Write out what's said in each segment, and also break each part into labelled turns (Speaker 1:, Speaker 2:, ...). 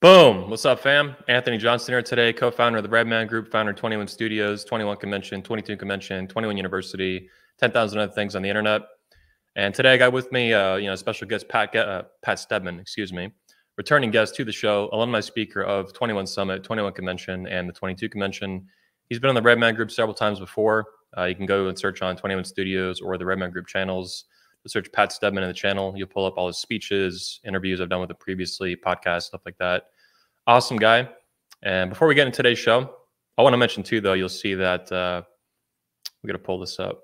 Speaker 1: Boom. What's up, fam? Anthony Johnson here today, co founder of the Red Man Group, founder of 21 Studios, 21 Convention, 22 Convention, 21 University, 10,000 other things on the internet. And today I got with me, uh, you know, special guest Pat, uh, Pat Stedman, excuse me, returning guest to the show, alumni speaker of 21 Summit, 21 Convention, and the 22 Convention. He's been on the Red Man Group several times before. Uh, you can go and search on 21 Studios or the Red Man Group channels. Search Pat Stedman in the channel. You'll pull up all his speeches, interviews I've done with him previously, podcasts, stuff like that. Awesome guy. And before we get into today's show, I want to mention too, though, you'll see that uh, we're going to pull this up.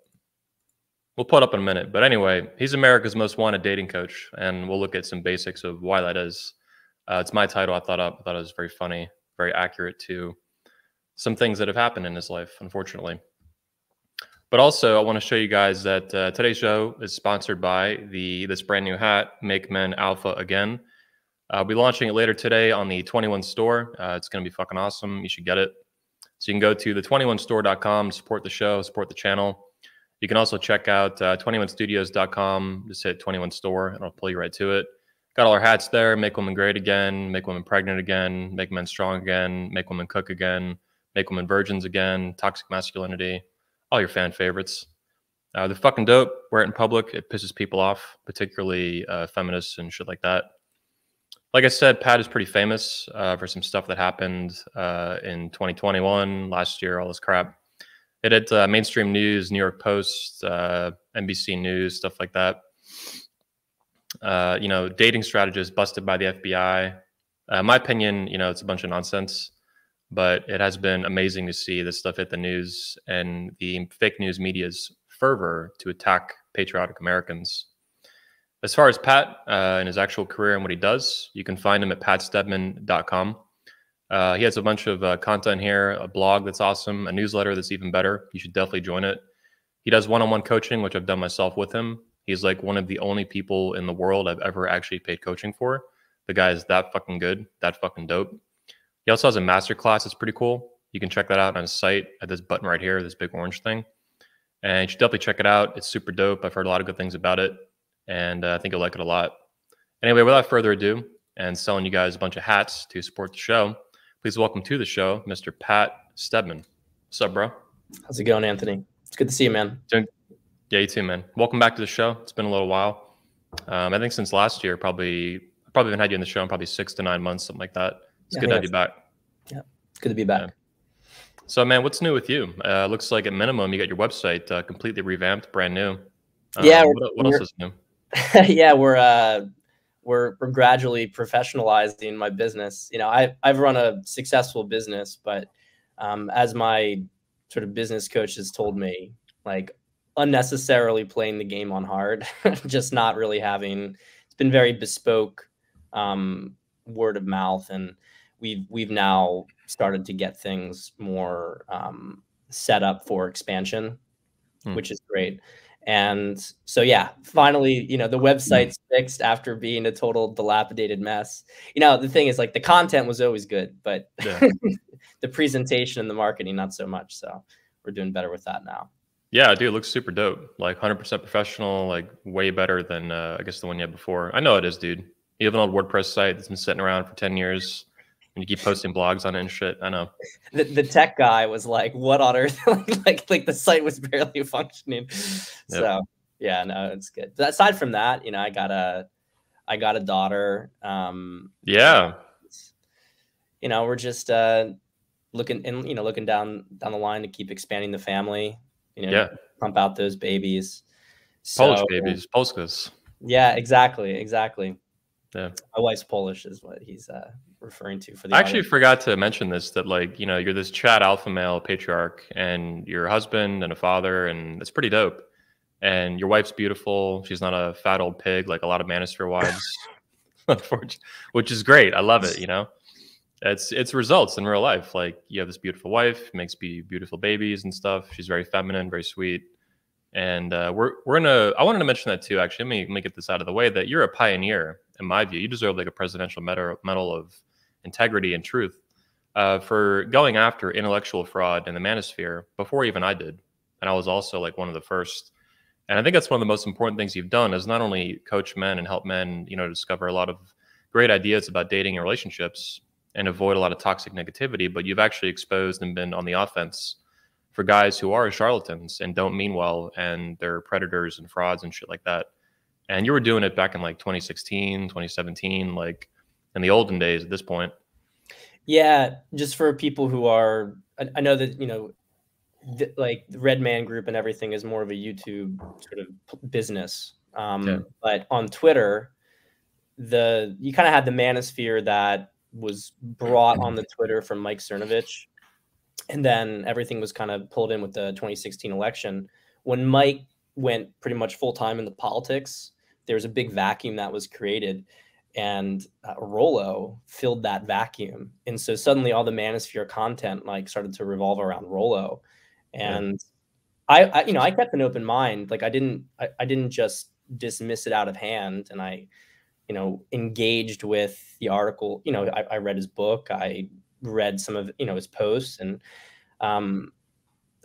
Speaker 1: We'll pull it up in a minute. But anyway, he's America's most wanted dating coach. And we'll look at some basics of why that is. Uh, it's my title I thought up. I thought it was very funny, very accurate to some things that have happened in his life, unfortunately. But also, I want to show you guys that uh, today's show is sponsored by the this brand new hat, Make Men Alpha Again. I'll be launching it later today on the 21 store. Uh, it's going to be fucking awesome. You should get it. So you can go to the21store.com, support the show, support the channel. You can also check out uh, 21studios.com. Just hit 21 store and it'll pull you right to it. Got all our hats there. Make women great again. Make women pregnant again. Make men strong again. Make women cook again. Make women virgins again. Toxic masculinity all your fan favorites. Uh, they're fucking dope. Wear it in public. It pisses people off, particularly uh, feminists and shit like that. Like I said, Pat is pretty famous uh, for some stuff that happened uh, in 2021, last year, all this crap. It had uh, mainstream news, New York Post, uh, NBC News, stuff like that. you know, dating strategists busted by the FBI. my opinion, you know, it's a bunch of nonsense but it has been amazing to see this stuff hit the news and the fake news media's fervor to attack patriotic Americans. As far as Pat uh, and his actual career and what he does, you can find him at patstedman.com. Uh, he has a bunch of uh, content here, a blog that's awesome, a newsletter that's even better. You should definitely join it. He does one on one coaching, which I've done myself with him. He's like one of the only people in the world I've ever actually paid coaching for. The guy is that fucking good, that fucking dope. He also has a master class that's pretty cool. You can check that out on his site at this button right here, this big orange thing. And you should definitely check it out. It's super dope. I've heard a lot of good things about it, and uh, I think you'll like it a lot. Anyway, without further ado, and selling you guys a bunch of hats to support the show, please welcome to the show Mr. Pat Stedman. What's up, bro?
Speaker 2: How's it going, Anthony? It's good to see you, man.
Speaker 1: Doing, yeah, you too, man. Welcome back to the show. It's been a little while. Um, I think since last year, probably probably haven't had you in the show in probably six to nine months, something like that. It's yeah, good to have you back.
Speaker 2: Yeah, it's good to be back. Yeah.
Speaker 1: So, man, what's new with you? Uh, looks like at minimum you got your website uh, completely revamped, brand new.
Speaker 2: Uh, yeah.
Speaker 1: What, what else is new?
Speaker 2: yeah, we're uh, we're we're gradually professionalizing my business. You know, I I've run a successful business, but um, as my sort of business coach has told me, like unnecessarily playing the game on hard, just not really having. It's been very bespoke, um, word of mouth, and we've we've now started to get things more um, set up for expansion, hmm. which is great. And so yeah, finally, you know, the website's fixed after being a total dilapidated mess. You know, the thing is like the content was always good, but yeah. the presentation and the marketing not so much. So we're doing better with that now.
Speaker 1: Yeah, dude, it looks super dope. Like 100% professional, like way better than uh, I guess the one you had before. I know it is, dude. You have an old WordPress site that's been sitting around for 10 years and you keep posting blogs on it and shit. I know.
Speaker 2: The, the tech guy was like, "What on earth?" like, like the site was barely functioning. Yep. So yeah, no, it's good. But aside from that, you know, I got a, I got a daughter. Um,
Speaker 1: yeah.
Speaker 2: You know, we're just uh, looking and you know looking down down the line to keep expanding the family. You know, yeah. pump out those babies.
Speaker 1: Polish so, babies, Polskas.
Speaker 2: Yeah, exactly, exactly.
Speaker 1: Yeah.
Speaker 2: My wife's Polish is what he's uh, referring to for the
Speaker 1: I actually audience. forgot to mention this that like, you know, you're this Chad alpha male patriarch and you're a husband and a father and it's pretty dope. And your wife's beautiful. She's not a fat old pig like a lot of manosphere wives. which is great. I love it, you know. It's it's results in real life. Like you have this beautiful wife, makes be beautiful babies and stuff. She's very feminine, very sweet. And uh, we're we're gonna. I wanted to mention that too. Actually, let me, let me get this out of the way. That you're a pioneer, in my view. You deserve like a presidential medal medal of integrity and truth uh, for going after intellectual fraud in the manosphere before even I did. And I was also like one of the first. And I think that's one of the most important things you've done is not only coach men and help men, you know, discover a lot of great ideas about dating and relationships, and avoid a lot of toxic negativity, but you've actually exposed and been on the offense for guys who are charlatans and don't mean well and they're predators and frauds and shit like that. And you were doing it back in like 2016, 2017, like in the olden days at this point.
Speaker 2: Yeah, just for people who are, I, I know that, you know, th- like the Red Man Group and everything is more of a YouTube sort of business. Um, yeah. But on Twitter, the you kind of had the manosphere that was brought on the Twitter from Mike Cernovich, and then everything was kind of pulled in with the 2016 election. When Mike went pretty much full time into politics, there was a big vacuum that was created, and uh, Rollo filled that vacuum. And so suddenly, all the Manosphere content like started to revolve around Rollo, and I, I, you know, I kept an open mind. Like I didn't, I, I didn't just dismiss it out of hand, and I, you know, engaged with the article. You know, I, I read his book. I read some of you know his posts and um,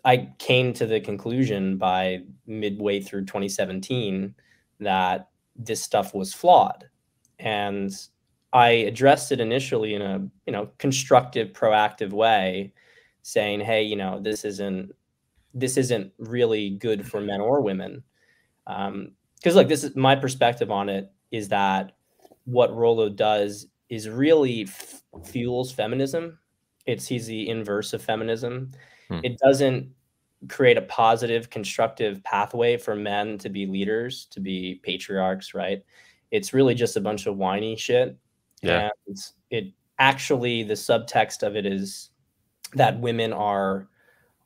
Speaker 2: I came to the conclusion by midway through 2017 that this stuff was flawed, and I addressed it initially in a you know constructive, proactive way, saying, "Hey, you know, this isn't this isn't really good for men or women." Because um, look, this is my perspective on it is that what Rollo does is really f- fuels feminism. It's he's the inverse of feminism. Hmm. It doesn't create a positive, constructive pathway for men to be leaders, to be patriarchs, right? It's really just a bunch of whiny shit. Yeah. And it actually the subtext of it is that women are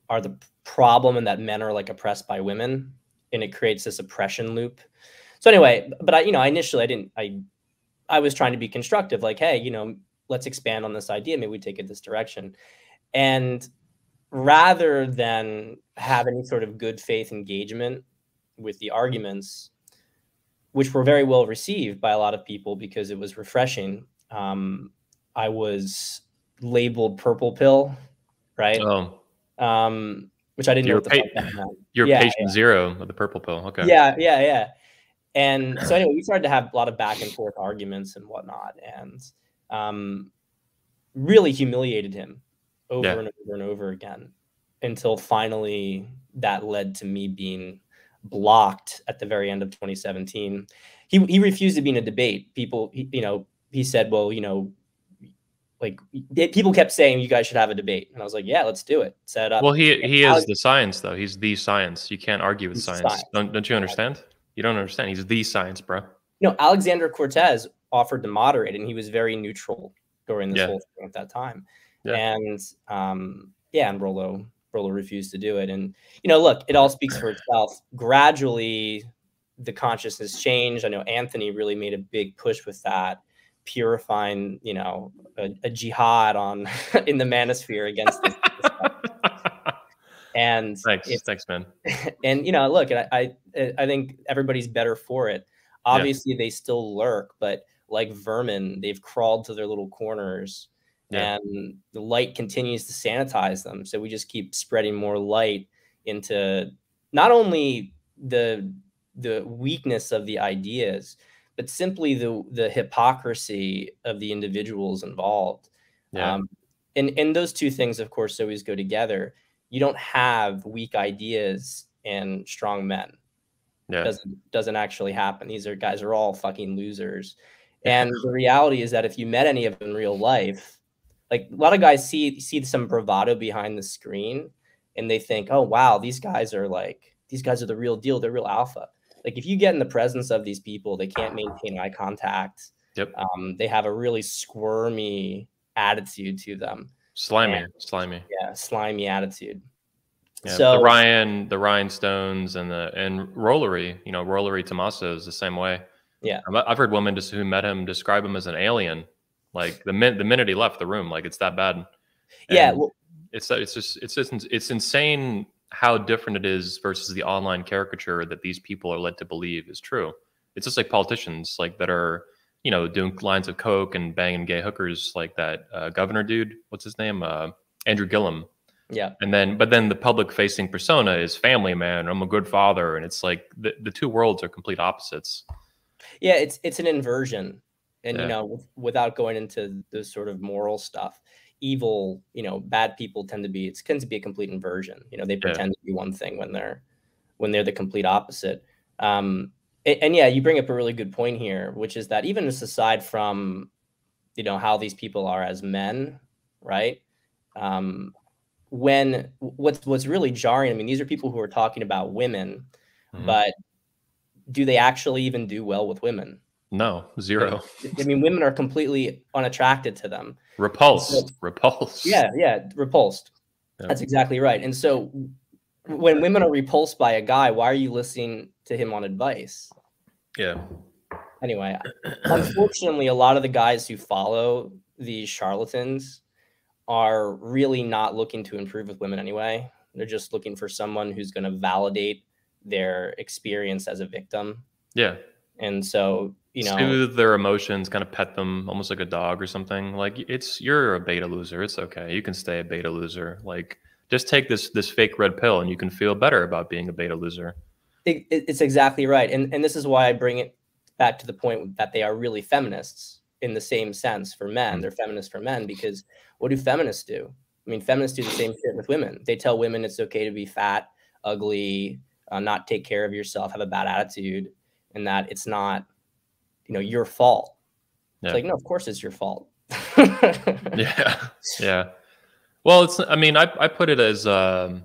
Speaker 2: are the problem and that men are like oppressed by women and it creates this oppression loop. So anyway, but I you know, I initially I didn't I I was trying to be constructive, like, hey, you know, let's expand on this idea. Maybe we take it this direction. And rather than have any sort of good faith engagement with the mm-hmm. arguments, which were very well received by a lot of people because it was refreshing, um, I was labeled purple pill, right? Oh. Um, which I didn't
Speaker 1: you're
Speaker 2: know. What
Speaker 1: the pa- you're yeah, patient yeah. zero of the purple pill. Okay.
Speaker 2: Yeah, yeah, yeah. And so anyway, we started to have a lot of back and forth arguments and whatnot, and um, really humiliated him over yeah. and over and over again until finally that led to me being blocked at the very end of 2017. He he refused to be in a debate. People, he, you know, he said, "Well, you know, like people kept saying you guys should have a debate and i was like yeah let's do it set up
Speaker 1: well he he is the science though he's the science you can't argue with science. science. Don't, don't you understand you don't understand. He's the science, bro.
Speaker 2: no Alexander Cortes offered to moderate, and he was very neutral during this yeah. whole thing at that time. Yeah. And um, yeah, and Rollo Rollo refused to do it. And you know, look, it all speaks for itself. Gradually, the consciousness changed. I know Anthony really made a big push with that, purifying, you know, a, a jihad on in the manosphere against this, this and
Speaker 1: thanks, thanks, man.
Speaker 2: And you know, look, I, I, I think everybody's better for it. Obviously, yeah. they still lurk, but like vermin, they've crawled to their little corners, yeah. and the light continues to sanitize them. So we just keep spreading more light into not only the the weakness of the ideas, but simply the the hypocrisy of the individuals involved. Yeah. Um, and and those two things, of course, always go together you don't have weak ideas and strong men. Yeah. Doesn't doesn't actually happen. These are guys are all fucking losers. And the reality is that if you met any of them in real life, like a lot of guys see see some bravado behind the screen and they think, oh wow, these guys are like these guys are the real deal, they're real alpha. Like if you get in the presence of these people, they can't maintain eye contact.
Speaker 1: Yep.
Speaker 2: Um, they have a really squirmy attitude to them.
Speaker 1: Slimy, and, slimy.
Speaker 2: Yeah, slimy attitude.
Speaker 1: Yeah, so the Ryan, the Rhinestones, and the and Rollery, you know, Rollery Tomassi is the same way.
Speaker 2: Yeah,
Speaker 1: I've heard women just who met him describe him as an alien. Like the minute the minute he left the room, like it's that bad. And
Speaker 2: yeah, well,
Speaker 1: it's it's just it's just it's insane how different it is versus the online caricature that these people are led to believe is true. It's just like politicians like that are you know, doing lines of coke and banging gay hookers like that uh, governor dude. What's his name? Uh, Andrew Gillum.
Speaker 2: Yeah.
Speaker 1: And then, but then the public facing persona is family man. I'm a good father, and it's like the, the two worlds are complete opposites.
Speaker 2: Yeah, it's it's an inversion. And
Speaker 1: Yeah.
Speaker 2: you know, with- without going into the sort of moral stuff, evil, you know, bad people tend to be it tends to be a complete inversion. You know, they pretend to be one thing when they're when they're the complete opposite. Um, a- and, yeah, you bring up a really good point here, which is that even just aside from, you know, how these people are as men, right? Um, when what's what's really jarring, I mean, these are people who are talking about women,
Speaker 1: Mhm.
Speaker 2: but do they actually even do well with women?
Speaker 1: No, zero.
Speaker 2: I mean, women are completely unattracted to them.
Speaker 1: Repulsed. Repulsed.
Speaker 2: Yeah, yeah, repulsed.
Speaker 1: Yeah.
Speaker 2: That's exactly right. And so when women are repulsed by a guy, why are you listening to him on advice?
Speaker 1: Yeah.
Speaker 2: Anyway, unfortunately, a lot of the guys who follow these charlatans are really not looking to improve with women anyway. They're just looking for someone who's going to validate their experience as a victim.
Speaker 1: Yeah.
Speaker 2: And so, you know,
Speaker 1: Soothe their emotions, kind of pet them almost like a dog or something. Like it's you're a beta loser. It's okay. You can stay a beta loser. Like just take this this fake red pill and you can feel better about being a beta loser.
Speaker 2: it, it- it's exactly right and and this is why i bring it back to the point that they are really feminists in the same sense for men
Speaker 1: Mm.
Speaker 2: they're feminists for men because what do feminists do i mean feminists do the same shit with women they tell women it's okay to be fat ugly uh, not take care of yourself have a bad attitude and that it's not you know your fault.
Speaker 1: Yeah.
Speaker 2: it's like no of course it's your fault.
Speaker 1: Yeah. Yeah. Well it's i mean i, I put it as um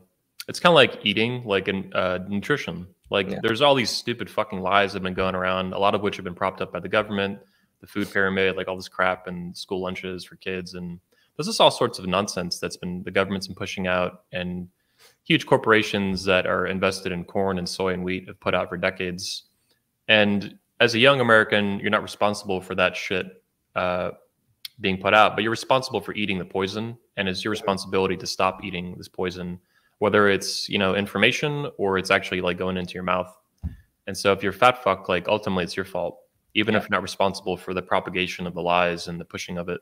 Speaker 1: it's kind of like eating like in uh, nutrition. Like
Speaker 2: Yeah.
Speaker 1: there's all these stupid fucking lies that have been going around a lot of which have been propped up by the government the food pyramid like all this crap and school lunches for kids. And there's just all sorts of nonsense that's been the government's been pushing out and huge corporations that are invested in corn and soy and wheat have put out for decades. And as a young american you're not responsible for that shit uh, being put out, but you're responsible for eating the poison, and it's your responsibility to stop eating this poison, whether it's you know information or it's actually like going into your mouth. And so if you're fat fuck, like ultimately it's your fault, even if you're not responsible for the propagation of the lies and the pushing of it.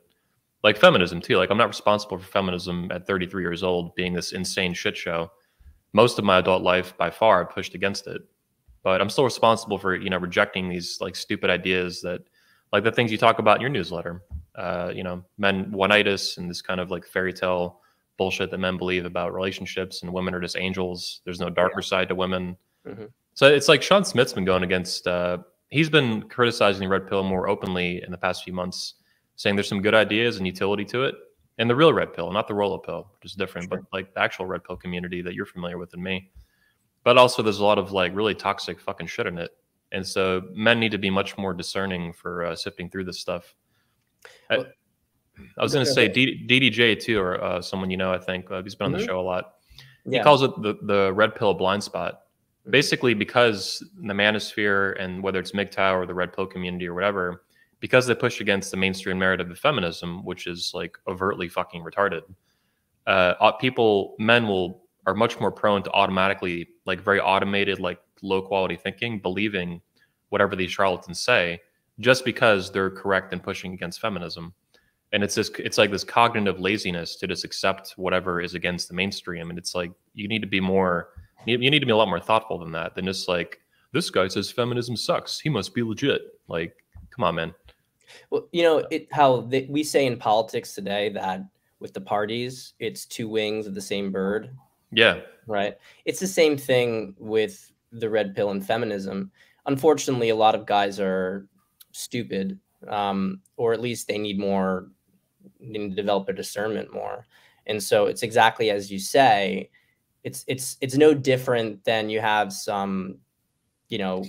Speaker 1: Like feminism too. Like I'm not responsible for feminism at 33 years old being this insane shit show. Most of my adult life, by far, I pushed against it, but I'm still responsible for you know rejecting these like stupid ideas that, like the things you talk about in your newsletter uh, you know, men oneitis and this kind of like fairy tale bullshit that men believe about relationships and women are just angels. There's no darker side to women.
Speaker 2: Mhm.
Speaker 1: So it's like Shawn Smith's been going against, uh, he's been criticizing the red pill more openly in the past few months, saying there's some good ideas and utility to it. And the real red pill, not the roll pill, which is different,
Speaker 2: Sure.
Speaker 1: but like the actual red pill community that you're familiar with and me. But also, there's a lot of like really toxic fucking shit in it. And so men need to be much more discerning for uh, sifting through this stuff. I, I was going to say D- DDJ too, or uh, someone you know. I think uh, he's been on the
Speaker 2: Mhm.
Speaker 1: show a lot. He
Speaker 2: yeah
Speaker 1: calls it the the red pill blind spot.
Speaker 2: Mhm.
Speaker 1: Basically, because the manosphere and whether it's MGTOW or the red pill community or whatever, because they push against the mainstream narrative of the feminism, which is like overtly fucking retarded. Uh, uh, people, men will are much more prone to automatically, like very automated, like low quality thinking, believing whatever these charlatans say, just because they're correct in pushing against feminism. And it's this, it's like this cognitive laziness to just accept whatever is against the mainstream. And it's like you need to be more, you need to be a lot more thoughtful than that. Than just like this guy says feminism sucks. He must be legit. Like, come on, man.
Speaker 2: Well, you know, it how we say in politics today that with the parties, it's two wings of the same bird,
Speaker 1: Yeah,
Speaker 2: right? It's the same thing with the red pill and feminism. Unfortunately, a lot of guys are stupid, um, or at least they need more, they need to develop their discernment more. And so it's exactly as you say. It's it's it's no different than you have some, you know,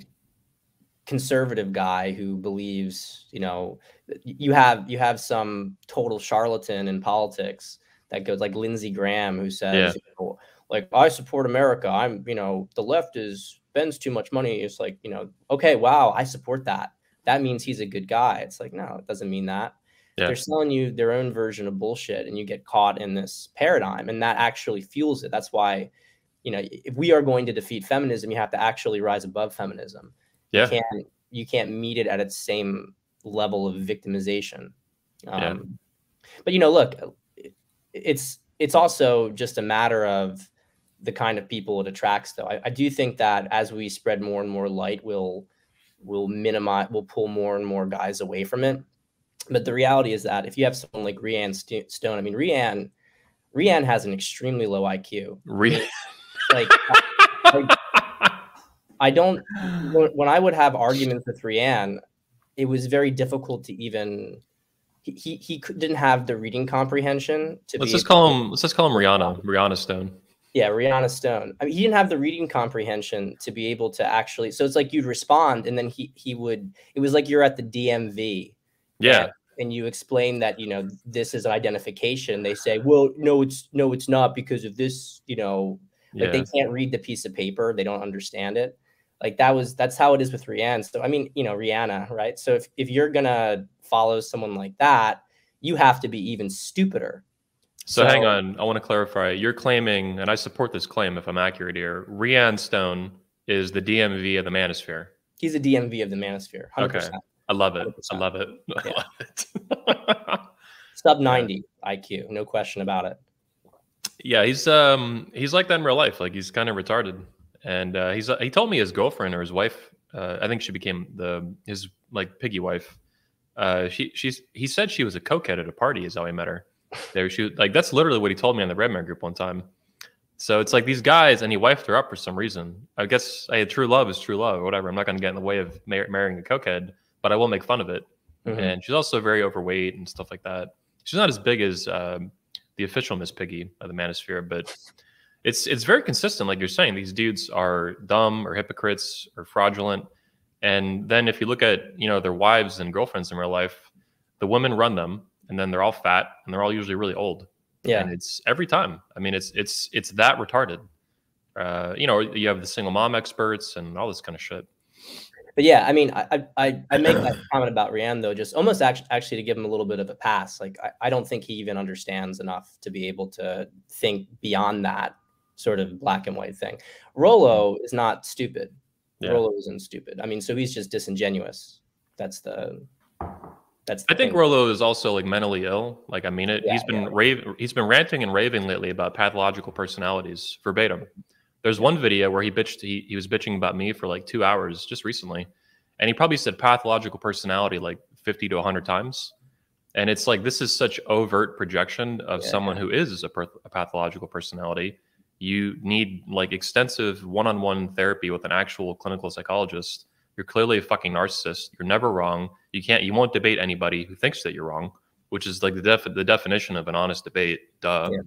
Speaker 2: conservative guy who believes, you know, you have you have some total charlatan in politics that goes like Lindsey Graham who says,
Speaker 1: Yeah.
Speaker 2: you know, like I support America. I'm, you know, the left is spends too much money. It's like, you know, okay, wow, I support that. That means he's a good guy. It's like, no, it doesn't mean that.
Speaker 1: Yeah.
Speaker 2: They're selling you their own version of bullshit and you get caught in this paradigm and that actually fuels it. That's why, you know, if we are going to defeat feminism, you have to actually rise above feminism
Speaker 1: yeah,
Speaker 2: you can't you can't meet it at its same level of victimization um,
Speaker 1: Yeah.
Speaker 2: but you know look it's it's also just a matter of the kind of people it attracts though I, I do think that as we spread more and more light we'll we'll minimize we'll pull more and more guys away from it But the reality is that if you have someone like Rian Stone, I mean, Rian, Rian has an extremely low IQ.
Speaker 1: Rian,
Speaker 2: like, like I don't. When I would have arguments with Rian, it was very difficult to even. He, he, he didn't have the reading comprehension to
Speaker 1: let's just call him let's just call him Rihanna Rihanna Stone.
Speaker 2: Yeah Rihanna Stone. I mean he didn't have the reading comprehension to be able to actually so it's like you'd respond and then he he would it was like you're at the DMV
Speaker 1: yeah.
Speaker 2: And, and you explain that you know this is an identification. They say well no it's no it's not because of this you know like yeah. they can't read the piece of paper. They don't understand it. Like that was that's how it is with Rihanna. So I mean, you know, Rihanna, right? So if, if you're gonna follow someone like that, you have to be even stupider.
Speaker 1: So, so hang on, I want to clarify. You're claiming, and I support this claim if I'm accurate here. Rian Stone is the DMV of the manosphere.
Speaker 2: He's a DMV of the manosphere. 100%. Okay.
Speaker 1: I love it. 100%. I love it. I yeah. love
Speaker 2: it. Sub 90 IQ, no question about it.
Speaker 1: Yeah, he's um he's like that in real life. Like he's kind of retarded and uh, he's uh, he told me his girlfriend or his wife. Uh, I think she became the his like piggy wife. Uh, she she's he said she was a cokehead at a party. Is how he met her. There she like that's literally what he told me on the Red Man Group one time. So it's like these guys, and he wifed her up for some reason. I guess I had true love is true love or whatever. I'm not going to get in the way of mar- marrying a cokehead, but I will make fun of it. Mm-hmm. And she's also very overweight and stuff like that. She's not as big as um, the official Miss Piggy of the Manosphere, but it's it's very consistent like you're saying these dudes are dumb or hypocrites or fraudulent and then if you look at you know their wives and girlfriends in real life the women run them and then they're all fat and they're all usually really old
Speaker 2: yeah
Speaker 1: and it's every time i mean it's it's it's that retarded uh you know you have the single mom experts and all this kind of shit
Speaker 2: but yeah, I mean, I I, I make that comment about Rian though, just almost actually, actually to give him a little bit of a pass. Like I, I don't think he even understands enough to be able to think beyond that sort of black and white thing. Rollo is not stupid. Yeah. Rollo isn't stupid. I mean, so he's just disingenuous. That's the that's the
Speaker 1: I think Rollo is also like mentally ill. Like I mean it. Yeah, he's been yeah. rave he's been ranting and raving lately about pathological personalities verbatim. There's one video where he bitched he, he was bitching about me for like two hours just recently. And he probably said pathological personality like 50 to 100 times. And it's like this is such overt projection of someone who is a, per, a pathological personality you need like extensive one-on-one therapy with an actual clinical psychologist. You're clearly a fucking narcissist. You're never wrong. You can't you won't debate anybody who thinks that you're wrong which is like the def the definition of an honest debate duh. Yeah.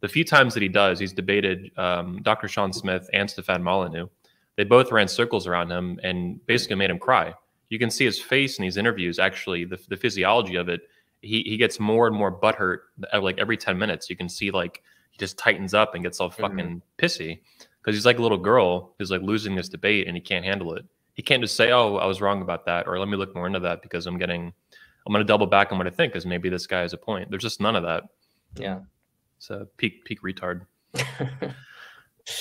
Speaker 1: the few times that he does he's debated um, dr shawn smith and stefan molyneux. They both ran circles around him and basically made him cry. You can see his face in these interviews actually the, the physiology of it. He, he gets more and more butthurt uh, like every 10 minutes. You can see like he just tightens up and gets all mm-hmm. fucking mm-hmm. pissy because he's like a little girl who's like losing this debate and he can't handle it. He can't just say, "Oh, I was wrong about that," or "Let me look more into that because I'm getting, I'm going to double back on what I think because maybe this guy has a point." There's just none of that.
Speaker 2: Yeah,
Speaker 1: it's a peak peak retard.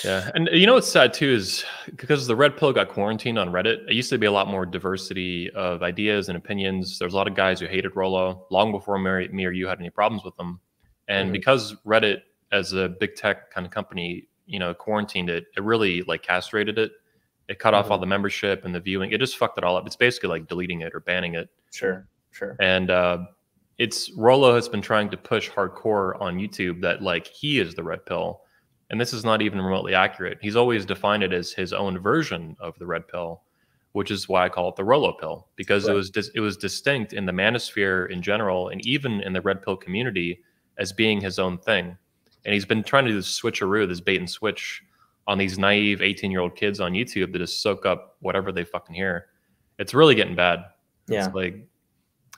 Speaker 1: yeah, and you know what's sad too is because the red pill got quarantined on Reddit. It used to be a lot more diversity of ideas and opinions. There's a lot of guys who hated Rollo long before me or you had any problems with them, and mm-hmm. because Reddit as a big tech kind of company, you know, quarantined it, it really like castrated it. It cut mm-hmm. off all the membership and the viewing. It just fucked it all up. It's basically like deleting it or banning it.
Speaker 2: Sure, sure.
Speaker 1: And uh, it's Rollo has been trying to push hardcore on YouTube that like he is the red pill, and this is not even remotely accurate. He's always defined it as his own version of the red pill, which is why I call it the Rollo pill because right. it was dis- it was distinct in the manosphere in general and even in the red pill community as being his own thing and he's been trying to do this switcheroo, this bait and switch on these naive 18 year old kids on YouTube that just soak up whatever they fucking hear. It's really getting bad.
Speaker 2: Yeah.
Speaker 1: It's like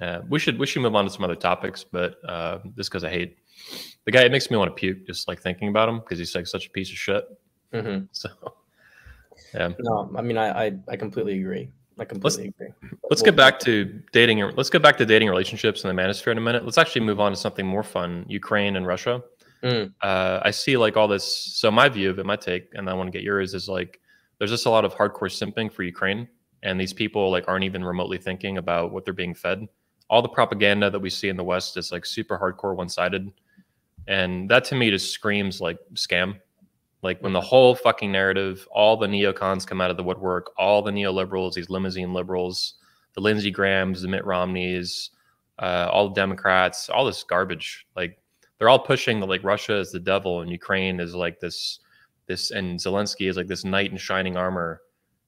Speaker 1: uh, we should we should move on to some other topics, but uh, just because I hate the guy, it makes me want to puke just like thinking about him because he's like such a piece of shit.
Speaker 2: Mm-hmm.
Speaker 1: So yeah.
Speaker 2: No, I mean I I, I completely agree. I completely
Speaker 1: let's,
Speaker 2: agree.
Speaker 1: Let's get back to dating. Let's get back to dating relationships in the manosphere in a minute. Let's actually move on to something more fun: Ukraine and Russia. Mm. Uh, I see like all this. So my view of it, my take, and I want to get yours is like there's just a lot of hardcore simping for Ukraine, and these people like aren't even remotely thinking about what they're being fed. All the propaganda that we see in the West is like super hardcore, one sided, and that to me just screams like scam. Like when the mm. whole fucking narrative, all the neocons come out of the woodwork, all the neoliberals, these limousine liberals, the Lindsey Grahams, the Mitt Romneys, uh, all the Democrats, all this garbage. Like they're all pushing the like Russia is the devil and Ukraine is like this this and Zelensky is like this knight in shining armor.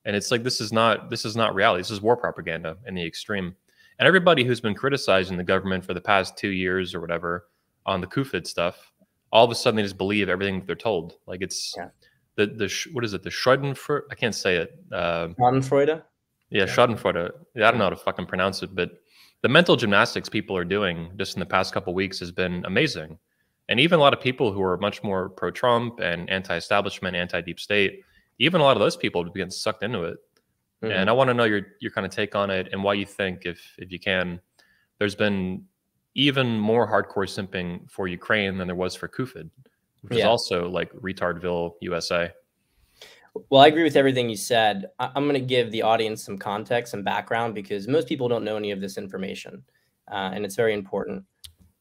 Speaker 1: And it's like this is not this is not reality. This is war propaganda in the extreme. And everybody who's been criticizing the government for the past two years or whatever on the Covid stuff, all of a sudden they just believe everything that they're told. Like it's yeah. the the what is it the Schadenfreude? I can't say it.
Speaker 2: Uh, Schadenfreude.
Speaker 1: Yeah, Schadenfreude. Yeah, I don't know how to fucking pronounce it, but the mental gymnastics people are doing just in the past couple weeks has been amazing. And even a lot of people who are much more pro Trump and anti establishment, anti deep state, even a lot of those people have been sucked into it. Mm-hmm. And I want to know your your kind of take on it and why you think, if if you can, there's been even more hardcore simping for Ukraine than there was for Covid, which yeah. is also like retardville USA.
Speaker 2: Well, I agree with everything you said. I'm going to give the audience some context and background because most people don't know any of this information, uh, and it's very important.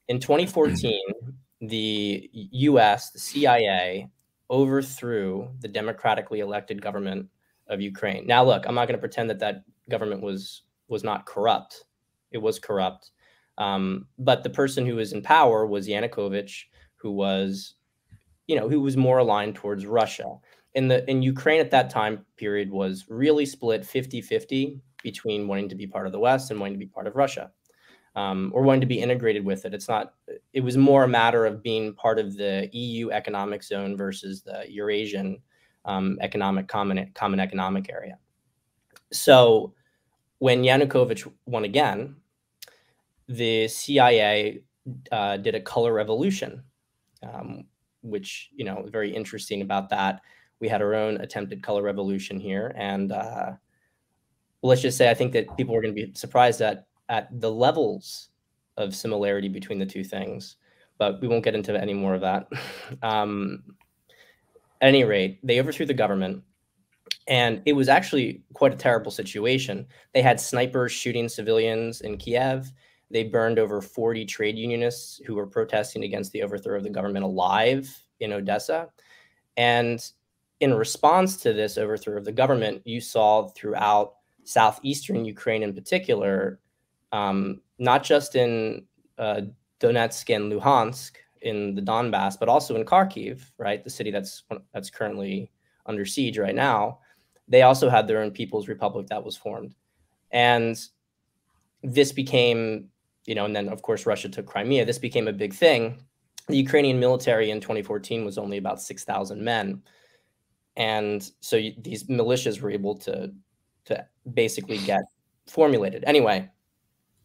Speaker 2: In 2014, the U.S., the CIA, overthrew the democratically elected government of Ukraine. Now, look, I'm not going to pretend that that government was was not corrupt. It was corrupt, um, but the person who was in power was Yanukovych, who was, you know, who was more aligned towards Russia in the in Ukraine at that time period was really split 50-50 between wanting to be part of the West and wanting to be part of Russia. Um, or wanting to be integrated with it. It's not. It was more a matter of being part of the EU economic zone versus the Eurasian um, economic common common economic area. So when Yanukovych won again, the CIA uh, did a color revolution, um, which you know very interesting about that we had our own attempted color revolution here, and uh, let's just say I think that people are going to be surprised at at the levels of similarity between the two things. But we won't get into any more of that. um, at any rate, they overthrew the government, and it was actually quite a terrible situation. They had snipers shooting civilians in Kiev. They burned over 40 trade unionists who were protesting against the overthrow of the government alive in Odessa. And in response to this overthrow of the government, you saw throughout southeastern Ukraine in particular, um, not just in uh, Donetsk and Luhansk in the Donbass, but also in Kharkiv, right, the city that's that's currently under siege right now. They also had their own People's Republic that was formed, and this became, you know, and then of course Russia took Crimea. This became a big thing. The Ukrainian military in 2014 was only about 6,000 men and so you, these militias were able to to basically get formulated. Anyway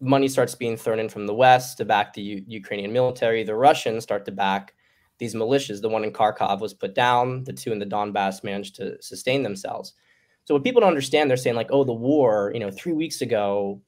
Speaker 2: money starts being thrown in from the west to back the U- ukrainian military. The russians start to back these militias. The one in kharkov was put down. The two in the donbass managed to sustain themselves. So what people don't understand they're saying like oh the war you know three weeks ago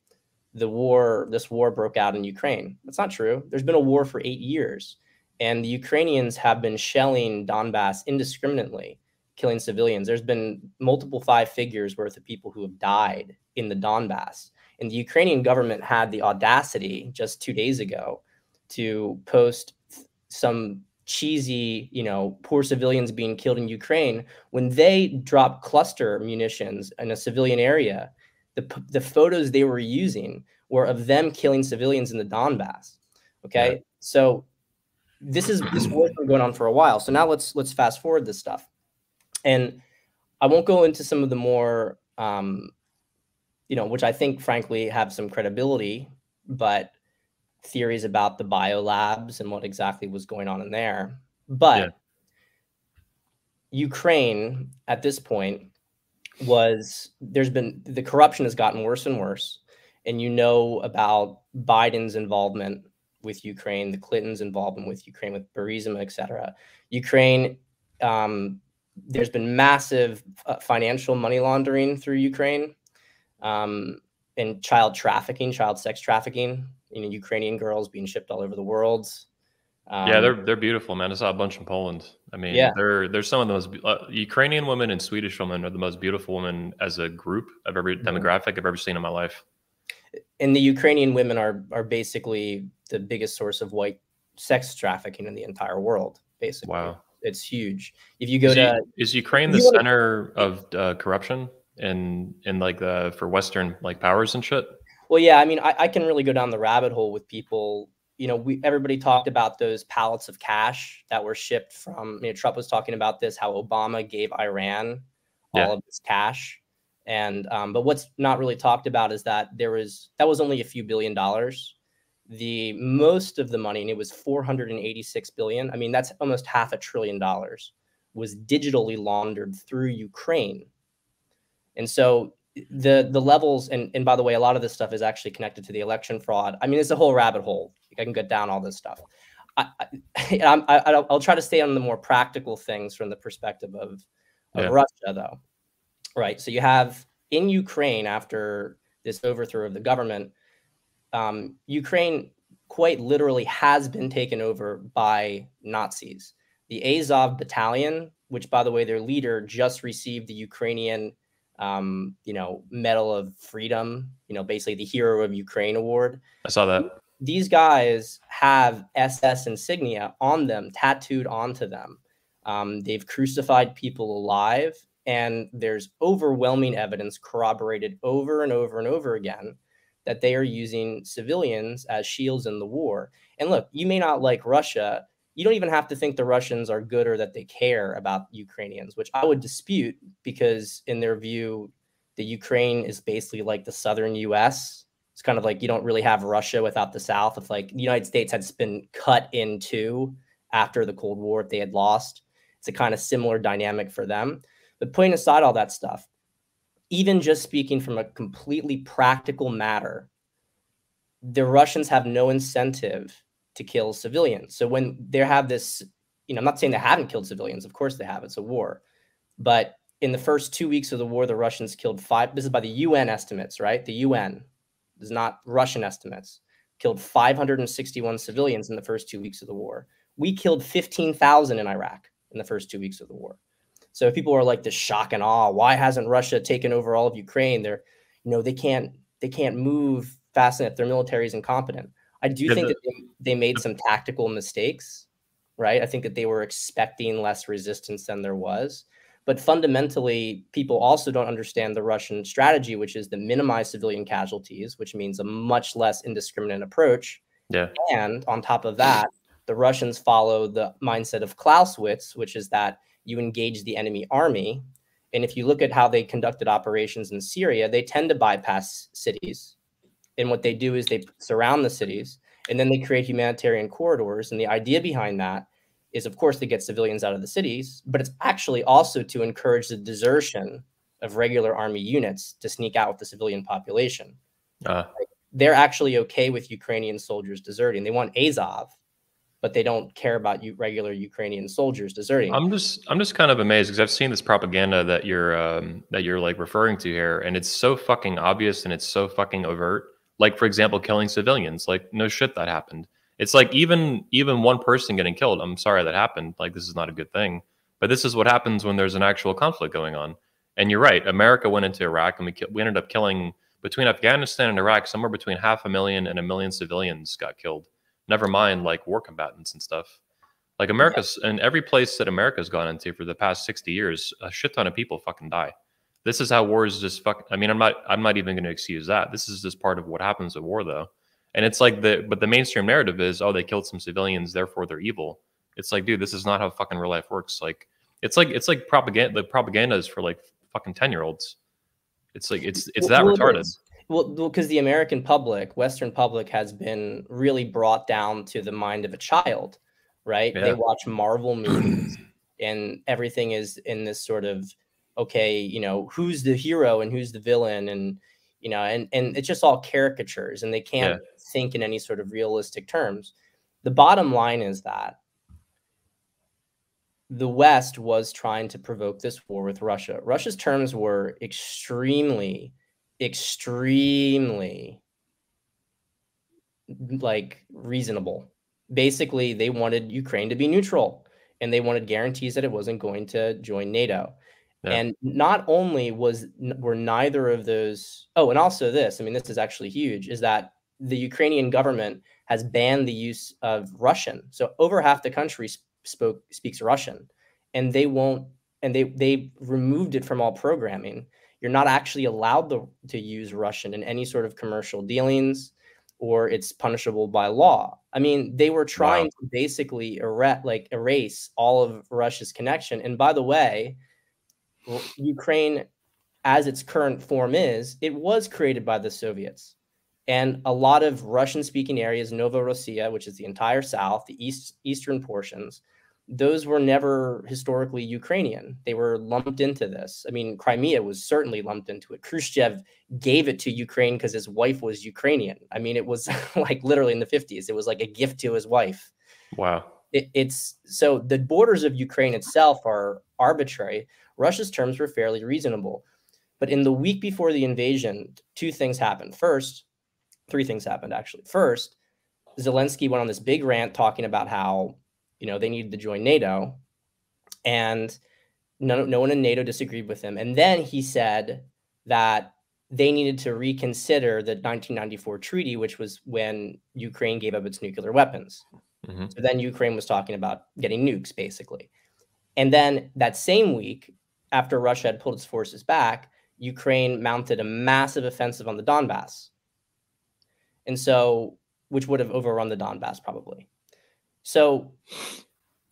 Speaker 2: the war this war broke out in ukraine. That's not true. There's been a war for eight years. And the ukrainians have been shelling donbass indiscriminately killing civilians. There's been multiple five figures worth of people who have died in the Donbass. And the Ukrainian government had the audacity just two days ago to post some cheesy, you know, poor civilians being killed in Ukraine when they dropped cluster munitions in a civilian area. The, the photos they were using were of them killing civilians in the Donbass. Okay. Yeah. So this is this war's been going on for a while. So now let's let's fast forward this stuff. And I won't go into some of the more, um, you know, which I think, frankly, have some credibility, but theories about the biolabs and what exactly was going on in there. But yeah. Ukraine at this point was there's been the corruption has gotten worse and worse. And you know about Biden's involvement with Ukraine, the Clintons' involvement with Ukraine, with Burisma, et cetera. Ukraine um, there's been massive uh, financial money laundering through Ukraine um, and child trafficking, child sex trafficking. You know, Ukrainian girls being shipped all over the world.
Speaker 1: Um, yeah, they're they're beautiful, man. I saw a bunch in Poland. I mean, yeah. they're they're some of the most uh, Ukrainian women and Swedish women are the most beautiful women as a group of every mm-hmm. demographic I've ever seen in my life.
Speaker 2: And the Ukrainian women are are basically the biggest source of white sex trafficking in the entire world. Basically,
Speaker 1: wow
Speaker 2: it's huge. If you go
Speaker 1: is
Speaker 2: to
Speaker 1: is Ukraine the center to, of uh, corruption and and like the for Western like powers and shit?
Speaker 2: Well, yeah, I mean, I, I can really go down the rabbit hole with people. You know, we everybody talked about those pallets of cash that were shipped from. You know, Trump was talking about this, how Obama gave Iran all of this cash, and um, but what's not really talked about is that there was that was only a few billion dollars. The most of the money, and it was 486 billion. I mean, that's almost half a trillion dollars, was digitally laundered through Ukraine. And so the the levels and and by the way a lot of this stuff is actually connected to the election fraud i mean it's a whole rabbit hole i can get down all this stuff i, I, will try to stay on the more practical things from the perspective of, of yeah. russia though right so you have in ukraine after this overthrow of the government um, ukraine quite literally has been taken over by nazis the azov battalion which by the way their leader just received the ukrainian um, you know, Medal of Freedom, you know, basically the Hero of Ukraine award.
Speaker 1: I saw that.
Speaker 2: These guys have SS insignia on them, tattooed onto them. Um, they've crucified people alive, and there's overwhelming evidence corroborated over and over and over again that they are using civilians as shields in the war. And look, you may not like Russia, you don't even have to think the Russians are good or that they care about Ukrainians, which I would dispute because, in their view, the Ukraine is basically like the southern US. It's kind of like you don't really have Russia without the South. If like the United States had been cut in two after the Cold War, if they had lost, it's a kind of similar dynamic for them. But putting aside all that stuff, even just speaking from a completely practical matter, the Russians have no incentive to kill civilians. So when they have this, you know, I'm not saying they haven't killed civilians. Of course they have. It's a war. But in the first two weeks of the war, the Russians killed five. This is by the UN estimates, right? The UN is not Russian estimates. Killed 561 civilians in the first two weeks of the war. We killed 15,000 in Iraq in the first two weeks of the war. So if people are like this shock and awe, why hasn't Russia taken over all of Ukraine? They're, you know, they can't they can't move fast enough. Their military is incompetent. I do yeah, think that they, they made some tactical mistakes, right? I think that they were expecting less resistance than there was. But fundamentally, people also don't understand the Russian strategy, which is to minimize civilian casualties, which means a much less indiscriminate approach.
Speaker 1: Yeah.
Speaker 2: And on top of that, the Russians follow the mindset of Clausewitz, which is that you engage the enemy army. And if you look at how they conducted operations in Syria, they tend to bypass cities and what they do is they surround the cities and then they create humanitarian corridors. And the idea behind that is, of course, to get civilians out of the cities, but it's actually also to encourage the desertion of regular army units to sneak out with the civilian population. Uh. They're actually okay with Ukrainian soldiers deserting. They want Azov, but they don't care about you regular Ukrainian soldiers deserting.
Speaker 1: I'm just I'm just kind of amazed because I've seen this propaganda that you're um, that you're like referring to here, and it's so fucking obvious and it's so fucking overt. Like for example killing civilians like no shit that happened. It's like even even one person getting killed i'm sorry that happened like this is not a good thing. But this is what happens when there's an actual conflict going on. And you're right america went into iraq and we, we ended up killing between afghanistan and iraq somewhere between half a million and a million civilians got killed never mind like war combatants and stuff like america's and every place that america's gone into for the past 60 years a shit ton of people fucking die this is how wars just fuck. I mean, I'm not. I'm not even going to excuse that. This is just part of what happens at war, though. And it's like the but the mainstream narrative is, oh, they killed some civilians, therefore they're evil. It's like, dude, this is not how fucking real life works. Like, it's like it's like propaganda. The propaganda is for like fucking ten year olds. It's like it's it's that well, retarded.
Speaker 2: Well, because the American public, Western public, has been really brought down to the mind of a child, right? Yeah. They watch Marvel movies, and everything is in this sort of okay, you know, who's the hero and who's the villain and you know, and and it's just all caricatures and they can't yeah. think in any sort of realistic terms. The bottom line is that the West was trying to provoke this war with Russia. Russia's terms were extremely, extremely like reasonable. Basically, they wanted Ukraine to be neutral and they wanted guarantees that it wasn't going to join NATO. Yeah. And not only was were neither of those oh, and also this, I mean, this is actually huge, is that the Ukrainian government has banned the use of Russian. So over half the country spoke speaks Russian, and they won't, and they they removed it from all programming. You're not actually allowed to, to use Russian in any sort of commercial dealings or it's punishable by law. I mean, they were trying wow. to basically erect, like erase all of Russia's connection. And by the way, Ukraine, as its current form is, it was created by the Soviets. And a lot of Russian speaking areas, Novorossiya, which is the entire south, the east eastern portions, those were never historically Ukrainian. They were lumped into this. I mean, Crimea was certainly lumped into it. Khrushchev gave it to Ukraine because his wife was Ukrainian. I mean, it was like literally in the 50s, it was like a gift to his wife.
Speaker 1: Wow.
Speaker 2: It, it's so the borders of Ukraine itself are arbitrary. Russia's terms were fairly reasonable. But in the week before the invasion, two things happened. First, three things happened actually. First, Zelensky went on this big rant talking about how you know, they needed to join NATO. And no, no one in NATO disagreed with him. And then he said that they needed to reconsider the 1994 treaty, which was when Ukraine gave up its nuclear weapons. Mm-hmm. So then Ukraine was talking about getting nukes, basically. And then that same week, after Russia had pulled its forces back, Ukraine mounted a massive offensive on the Donbass. And so, which would have overrun the Donbass probably. So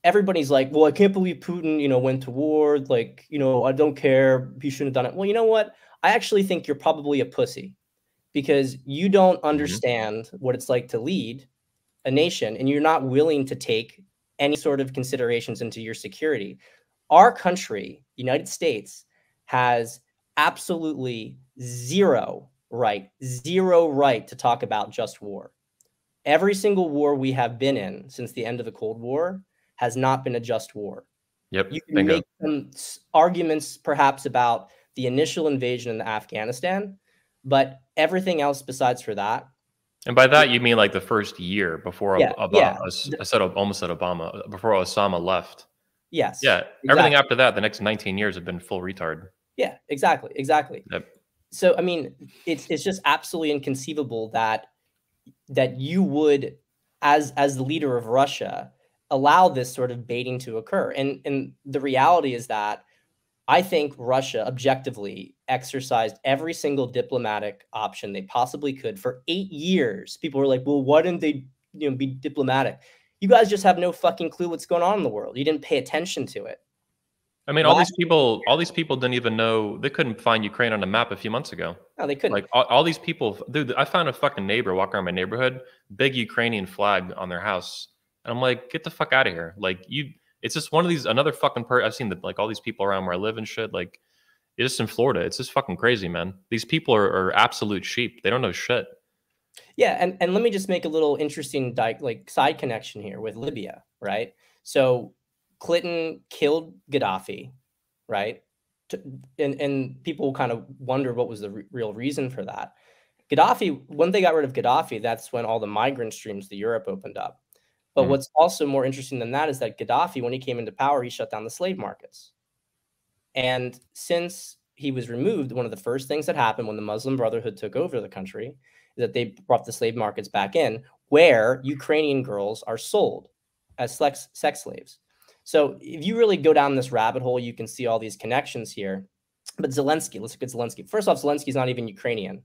Speaker 2: everybody's like, well, I can't believe Putin, you know, went to war. Like, you know, I don't care. He shouldn't have done it. Well, you know what? I actually think you're probably a pussy because you don't mm-hmm. understand mm-hmm. what it's like to lead a nation and you're not willing to take any sort of considerations into your security. Our country, United States, has absolutely zero right, zero right to talk about just war every single war we have been in since the end of the Cold War has not been a just war.
Speaker 1: Yep.
Speaker 2: You can Bingo. make some arguments perhaps about the initial invasion in Afghanistan, but everything else besides for that.
Speaker 1: And by that you mean like the first year before yeah, Obama, yeah. I said almost said Obama before Osama left.
Speaker 2: Yes.
Speaker 1: Yeah. Exactly. Everything after that, the next 19 years have been full retard.
Speaker 2: Yeah, exactly. Exactly.
Speaker 1: Yep.
Speaker 2: So I mean, it's it's just absolutely inconceivable that that you would, as as the leader of Russia, allow this sort of baiting to occur. And and the reality is that I think Russia objectively exercised every single diplomatic option they possibly could for eight years. People were like, well, why didn't they you know be diplomatic? You guys just have no fucking clue what's going on in the world. You didn't pay attention to it.
Speaker 1: I mean, all these people, all these people didn't even know they couldn't find Ukraine on a map a few months ago.
Speaker 2: No, they couldn't.
Speaker 1: Like all, all, these people, dude. I found a fucking neighbor walking around my neighborhood, big Ukrainian flag on their house, and I'm like, get the fuck out of here! Like you, it's just one of these another fucking part. I've seen that like all these people around where I live and shit. Like it's just in Florida. It's just fucking crazy, man. These people are, are absolute sheep. They don't know shit.
Speaker 2: Yeah, and and let me just make a little interesting di- like side connection here with Libya, right? So Clinton killed Gaddafi right? And and people kind of wonder what was the re- real reason for that. Gaddafi, when they got rid of Gaddafi, that's when all the migrant streams to Europe opened up. But mm-hmm. what's also more interesting than that is that Gaddafi, when he came into power, he shut down the slave markets. And since he was removed, one of the first things that happened when the Muslim Brotherhood took over the country is that they brought the slave markets back in, where Ukrainian girls are sold as sex, sex slaves. So if you really go down this rabbit hole, you can see all these connections here. But Zelensky, let's look at Zelensky. First off, Zelensky's not even Ukrainian.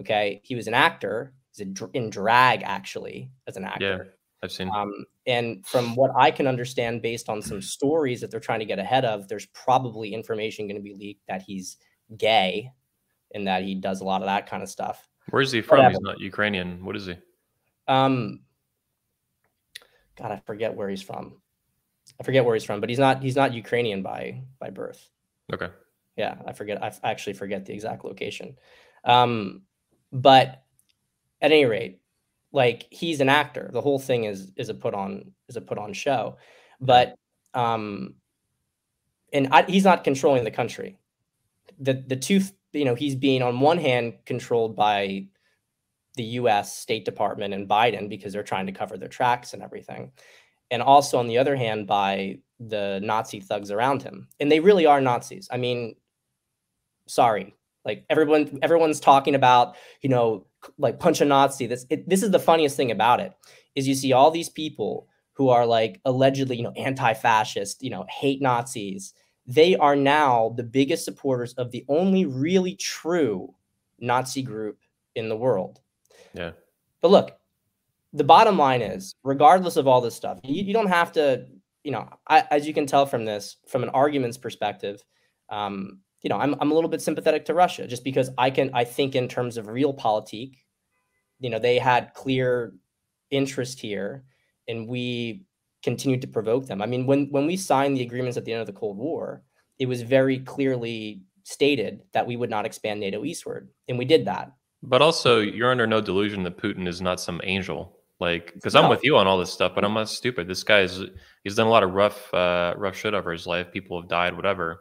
Speaker 2: Okay, he was an actor. He's in drag actually as an actor.
Speaker 1: Yeah, I've seen.
Speaker 2: Um, and from what I can understand, based on some stories that they're trying to get ahead of, there's probably information going to be leaked that he's gay, and that he does a lot of that kind of stuff.
Speaker 1: Where's he from? He's not Ukrainian. What is he?
Speaker 2: Um, God, I forget where he's from. I forget where he's from, but he's not he's not Ukrainian by by birth.
Speaker 1: Okay.
Speaker 2: Yeah, I forget. I actually forget the exact location. Um, but at any rate, like he's an actor. The whole thing is is a put on is a put on show. But um, and I, he's not controlling the country. The the two you know he's being on one hand controlled by the U.S. State Department and Biden because they're trying to cover their tracks and everything and also on the other hand by the Nazi thugs around him. And they really are Nazis. I mean, sorry, like everyone everyone's talking about, you know, like punch a Nazi. This it, this is the funniest thing about it is you see all these people who are like allegedly, you know, anti-fascist, you know, hate Nazis. they are now the biggest supporters of the only really true Nazi group in the world.
Speaker 1: Yeah.
Speaker 2: But look, the bottom line is, regardless of all this stuff, you, you don't have to, you know, I, as you can tell from this, from an arguments perspective, um, you know, I'm, I'm a little bit sympathetic to Russia just because I can, I think in terms of realpolitik, you know, they had clear interest here and we continued to provoke them. I mean, when, when we signed the agreements at the end of the Cold War, it was very clearly stated that we would not expand NATO eastward. And we did that.
Speaker 1: But also, you're under no delusion that Putin is not some angel. Like, because no. I'm with you on all this stuff, but I'm not stupid. This guy's he's done a lot of rough, uh, rough shit over his life. People have died, whatever.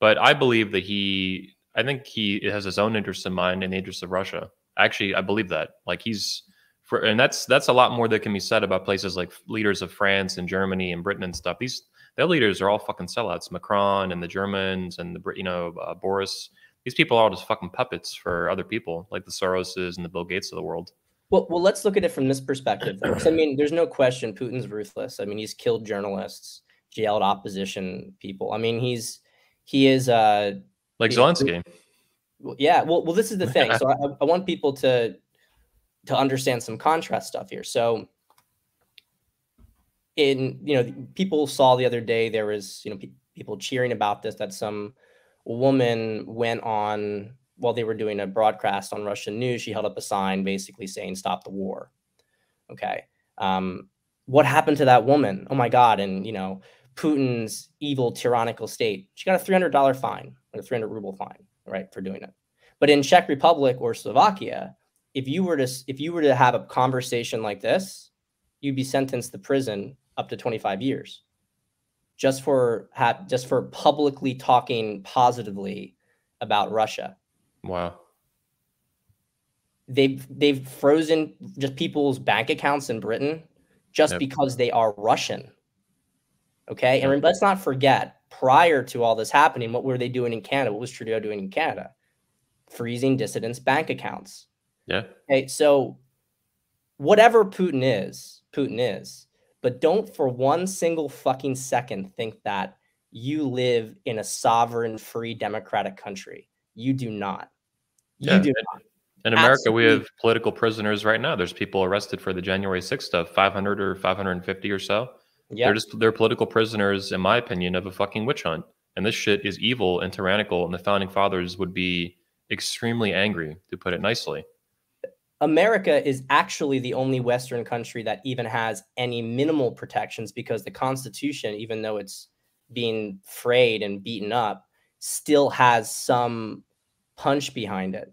Speaker 1: But I believe that he, I think he has his own interests in mind and the interests of Russia. Actually, I believe that. Like, he's for, and that's that's a lot more that can be said about places like leaders of France and Germany and Britain and stuff. These their leaders are all fucking sellouts. Macron and the Germans and the you know uh, Boris. These people are all just fucking puppets for other people, like the Soroses and the Bill Gates of the world.
Speaker 2: Well, well, let's look at it from this perspective. I mean, there's no question Putin's ruthless. I mean, he's killed journalists, jailed opposition people. I mean, he's he is uh
Speaker 1: like Zelensky.
Speaker 2: Yeah. Well, well, this is the thing. So I, I want people to to understand some contrast stuff here. So in you know people saw the other day there was you know pe- people cheering about this that some woman went on while they were doing a broadcast on Russian news she held up a sign basically saying stop the war. Okay. Um, what happened to that woman? Oh my god. And you know Putin's evil tyrannical state she got a $300 fine or a 300 ruble fine right for doing it. But in Czech Republic or Slovakia if you were to if you were to have a conversation like this you'd be sentenced to prison up to 25 years. Just for just for publicly talking positively about Russia.
Speaker 1: Wow.
Speaker 2: They've they've frozen just people's bank accounts in Britain just yep. because they are Russian. Okay, and let's not forget prior to all this happening, what were they doing in Canada? What was Trudeau doing in Canada? Freezing dissidents' bank accounts.
Speaker 1: Yeah.
Speaker 2: Okay, so whatever Putin is, Putin is but don't for one single fucking second think that you live in a sovereign, free, democratic country. You do not. You
Speaker 1: yeah. In America, Absolutely. we have political prisoners right now. There's people arrested for the January 6th stuff, 500 or 550 or so. Yeah. They're just they're political prisoners, in my opinion, of a fucking witch hunt. And this shit is evil and tyrannical. And the founding fathers would be extremely angry, to put it nicely.
Speaker 2: America is actually the only Western country that even has any minimal protections because the Constitution, even though it's being frayed and beaten up, still has some punch behind it.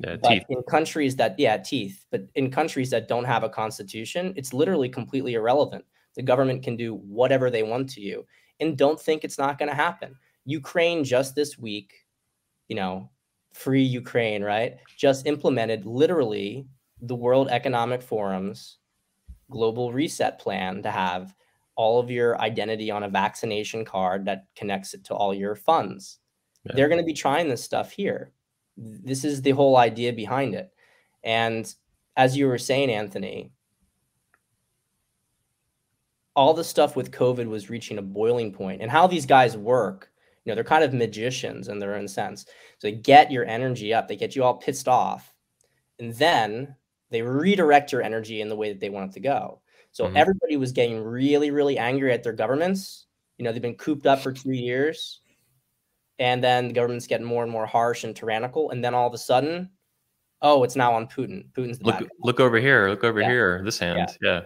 Speaker 1: Yeah, but teeth.
Speaker 2: in countries that, yeah, teeth, but in countries that don't have a constitution, it's literally completely irrelevant. The government can do whatever they want to you. And don't think it's not going to happen. Ukraine just this week, you know, free Ukraine, right? Just implemented literally the World Economic Forum's global reset plan to have all of your identity on a vaccination card that connects it to all your funds. Yeah. They're going to be trying this stuff here. This is the whole idea behind it. And as you were saying, Anthony, all the stuff with COVID was reaching a boiling point, and how these guys work you know, they're kind of magicians in their own sense. So they get your energy up, they get you all pissed off, and then they redirect your energy in the way that they want it to go. So mm-hmm. everybody was getting really, really angry at their governments. You know, they've been cooped up for two years, and then the government's getting more and more harsh and tyrannical, and then all of a sudden, oh, it's now on Putin. Putin's
Speaker 1: look. Look over here. Look over yeah. here. This hand. Yeah. yeah.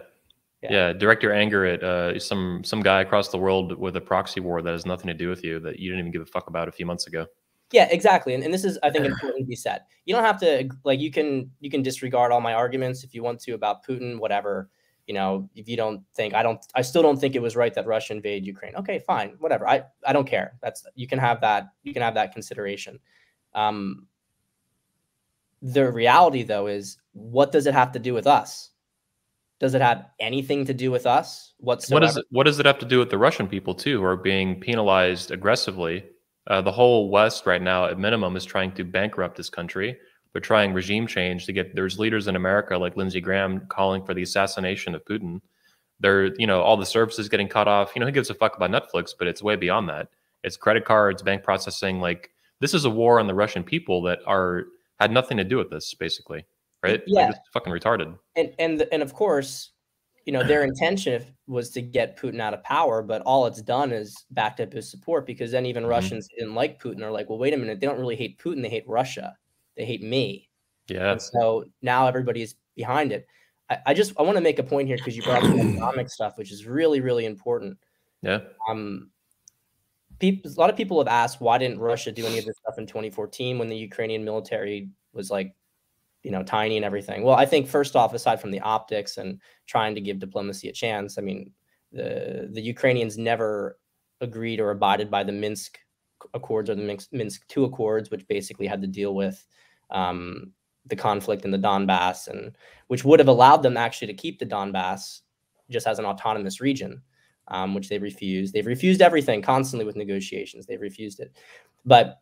Speaker 1: Yeah. yeah. direct your anger at uh, some some guy across the world with a proxy war that has nothing to do with you that you didn't even give a fuck about a few months ago.
Speaker 2: Yeah, exactly. And, and this is I think important to be said. You don't have to like you can you can disregard all my arguments if you want to about Putin, whatever. You know, if you don't think I don't I still don't think it was right that Russia invaded Ukraine. Okay, fine, whatever. I I don't care. That's you can have that you can have that consideration. Um the reality though is what does it have to do with us? Does it have anything to do with us whatsoever?
Speaker 1: What does it, what does it have to do with the Russian people too, who are being penalized aggressively? Uh, the whole West right now, at minimum, is trying to bankrupt this country. They're trying regime change to get. There's leaders in America like Lindsey Graham calling for the assassination of Putin. There, you know, all the services getting cut off. You know, who gives a fuck about Netflix? But it's way beyond that. it's credit cards, bank processing. Like this is a war on the Russian people that are had nothing to do with this, basically, right?
Speaker 2: Yeah,
Speaker 1: like, fucking retarded.
Speaker 2: And and and of course, you know their intention was to get Putin out of power, but all it's done is backed up his support because then even mm-hmm. Russians didn't like Putin are like, well, wait a minute, they don't really hate Putin, they hate Russia, they hate me.
Speaker 1: Yeah.
Speaker 2: And so now everybody's behind it. I, I just I want to make a point here because you brought up the economic stuff, which is really really important.
Speaker 1: Yeah.
Speaker 2: Um, people, a lot of people have asked why didn't Russia do any of this stuff in 2014 when the Ukrainian military was like, you know, tiny and everything. Well, I think first off, aside from the optics and trying to give diplomacy a chance, I mean, the the Ukrainians never agreed or abided by the Minsk Accords or the Minsk, Minsk Two Accords, which basically had to deal with um, the conflict in the Donbass, and which would have allowed them actually to keep the Donbass just as an autonomous region um, which they've refused. They've refused everything constantly with negotiations. They've refused it. But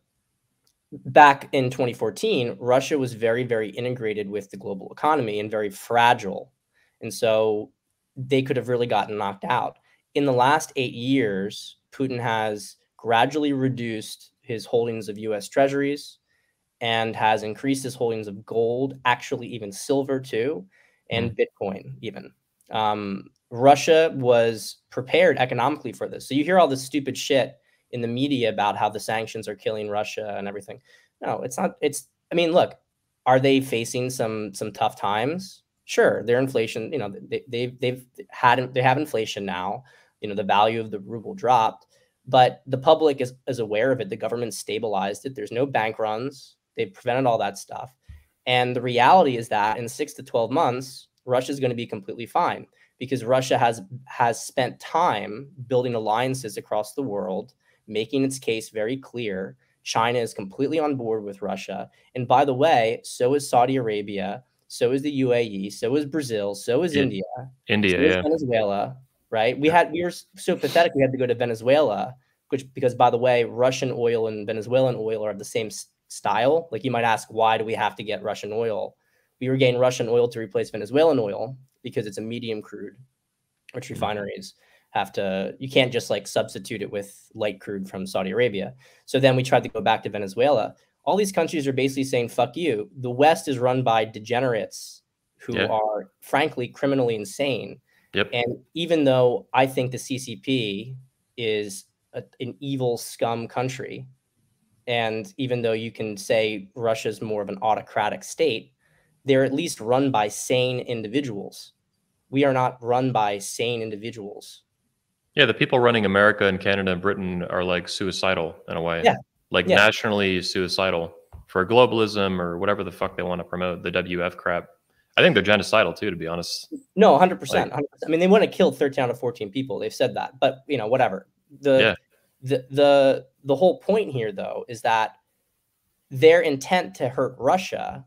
Speaker 2: back in 2014, Russia was very, very integrated with the global economy and very fragile. And so they could have really gotten knocked out. In the last eight years, Putin has gradually reduced his holdings of US treasuries and has increased his holdings of gold, actually, even silver too, and mm. Bitcoin, even. Um, Russia was prepared economically for this. So you hear all this stupid shit in the media about how the sanctions are killing Russia and everything. No, it's not. It's. I mean, look, are they facing some some tough times? Sure, their inflation. You know, they, they've they've had they have inflation now. You know, the value of the ruble dropped, but the public is is aware of it. The government stabilized it. There's no bank runs. They've prevented all that stuff. And the reality is that in six to twelve months, Russia is going to be completely fine because Russia has has spent time building alliances across the world, making its case very clear. China is completely on board with Russia, and by the way, so is Saudi Arabia, so is the UAE, so is Brazil, so is. India,
Speaker 1: India,
Speaker 2: so
Speaker 1: yeah.
Speaker 2: Venezuela. Right? We had we were so pathetic. We had to go to Venezuela, which because by the way, Russian oil and Venezuelan oil are the same style. Like you might ask, why do we have to get Russian oil? We were getting Russian oil to replace Venezuelan oil because it's a medium crude, which mm-hmm. refineries have to, you can't just like substitute it with light crude from Saudi Arabia. So then we tried to go back to Venezuela. All these countries are basically saying, fuck you. The West is run by degenerates who yeah. are frankly criminally insane.
Speaker 1: Yep.
Speaker 2: And even though I think the CCP is a, an evil scum country, and even though you can say Russia's more of an autocratic state, they're at least run by sane individuals. We are not run by sane individuals.
Speaker 1: Yeah, the people running America and Canada and Britain are like suicidal in a way.
Speaker 2: Yeah.
Speaker 1: Like
Speaker 2: yeah.
Speaker 1: nationally suicidal for globalism or whatever the fuck they want to promote, the WF crap. I think they're genocidal too, to be honest.
Speaker 2: No, 100%. Like, 100%. I mean, they want to kill 13 out of 14 people. They've said that, but you know, whatever. The, yeah. The, the, the whole point here though, is that their intent to hurt Russia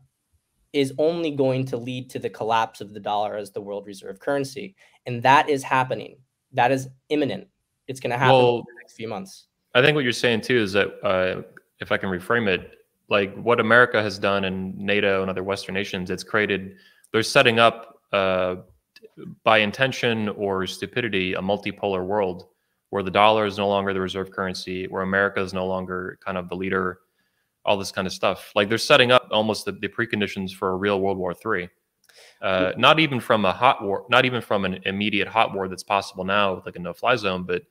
Speaker 2: is only going to lead to the collapse of the dollar as the world reserve currency. And that is happening. That is imminent. It's going to happen well, in the next few months.
Speaker 1: I think what you're saying too is that uh, if I can reframe it, like what America has done and NATO and other Western nations, it's created, they're setting up uh, by intention or stupidity a multipolar world where the dollar is no longer the reserve currency, where America is no longer kind of the leader all this kind of stuff. Like they're setting up almost the, the preconditions for a real World War III. Uh, not even from a hot war, not even from an immediate hot war that's possible now with like a no-fly zone, but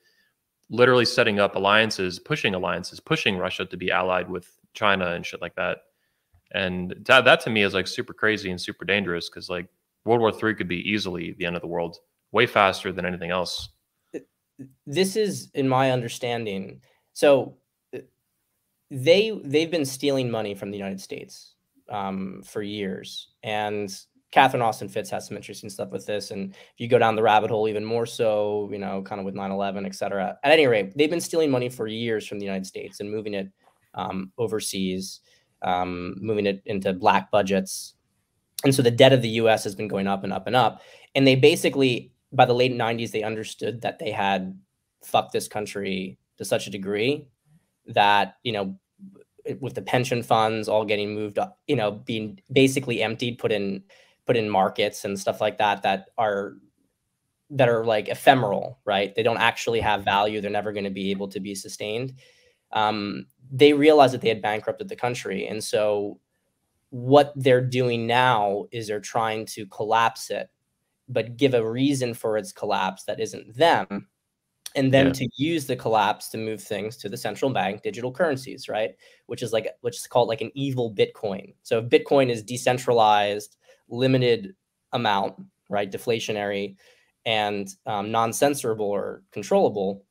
Speaker 1: literally setting up alliances, pushing alliances, pushing Russia to be allied with China and shit like that. And that, that to me is like super crazy and super dangerous because like World War III could be easily the end of the world, way faster than anything else.
Speaker 2: This is, in my understanding, so they they've been stealing money from the United States um, for years, and Catherine Austin Fitts has some interesting stuff with this. And if you go down the rabbit hole even more so, you know, kind of with 9-11, et cetera. At any rate, they've been stealing money for years from the United States and moving it um, overseas, um, moving it into black budgets. And so the debt of the US has been going up and up and up. And they basically, by the late 90s, they understood that they had fucked this country to such a degree that you know with the pension funds all getting moved up you know being basically emptied put in put in markets and stuff like that that are that are like ephemeral, right? They don't actually have value. They're never going to be able to be sustained. Um, they realized that they had bankrupted the country, and so what they're doing now is they're trying to collapse it, but give a reason for its collapse that isn't them, and then yeah. to use the collapse to move things to the central bank digital currencies, right? Which is like which is called like an evil Bitcoin. So if Bitcoin is decentralized, limited amount, right? Deflationary and um, non-censorable or controllable.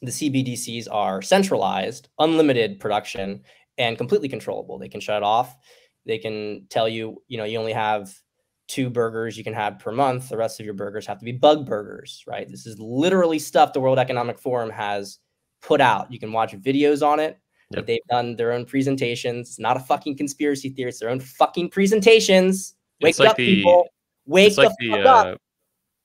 Speaker 2: The CBDCs are centralized, unlimited production, and completely controllable. They can shut off. They can tell you, you know, you only have two burgers you can have per month. The rest of your burgers have to be bug burgers, right? This is literally stuff the World Economic Forum has put out. You can watch videos on it. Yep. They've done their own presentations. It's not a fucking conspiracy theory. It's their own fucking presentations. Wake like up, the, people. Wake
Speaker 1: like
Speaker 2: the,
Speaker 1: the uh, up.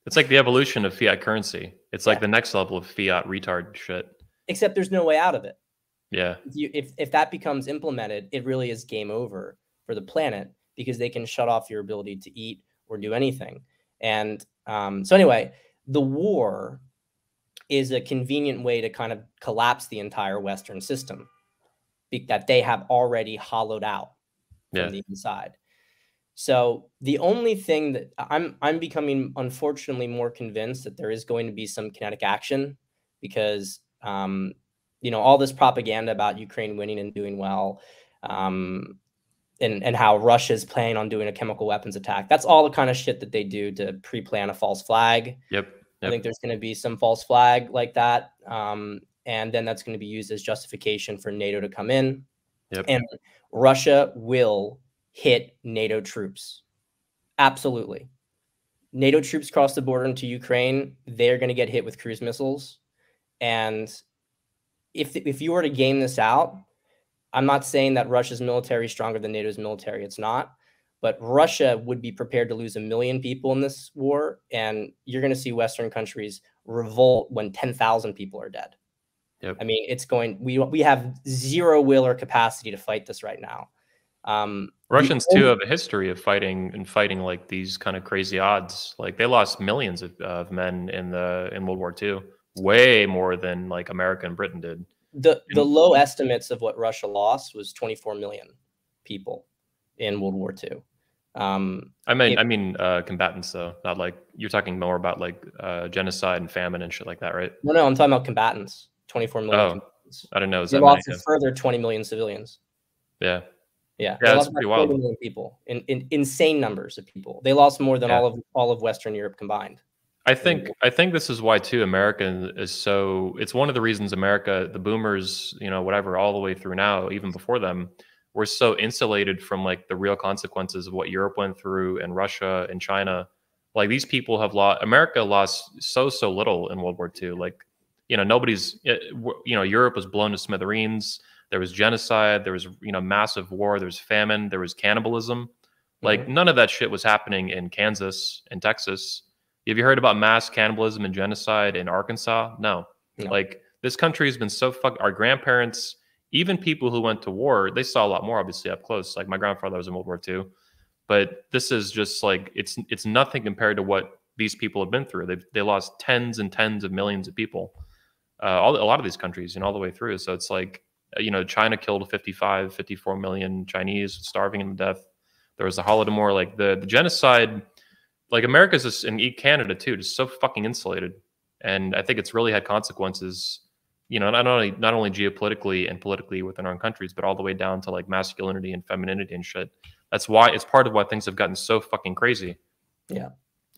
Speaker 1: It's like the evolution of fiat currency. It's yeah. like the next level of fiat retard shit.
Speaker 2: Except there's no way out of it.
Speaker 1: Yeah.
Speaker 2: You, if, if that becomes implemented, it really is game over for the planet because they can shut off your ability to eat or do anything. And um, so, anyway, the war is a convenient way to kind of collapse the entire Western system that they have already hollowed out yeah. from the inside. So the only thing that I'm I'm becoming unfortunately more convinced that there is going to be some kinetic action because um, you know all this propaganda about Ukraine winning and doing well um, and and how Russia's planning on doing a chemical weapons attack. That's all the kind of shit that they do to pre-plan a false flag.
Speaker 1: Yep. yep.
Speaker 2: I think there's going to be some false flag like that, um, and then that's going to be used as justification for NATO to come in.
Speaker 1: Yep.
Speaker 2: And Russia will hit NATO troops. Absolutely. NATO troops cross the border into Ukraine. They're going to get hit with cruise missiles, and if if you were to game this out, I'm not saying that Russia's military is stronger than NATO's military. It's not. But Russia would be prepared to lose a million people in this war. And you're going to see Western countries revolt when 10,000 people are dead.
Speaker 1: Yep.
Speaker 2: I mean, it's going, we, we have zero will or capacity to fight this right now. Um,
Speaker 1: Russians too have a history of fighting and fighting like these kind of crazy odds. Like they lost millions of, of men in the in World War II, way more than like America and Britain did
Speaker 2: the the low estimates of what Russia lost was 24 million people in World War II. Um,
Speaker 1: I mean, it, I mean, uh, combatants though, not like you're talking more about like uh, genocide and famine and shit like that, right?
Speaker 2: No, no, I'm talking about combatants. 24 million. Oh, combatants.
Speaker 1: I don't know. Is
Speaker 2: they lost a further 20 million civilians.
Speaker 1: Yeah.
Speaker 2: Yeah,
Speaker 1: yeah, that's pretty wild.
Speaker 2: Million people, in, in insane numbers of people. They lost more than yeah. all of all of Western Europe combined.
Speaker 1: I think I think this is why too America is so it's one of the reasons America the boomers you know whatever all the way through now even before them were so insulated from like the real consequences of what Europe went through and Russia and China. Like these people have lost America lost so so little in World War II like you know nobody's eh, you know Europe was blown to smithereens. There was genocide. There was you know massive war. There was famine. There was cannibalism. Like mm-hmm. none of that shit was happening in Kansas and Texas have you heard about mass cannibalism and genocide in Arkansas? No. no. Like this country has been so fucked. Our grandparents, even people who went to war, they saw a lot more obviously up close. Like my grandfather was in World War II, but this is just like it's it's nothing compared to what these people have been through. They they lost tens and tens of millions of people. Uh, all, a lot of these countries, you know, all the way through. So it's like, uh, you know, China killed 55, 54 million Chinese starving to death. There was the Holodomor, like the, the genocide like America's just and Canada too, just so fucking insulated. And I think it's really had consequences, you know, not only not only geopolitically and politically within our own countries, but all the way down to like masculinity and femininity and shit. That's why it's part of why things have gotten so fucking crazy.
Speaker 2: Yeah.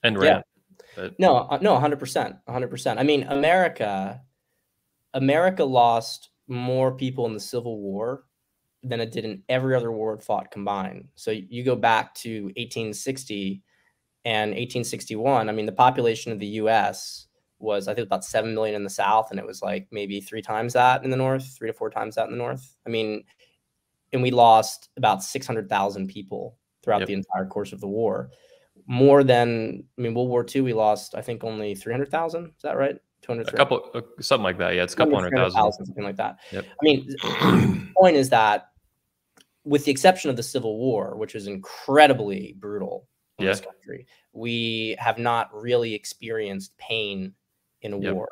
Speaker 1: And yeah.
Speaker 2: But, no, uh, no, hundred percent, hundred percent. I mean, America, America lost more people in the Civil War than it did in every other war it fought combined. So you go back to 1860 and 1861, I mean, the population of the U.S. was I think about seven million in the South, and it was like maybe three times that in the North, three to four times that in the North. I mean, and we lost about 600,000 people throughout yep. the entire course of the war. More than I mean, World War II, we lost I think only 300,000. Is that right?
Speaker 1: 200, a couple, uh, something like that. Yeah, it's a couple hundred thousand,
Speaker 2: something like that.
Speaker 1: Yep.
Speaker 2: I mean, the point is that, with the exception of the Civil War, which was incredibly brutal in
Speaker 1: yeah.
Speaker 2: this country. we have not really experienced pain in yep. war.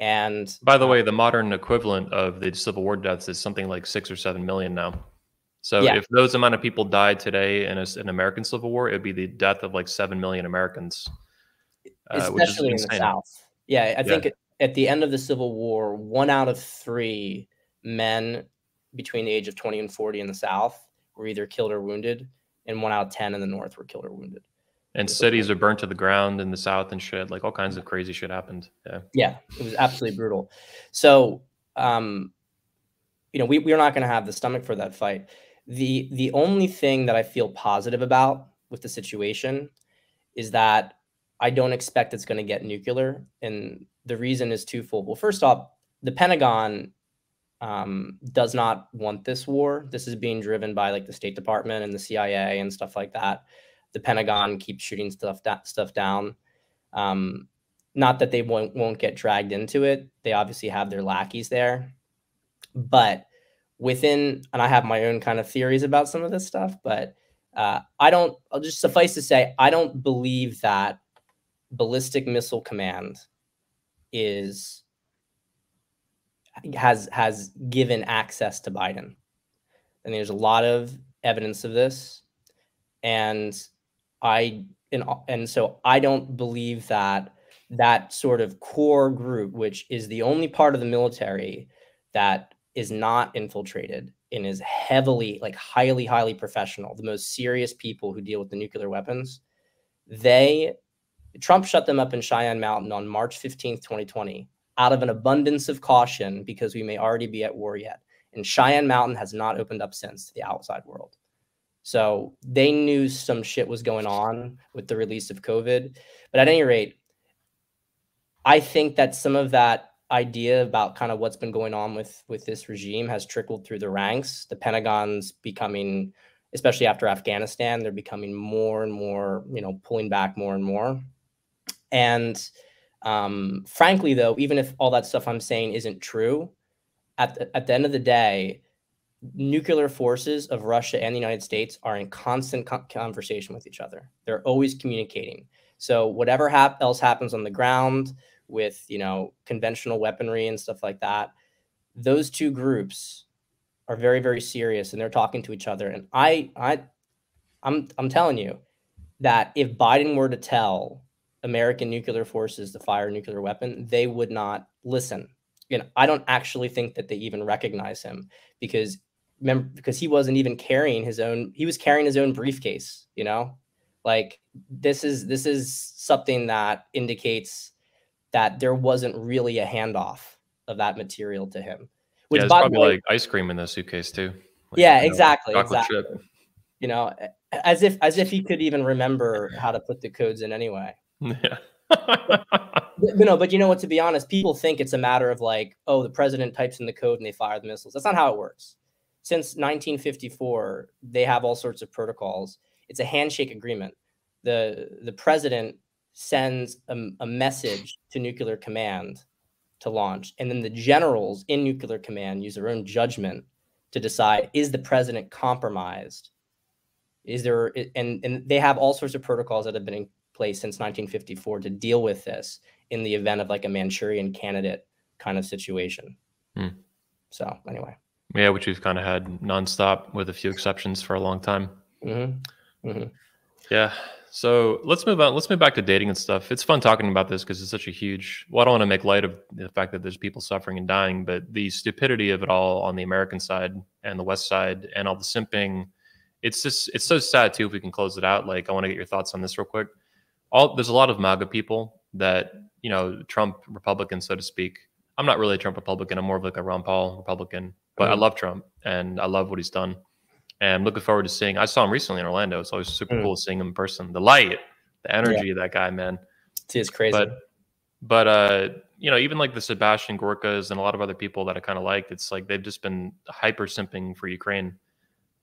Speaker 2: And
Speaker 1: by the uh, way, the modern equivalent of the Civil War deaths is something like six or seven million now. So yeah. if those amount of people died today in a, an American Civil War, it would be the death of like seven million Americans,
Speaker 2: uh, especially in the South. Yeah, I think yeah. at the end of the Civil War, one out of three men between the age of 20 and 40 in the South were either killed or wounded, and one out of 10 in the North were killed or wounded.
Speaker 1: And cities are burnt to the ground in the South and shit. Like all kinds of crazy shit happened. Yeah.
Speaker 2: Yeah. It was absolutely brutal. So, um, you know, we, we're not going to have the stomach for that fight. The, the only thing that I feel positive about with the situation is that I don't expect it's going to get nuclear. And the reason is twofold. Well, first off, the Pentagon um, does not want this war. This is being driven by like the State Department and the CIA and stuff like that. The Pentagon keeps shooting stuff da- stuff down. Um, not that they won't won't get dragged into it. They obviously have their lackeys there, but within and I have my own kind of theories about some of this stuff. But uh, I don't. I'll just suffice to say I don't believe that ballistic missile command is has has given access to Biden. And there's a lot of evidence of this. And I and, and so I don't believe that that sort of core group, which is the only part of the military that is not infiltrated and is heavily, like highly, highly professional, the most serious people who deal with the nuclear weapons, they Trump shut them up in Cheyenne Mountain on March 15th, 2020 out of an abundance of caution because we may already be at war yet. And Cheyenne Mountain has not opened up since to the outside world. So they knew some shit was going on with the release of COVID. But at any rate, I think that some of that idea about kind of what's been going on with with this regime has trickled through the ranks. The Pentagon's becoming, especially after Afghanistan, they're becoming more and more, you know, pulling back more and more. And um, frankly, though, even if all that stuff I'm saying isn't true, at the, at the end of the day, nuclear forces of Russia and the United States are in constant co- conversation with each other. They're always communicating. So whatever hap- else happens on the ground with you know conventional weaponry and stuff like that, those two groups are very very serious and they're talking to each other. And I I I'm I'm telling you that if Biden were to tell American nuclear forces to fire a nuclear weapon, they would not listen. You know, I don't actually think that they even recognize him because remember because he wasn't even carrying his own he was carrying his own briefcase, you know? Like this is this is something that indicates that there wasn't really a handoff of that material to him.
Speaker 1: Which yeah, it's probably way, like ice cream in the suitcase too.
Speaker 2: Like, yeah, you know, exactly. exactly. Chip. You know, as if as if he could even remember how to put the codes in anyway. Yeah. but, no, but you know what? To be honest, people think it's a matter of like, oh, the president types in the code and they fire the missiles. That's not how it works. Since 1954, they have all sorts of protocols. It's a handshake agreement. the The president sends a, a message to nuclear command to launch, and then the generals in nuclear command use their own judgment to decide: is the president compromised? Is there and and they have all sorts of protocols that have been place since 1954 to deal with this in the event of like a Manchurian candidate kind of situation. Hmm. So anyway.
Speaker 1: Yeah, which we've kind of had nonstop with a few exceptions for a long time. Mm-hmm. Mm-hmm. Yeah. So let's move on. Let's move back to dating and stuff. It's fun talking about this because it's such a huge. Well, I don't want to make light of the fact that there's people suffering and dying, but the stupidity of it all on the American side and the West side and all the simping. It's just it's so sad too. If we can close it out, like I want to get your thoughts on this real quick all there's a lot of MAGA people that you know Trump Republican, so to speak. I'm not really a Trump Republican. I'm more of like a Ron Paul Republican, but mm. I love Trump and I love what he's done. And I'm looking forward to seeing. I saw him recently in Orlando. It's always super mm. cool seeing him in person. The light, the energy yeah. of that guy, man.
Speaker 2: It's crazy.
Speaker 1: But but uh, you know, even like the Sebastian Gorkas and a lot of other people that I kind of liked, it's like they've just been hyper simping for Ukraine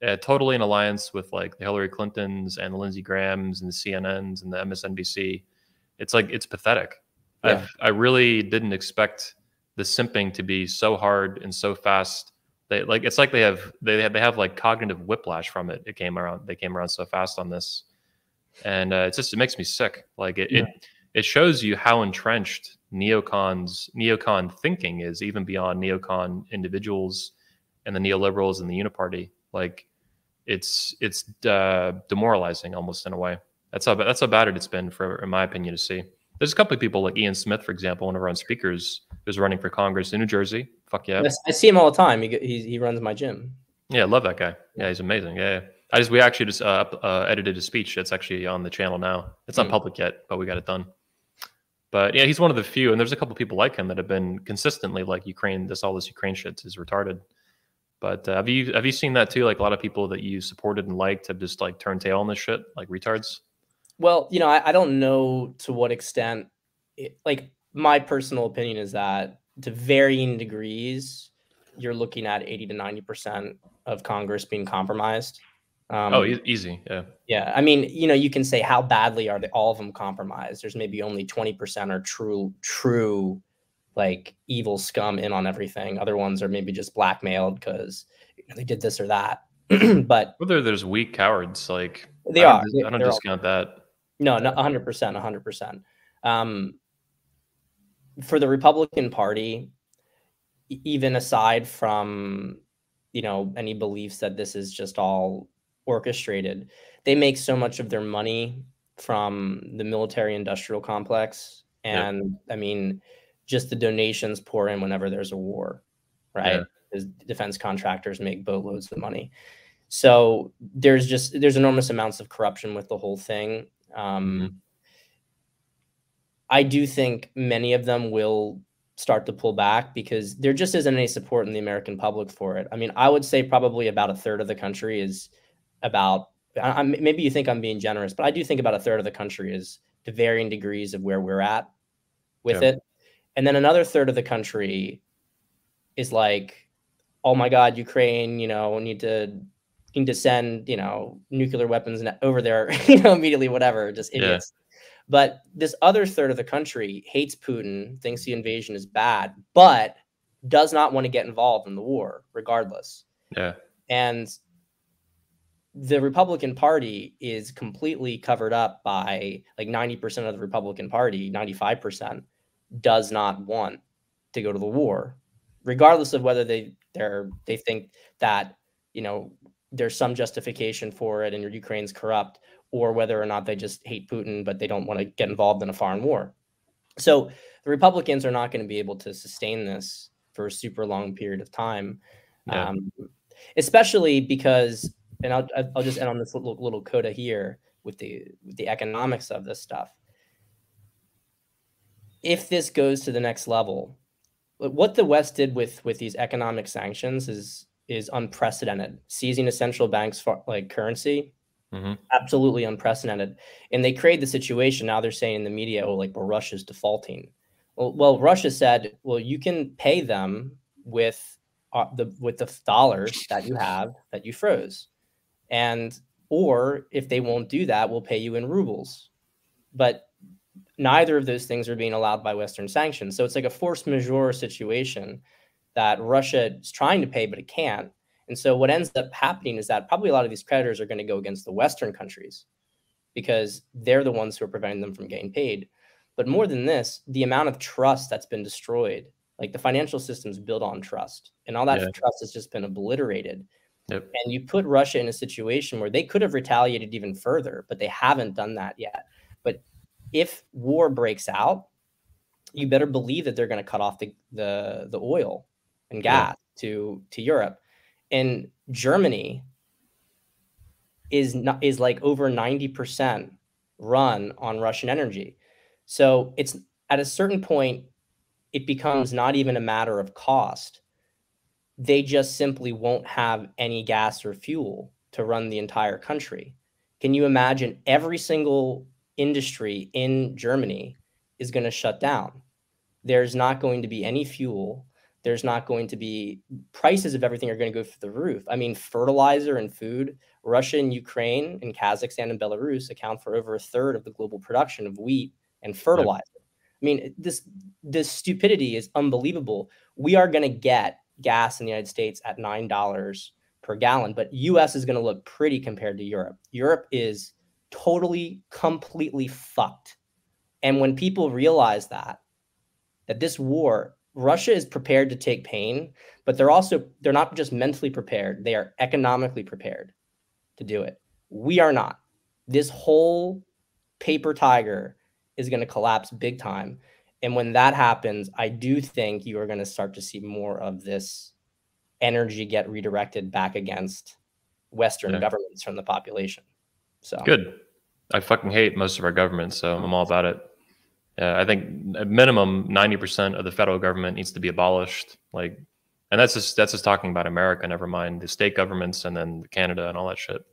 Speaker 1: uh, totally in alliance with like the Hillary Clintons and the Lindsey Grahams and the CNNs and the MSNBC. It's like it's pathetic. Yeah. i I really didn't expect the simping to be so hard and so fast. They like it's like they have they have, they have like cognitive whiplash from it. It came around they came around so fast on this. and uh, it's just it makes me sick. Like it,
Speaker 2: Yeah.
Speaker 1: it it shows you how entrenched neocons neocon thinking is, even beyond neocon individuals and the neoliberals and the uniparty. Like it's it's uh, demoralizing almost in a way. That's how that's how bad it's been for, in my opinion, to see. There's a couple of people like Ian Smith, for example, one of our own speakers, who's running for Congress in New Jersey. Fuck yeah,
Speaker 2: I see him all the time. He he, he runs my gym.
Speaker 1: yeah, I love that guy. Yeah, he's amazing. Yeah, yeah. I just we actually just uh, uh, edited a speech that's actually on the channel now. It's not
Speaker 2: Hmm.
Speaker 1: public yet, but we got it done. But yeah, he's one of the few, and there's a couple of people like him that have been consistently like Ukraine. This all this Ukraine shit is retarded. But uh, have you have you seen that too? Like a lot of people that you supported and liked have just like turned tail on this shit, like retards.
Speaker 2: Well, you know, I, I don't know to what extent, it, like, my personal opinion is that to varying degrees, you're looking at 80 to 90% of Congress being compromised. Um,
Speaker 1: oh, e- easy. Yeah,
Speaker 2: yeah. I mean, you know, you can say how badly are they, all of them compromised? There's maybe only 20% are true, true, like evil scum in on everything. Other ones are maybe just blackmailed because they did this or that. but
Speaker 1: whether there's weak cowards, like
Speaker 2: they
Speaker 1: I
Speaker 2: are.
Speaker 1: I don't
Speaker 2: they're all-
Speaker 1: discount that.
Speaker 2: No, not 100%, 100%. Um, for the Republican Party, even aside from, you know, any beliefs that this is just all orchestrated, they make so much of their money from the military industrial complex. And I mean, just the donations pour in whenever there's a war, right?
Speaker 1: Yeah.
Speaker 2: Because defense contractors make boatloads of money. So there's just there's enormous amounts of corruption with the whole thing. Um, I do think many of them will start to pull back because there just isn't any support in the American public for it. I mean, I would say probably about a third of the country is about. I, maybe you think I'm being generous, but I do think about a third of the country is to varying degrees of where we're at with
Speaker 1: Yeah.
Speaker 2: it, and then another third of the country is like, oh my God, Ukraine, you know, need to need to send you know nuclear weapons over there, you know, immediately, whatever, just
Speaker 1: Yeah.
Speaker 2: idiots. But this other third of the country hates Putin, thinks the invasion is bad, but does not want to get involved in the war, regardless.
Speaker 1: Yeah,
Speaker 2: And the Republican Party is completely covered up by like 90% of the Republican Party, 95% does not want to go to the war, regardless of whether they they're they think that, you know, there's some justification for it and Ukraine's corrupt, or whether or not they just hate Putin, but they don't want to get involved in a foreign war. So the Republicans are not going to be able to sustain this for a super long period of time.
Speaker 1: Yeah.
Speaker 2: Um, especially because, and I'll, I'll just end on this little, little coda here with the with the economics of this stuff. If this goes to the next level, what the West did with with these economic sanctions is is unprecedented. Seizing a central bank's for, like currency,
Speaker 1: Mhm.
Speaker 2: absolutely unprecedented. And they create the situation. Now they're saying in the media, oh, like, well, Russia's defaulting. Well, well, Russia said, well, you can pay them with uh, the with the dollars that you have that you froze, and or if they won't do that, we'll pay you in rubles. But neither of those things are being allowed by Western sanctions. So it's like a force majeure situation that Russia is trying to pay, but it can't. And so what ends up happening is that probably a lot of these creditors are going to go against the Western countries because they're the ones who are preventing them from getting paid. But more than this, the amount of trust that's been destroyed, like the financial system's built on trust, and all that
Speaker 1: Yeah.
Speaker 2: trust has just been obliterated.
Speaker 1: Yep.
Speaker 2: And you put Russia in a situation where they could have retaliated even further, but they haven't done that yet. But if war breaks out, you better believe that they're going to cut off the, the the oil and
Speaker 1: Yeah.
Speaker 2: gas to to Europe. And Germany is not is like over 90% run on Russian energy. So it's at a certain point, it becomes not even a matter of cost. They just simply won't have any gas or fuel to run the entire country. Can you imagine every single industry in Germany is going to shut down? There's not going to be any fuel. There's not going to be prices of everything are going to go through the roof. I mean, fertilizer and food, Russia and Ukraine and Kazakhstan and Belarus account for over a third of the global production of wheat and fertilizer. I mean, this this stupidity is unbelievable. We are going to get gas in the United States at nine dollars per gallon, but U.S. is going to look pretty compared to Europe. Europe is totally, completely fucked. And when people realize that, that this war, Russia is prepared to take pain, but they're also, they're not just mentally prepared, they are economically prepared to do it. We are not. This whole paper tiger is going to collapse big time. And when that happens, I do think you are going to start to see more of this energy get redirected back against Western yeah. governments from the population. So
Speaker 1: good. I fucking hate most of our government, so I'm all about it. Yeah, I think at minimum 90% of the federal government needs to be abolished. Like, and that's just that's just talking about America. Never mind the state governments and then Canada and all that shit.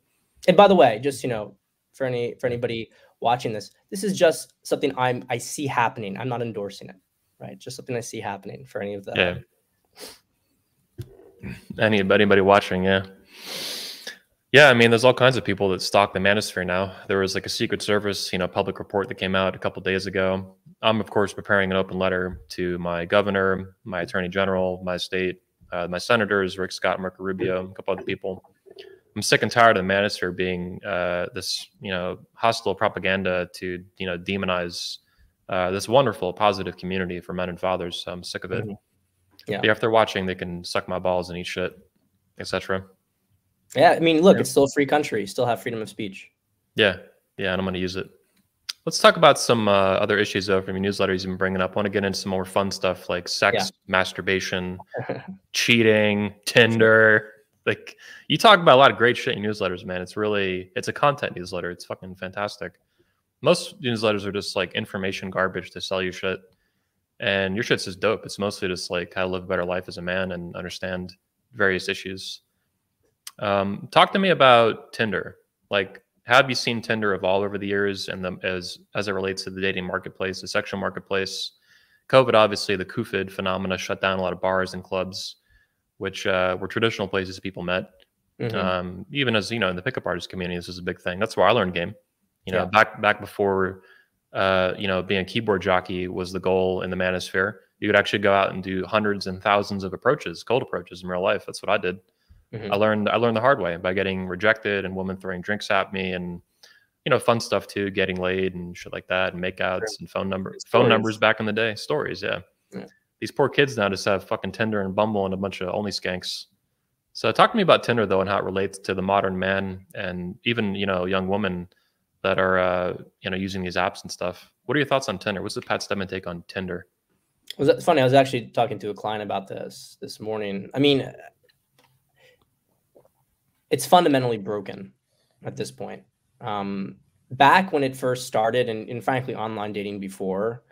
Speaker 2: And by the way, just you know, for any for anybody watching this, this is just something I'm I see happening. I'm not endorsing it, right? Just something I see happening for any of the
Speaker 1: yeah. Anybody, anybody watching, yeah. Yeah, I mean, there's all kinds of people that stalk the manosphere now. There was like a Secret Service, you know, public report that came out a couple days ago. I'm, of course, preparing an open letter to my governor, my attorney general, my state, uh, my senators, Rick Scott, Marco Rubio, a couple other people. I'm sick and tired of the manosphere being uh, this, you know, hostile propaganda to, you know, demonize uh, this wonderful, positive community for men and fathers. So I'm sick of it. Mm-hmm. Yeah. yeah. If they're watching, they can suck my balls and eat shit, etc.
Speaker 2: Yeah, I mean, look, yeah. it's still a free country. You still have freedom of speech.
Speaker 1: Yeah, yeah, and I'm going to use it. Let's talk about some uh, other issues though from your newsletters you've been bringing up. I want to get into some more fun stuff like sex, yeah. masturbation, cheating, Tinder. Like you talk about a lot of great shit in newsletters, man. It's really it's a content newsletter. It's fucking fantastic. Most newsletters are just like information garbage to sell you shit, and your shit's just dope. It's mostly just like how to live a better life as a man and understand various issues. Um, talk to me about Tinder. Like, have you seen Tinder evolve over the years, and the, as as it relates to the dating marketplace, the sexual marketplace? COVID, obviously, the COVID phenomena shut down a lot of bars and clubs, which uh, were traditional places people met. Mm-hmm. Um, even as you know, in the pickup artist community, this is a big thing. That's where I learned game. You know, yeah. back back before, uh, you know, being a keyboard jockey was the goal in the manosphere. You could actually go out and do hundreds and thousands of approaches, cold approaches in real life. That's what I did. Mm-hmm. I learned I learned the hard way by getting rejected and women throwing drinks at me and you know fun stuff too, getting laid and shit like that, and makeouts sure. and phone numbers, phone numbers back in the day, stories. Yeah. yeah. These poor kids now just have fucking Tinder and Bumble and a bunch of only skanks. So talk to me about Tinder though and how it relates to the modern man and even you know young women that are uh, you know using these apps and stuff. What are your thoughts on Tinder? What's the Pat Stedman take on Tinder?
Speaker 2: Was that funny? I was actually talking to a client about this this morning. I mean, it's fundamentally broken at this point. Um, back when it first started, and, and frankly, online dating before,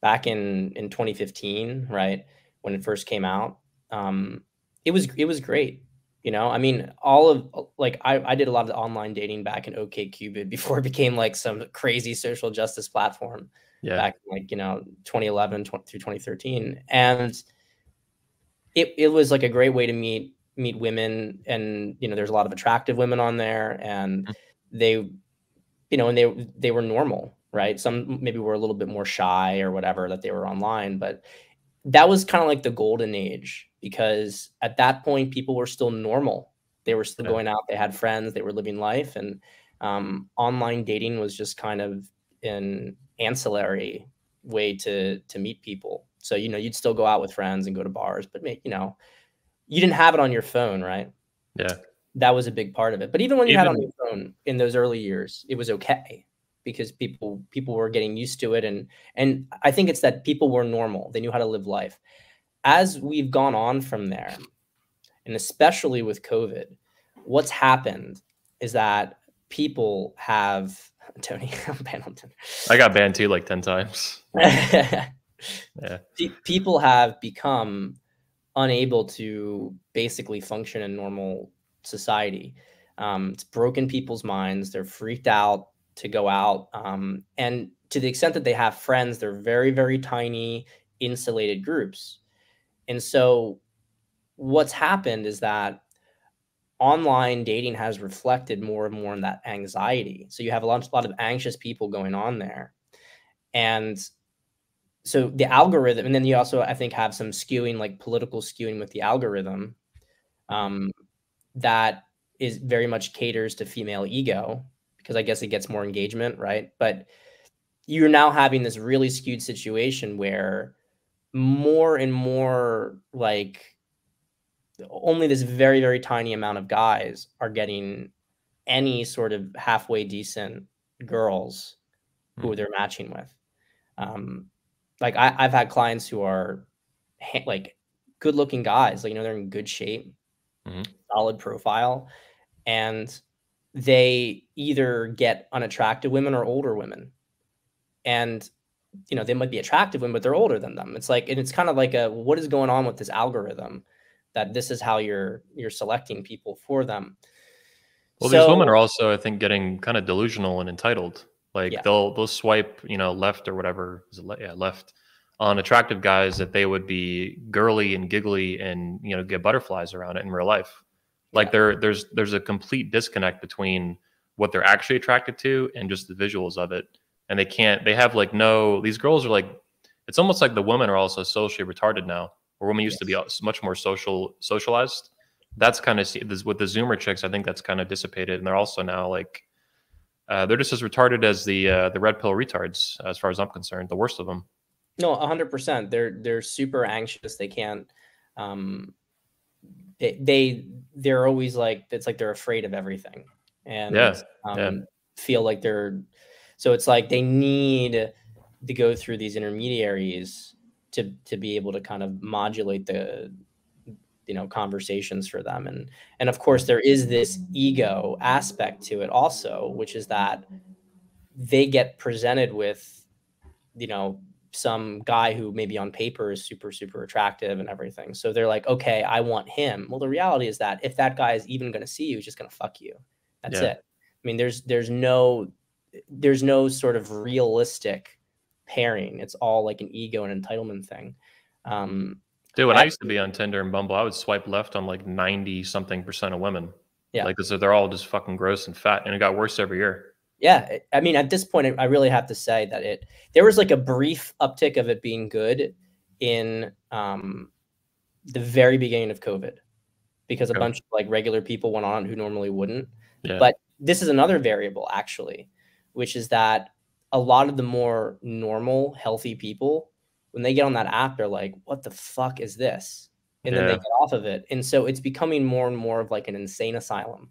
Speaker 2: back in in 2015, right when it first came out, um, it was it was great. You know, I mean, all of like I, I did a lot of the online dating back in OKCupid before it became like some crazy social justice platform. Yeah. Back in like you know 2011 20, through 2013, and it it was like a great way to meet meet women and you know there's a lot of attractive women on there and mm-hmm. they you know and they they were normal right? Some maybe were a little bit more shy or whatever that they were online but that was kind of like the golden age because at that point people were still normal. They were still going out they had friends they were living life and um, online dating was just kind of an ancillary way to to meet people. So you know you'd still go out with friends and go to bars but you know you didn't have it on your phone, right?
Speaker 1: Yeah.
Speaker 2: That was a big part of it. But even when you even, had on your phone in those early years, it was okay because people people were getting used to it and and I think it's that people were normal. They knew how to live life. As we've gone on from there, and especially with COVID, what's happened is that people have Tony, I'm banned on Tinder.
Speaker 1: I got banned too like 10 times. yeah.
Speaker 2: People have become unable to basically function in normal society. Um, it's broken people's minds. They're freaked out to go out. Um, and to the extent that they have friends, they're very, very tiny, insulated groups. And so what's happened is that online dating has reflected more and more on that anxiety. So you have a lot, a lot of anxious people going on there. And so the algorithm, and then you also, I think, have some skewing, like political skewing with the algorithm, um, that is very much caters to female ego because I guess it gets more engagement, right? But you're now having this really skewed situation where more and more like only this very very tiny amount of guys are getting any sort of halfway decent girls who
Speaker 1: Hmm.
Speaker 2: they're matching with um like I, i've had clients who are like good looking guys like you know they're in good shape
Speaker 1: Mhm.
Speaker 2: solid profile and they either get unattractive women or older women and you know they might be attractive women but they're older than them it's like and it's kind of like a what is going on with this algorithm that this is how you're you're selecting people for them
Speaker 1: Well, these women are also, I think, getting kind of delusional and entitled. Like
Speaker 2: Yeah.
Speaker 1: they'll they'll swipe, you know, left or whatever, is it le- yeah, left on attractive guys that they would be girly and giggly and you know get butterflies around it in real life. Like
Speaker 2: Yeah.
Speaker 1: there there's there's a complete disconnect between what they're actually attracted to and just the visuals of it. And they can't. They have like no. These girls are like. It's almost like the women are also socially retarded now. Where women used to be much more social socialized that's kind of with the zoomer chicks i think that's kind of dissipated and they're also now like uh, they're just as retarded as the uh, the red pill retards as far as i'm concerned the worst of them
Speaker 2: No, hundred percent. They're they're super anxious. They can't. Um, they they they're always like it's like they're afraid of everything, and
Speaker 1: Yeah,
Speaker 2: um,
Speaker 1: yeah.
Speaker 2: feel like they're. So it's like they need to go through these intermediaries to to be able to kind of modulate the you know conversations for them. And and of course there is this ego aspect to it also which is that they get presented with you know some guy who maybe on paper is super super attractive and everything. So they're like okay i want him. Well the reality is that if that guy is even going to see you he's just going to fuck you. That's
Speaker 1: Yeah.
Speaker 2: it. I mean there's there's no there's no sort of realistic pairing. It's all like an ego and entitlement thing. Um
Speaker 1: dude when i
Speaker 2: I-
Speaker 1: used to be on tinder and bumble i would swipe left on like 90 something percent of women.
Speaker 2: Yeah.
Speaker 1: like so they're all just fucking gross and fat and it got worse every year.
Speaker 2: Yeah i mean at this point I- really have to say that it there was like a brief uptick of it being good in um the very beginning of covid because a bunch of like regular people went on who normally wouldn't.
Speaker 1: Yeah.
Speaker 2: But- this is another variable actually which is that a lot of the more normal healthy people when they get on that app they're like what the fuck is this and then they get off of it and so it's becoming more and more of like an insane asylum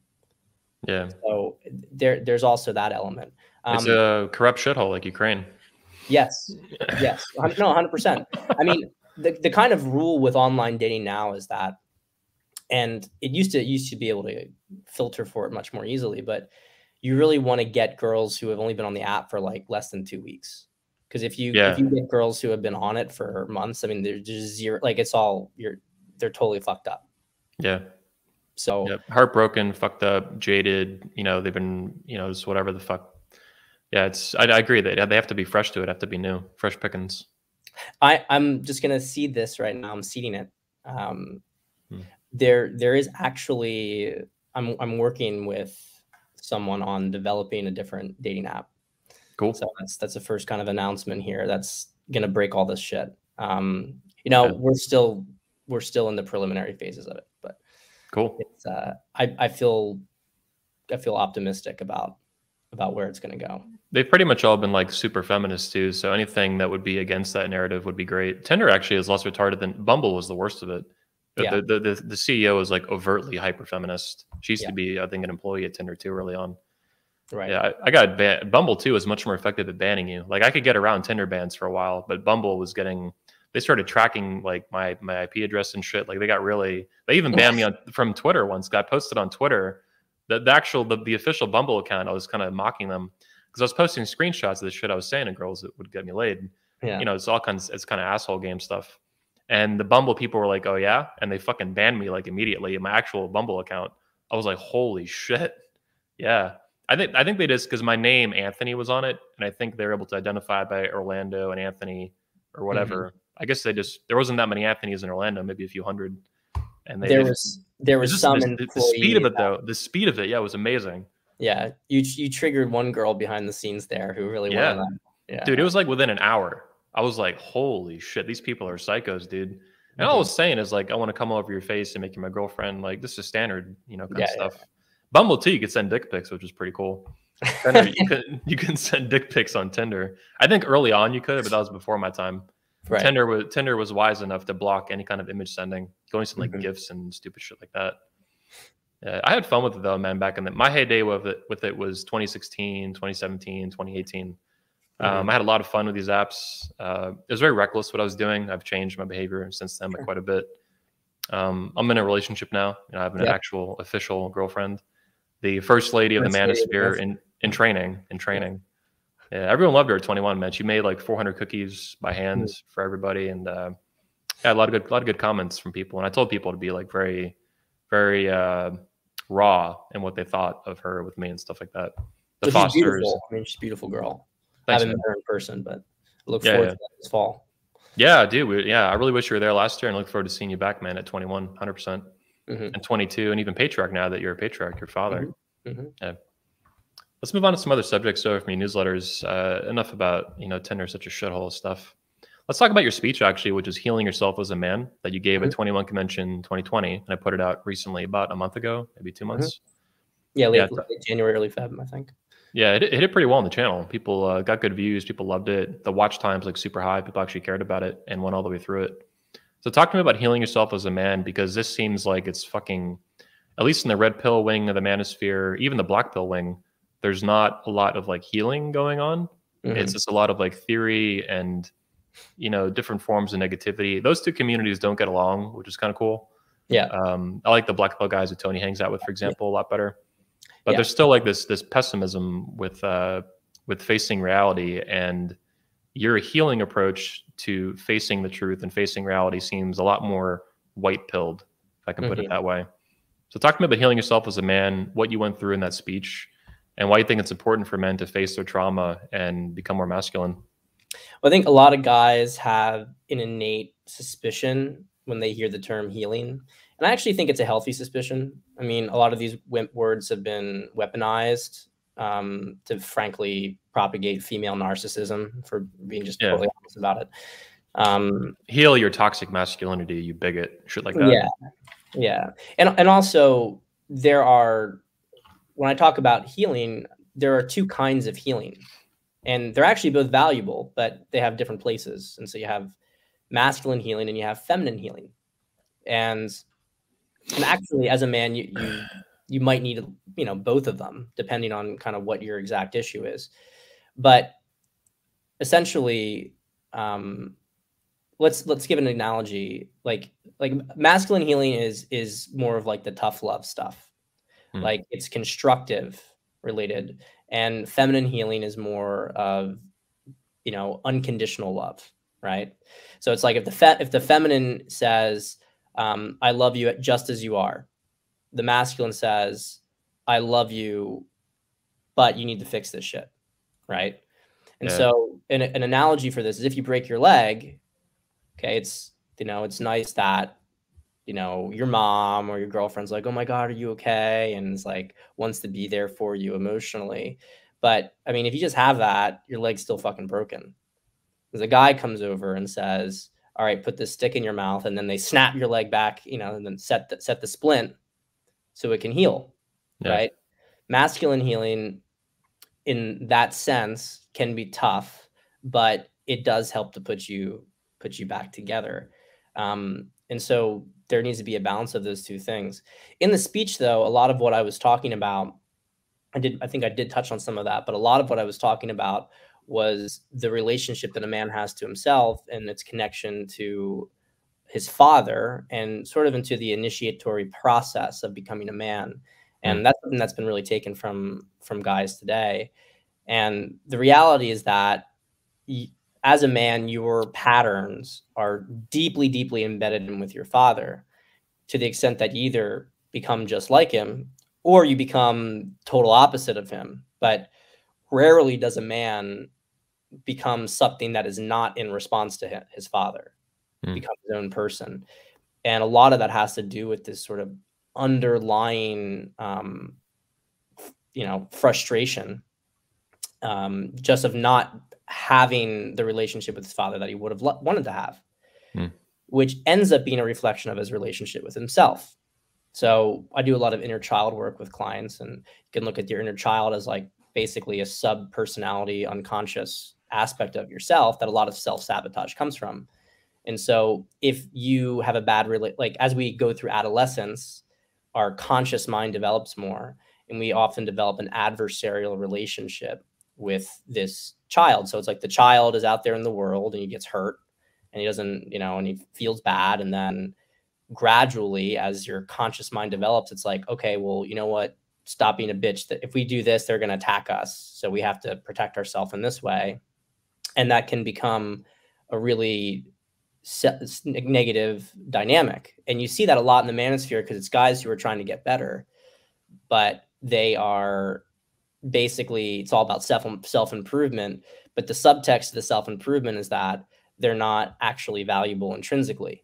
Speaker 1: yeah
Speaker 2: so there there's also that element
Speaker 1: it's
Speaker 2: Um,
Speaker 1: a corrupt shithole like ukraine
Speaker 2: Yes. Yes. No, 100%. I mean, the, the kind of rule with online dating now is that, and it used to it used to be able to filter for it much more easily, but you really want to get girls who have only been on the app for like less than two weeks. Because if you
Speaker 1: Yeah.
Speaker 2: if you get girls who have been on it for months, I mean, there's just zero. Like it's all you're they're totally fucked up.
Speaker 1: yeah
Speaker 2: So.
Speaker 1: Heartbroken, fucked up, jaded. You know, they've been, you know, just whatever the fuck. Yeah, it's. I, I agree. They they have to be fresh to it. Have to be new, fresh pickings.
Speaker 2: I, I'm just gonna seed this right now. I'm seeding it. Um,
Speaker 1: Hmm.
Speaker 2: There, there is actually. I'm I'm working with someone on developing a different dating app.
Speaker 1: Cool.
Speaker 2: So that's that's the first kind of announcement here. That's gonna break all this shit. Um, you know,
Speaker 1: Yeah.
Speaker 2: we're still we're still in the preliminary phases of it, but
Speaker 1: Cool.
Speaker 2: it's. Uh, I I feel I feel optimistic about about where it's gonna go.
Speaker 1: They've pretty much all been like super feminist too. So anything that would be against that narrative would be great. Tinder actually is less retarded than Bumble was the worst of it. The, the, the, the CEO is like overtly hyper feminist. She used
Speaker 2: Yeah.
Speaker 1: to be, I think, an employee at Tinder too early on.
Speaker 2: Right.
Speaker 1: Yeah, I, I got ban- Bumble too is much more effective at banning you. Like I could get around Tinder bans for a while, but Bumble was getting. They started tracking like my my IP address and shit. Like they got really. They even banned me on from Twitter once. Got posted on Twitter. The, the actual the, the official Bumble account. I was kind of mocking them because I was posting screenshots of the shit I was saying to girls that would get me laid.
Speaker 2: Yeah.
Speaker 1: You know, it's all kinds. It's kind of asshole game stuff. And the Bumble people were like, "Oh yeah," and they fucking banned me like immediately in my actual Bumble account. I was like, "Holy shit!" Yeah, I think I think they just because my name Anthony was on it, and I think they're able to identify by Orlando and Anthony or whatever.
Speaker 2: Mm-hmm.
Speaker 1: I guess they just there wasn't that many Anthonys in Orlando, maybe a few hundred. And they
Speaker 2: there
Speaker 1: just-
Speaker 2: was there was some
Speaker 1: the, the- the speed of it though, the speed of it, yeah, was amazing.
Speaker 2: Yeah, you you triggered one girl behind the scenes there who really
Speaker 1: Yeah.
Speaker 2: wanted that. Yeah,
Speaker 1: Dude, it was like within an hour. I was like, holy shit, these people are psychos, dude. And all I
Speaker 2: Mhm.
Speaker 1: was saying is like, I want to come over your face and make you my girlfriend. Like, this is standard, you know, kind
Speaker 2: Yeah,
Speaker 1: of
Speaker 2: yeah,
Speaker 1: stuff. Bumble too, you could send dick pics, which is pretty cool. Tinder, you can you can send dick pics on Tinder. I think early on you could, but that was before my time. Right. Tinder was Tinder was wise enough to block any kind of image sending. Going some like mm-hmm. gifts and stupid shit like that. Yeah, I had fun with it though, man. Back in the, my heyday with it, with it was 2016, 2017, 2018. Mm-hmm. Um, I had a lot of fun with these apps. Uh, it was very reckless what I was doing. I've changed my behavior since then sure. quite a bit. Um, I'm in a relationship now. You know, I have an actual official girlfriend, the first lady of the manosphere in, in training. In training, yeah. everyone loved her at 21. Man, she made like 400 cookies by hand mm-hmm. for everybody, and uh, yeah, a lot of good, a lot of good comments from people. And I told people to be like very, very uh, raw in what they thought of her with me and stuff like that.
Speaker 2: The but Fosters. I mean, she's a beautiful girl. Thanks, I haven't met her in person, but I look yeah, forward yeah. to this fall.
Speaker 1: Yeah, I do. Yeah, I really wish you were there last year and look forward to seeing you back, man, at 21, 100%. percent mm hmm And 22, and even patriarch now that you're a patriarch, your father. Mm-hmm. Mm-hmm. Yeah. Let's move on to some other subjects so from your newsletters. Uh, enough about, you know, Tinder, such a shithole stuff. Let's talk about your speech, actually, which is Healing Yourself as a Man that you gave mm-hmm. at 21 Convention 2020. And I put it out recently, about a month ago, maybe two months.
Speaker 2: Mm-hmm. Yeah, late, yeah, late January, early Feb, I think.
Speaker 1: Yeah, it, it hit pretty well on the channel. People uh, got good views. People loved it. The watch times like super high. People actually cared about it and went all the way through it. So talk to me about healing yourself as a man because this seems like it's fucking, at least in the red pill wing of the manosphere, even the black pill wing, there's not a lot of like healing going on. Mm-hmm. It's just a lot of like theory and you know different forms of negativity. Those two communities don't get along, which is kind of cool.
Speaker 2: Yeah.
Speaker 1: Um, I like the black pill guys that Tony hangs out with, for example, a lot better but yeah. there's still like this this pessimism with uh with facing reality and your healing approach to facing the truth and facing reality seems a lot more white pilled if i can put mm-hmm. it that way so talk to me about healing yourself as a man what you went through in that speech and why you think it's important for men to face their trauma and become more masculine
Speaker 2: well, i think a lot of guys have an innate suspicion when they hear the term healing and I actually think it's a healthy suspicion. I mean, a lot of these words have been weaponized um, to frankly propagate female narcissism for being just yeah. totally honest about it. Um,
Speaker 1: Heal your toxic masculinity, you bigot, shit like that.
Speaker 2: Yeah. Yeah. And, and also, there are, when I talk about healing, there are two kinds of healing. And they're actually both valuable, but they have different places. And so you have masculine healing and you have feminine healing. And and actually as a man you you you might need you know both of them depending on kind of what your exact issue is but essentially um let's let's give an analogy like like masculine healing is is more of like the tough love stuff mm. like it's constructive related and feminine healing is more of you know unconditional love right so it's like if the fe- if the feminine says um, I love you just as you are. The masculine says, I love you, but you need to fix this shit. Right. And yeah. so, an, an analogy for this is if you break your leg, okay, it's, you know, it's nice that, you know, your mom or your girlfriend's like, oh my God, are you okay? And it's like, wants to be there for you emotionally. But I mean, if you just have that, your leg's still fucking broken. Because a guy comes over and says, all right, put this stick in your mouth, and then they snap your leg back, you know, and then set the, set the splint so it can heal, yeah. right? Masculine healing, in that sense, can be tough, but it does help to put you put you back together. Um, and so there needs to be a balance of those two things. In the speech, though, a lot of what I was talking about, I did, I think I did touch on some of that, but a lot of what I was talking about was the relationship that a man has to himself and its connection to his father and sort of into the initiatory process of becoming a man and mm. that's something that's been really taken from from guys today and the reality is that as a man your patterns are deeply deeply embedded in with your father to the extent that you either become just like him or you become total opposite of him but rarely does a man become something that is not in response to him, his father, mm. become his own person. And a lot of that has to do with this sort of underlying, um, you know, frustration um, just of not having the relationship with his father that he would have lo- wanted to have, mm. which ends up being a reflection of his relationship with himself. So I do a lot of inner child work with clients, and you can look at your inner child as like basically a sub personality unconscious aspect of yourself that a lot of self sabotage comes from. And so if you have a bad rela- like as we go through adolescence, our conscious mind develops more and we often develop an adversarial relationship with this child. So it's like the child is out there in the world and he gets hurt and he doesn't, you know, and he feels bad. And then gradually as your conscious mind develops it's like okay well you know what? Stop being a bitch that if we do this they're going to attack us. So we have to protect ourselves in this way. And that can become a really negative dynamic. And you see that a lot in the manosphere because it's guys who are trying to get better but they are basically it's all about self self improvement but the subtext of the self improvement is that they're not actually valuable intrinsically.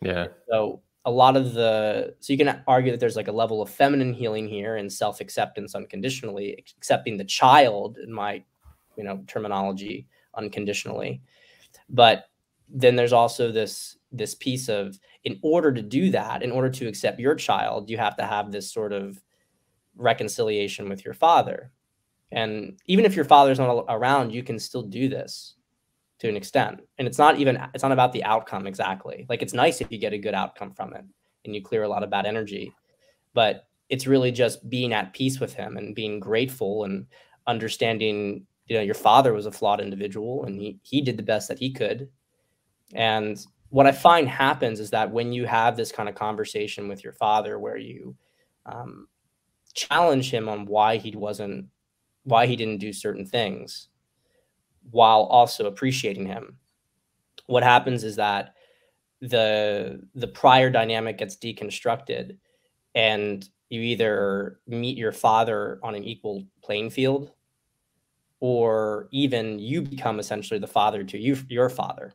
Speaker 1: Yeah.
Speaker 2: So a lot of the so you can argue that there's like a level of feminine healing here and self acceptance unconditionally accepting the child in my you know terminology unconditionally. But then there's also this this piece of in order to do that in order to accept your child you have to have this sort of reconciliation with your father. And even if your father's not around you can still do this to an extent. And it's not even it's not about the outcome exactly. Like it's nice if you get a good outcome from it and you clear a lot of bad energy but it's really just being at peace with him and being grateful and understanding you know your father was a flawed individual and he he did the best that he could and what i find happens is that when you have this kind of conversation with your father where you um, challenge him on why he wasn't why he didn't do certain things while also appreciating him what happens is that the the prior dynamic gets deconstructed and you either meet your father on an equal playing field or even you become essentially the father to you your father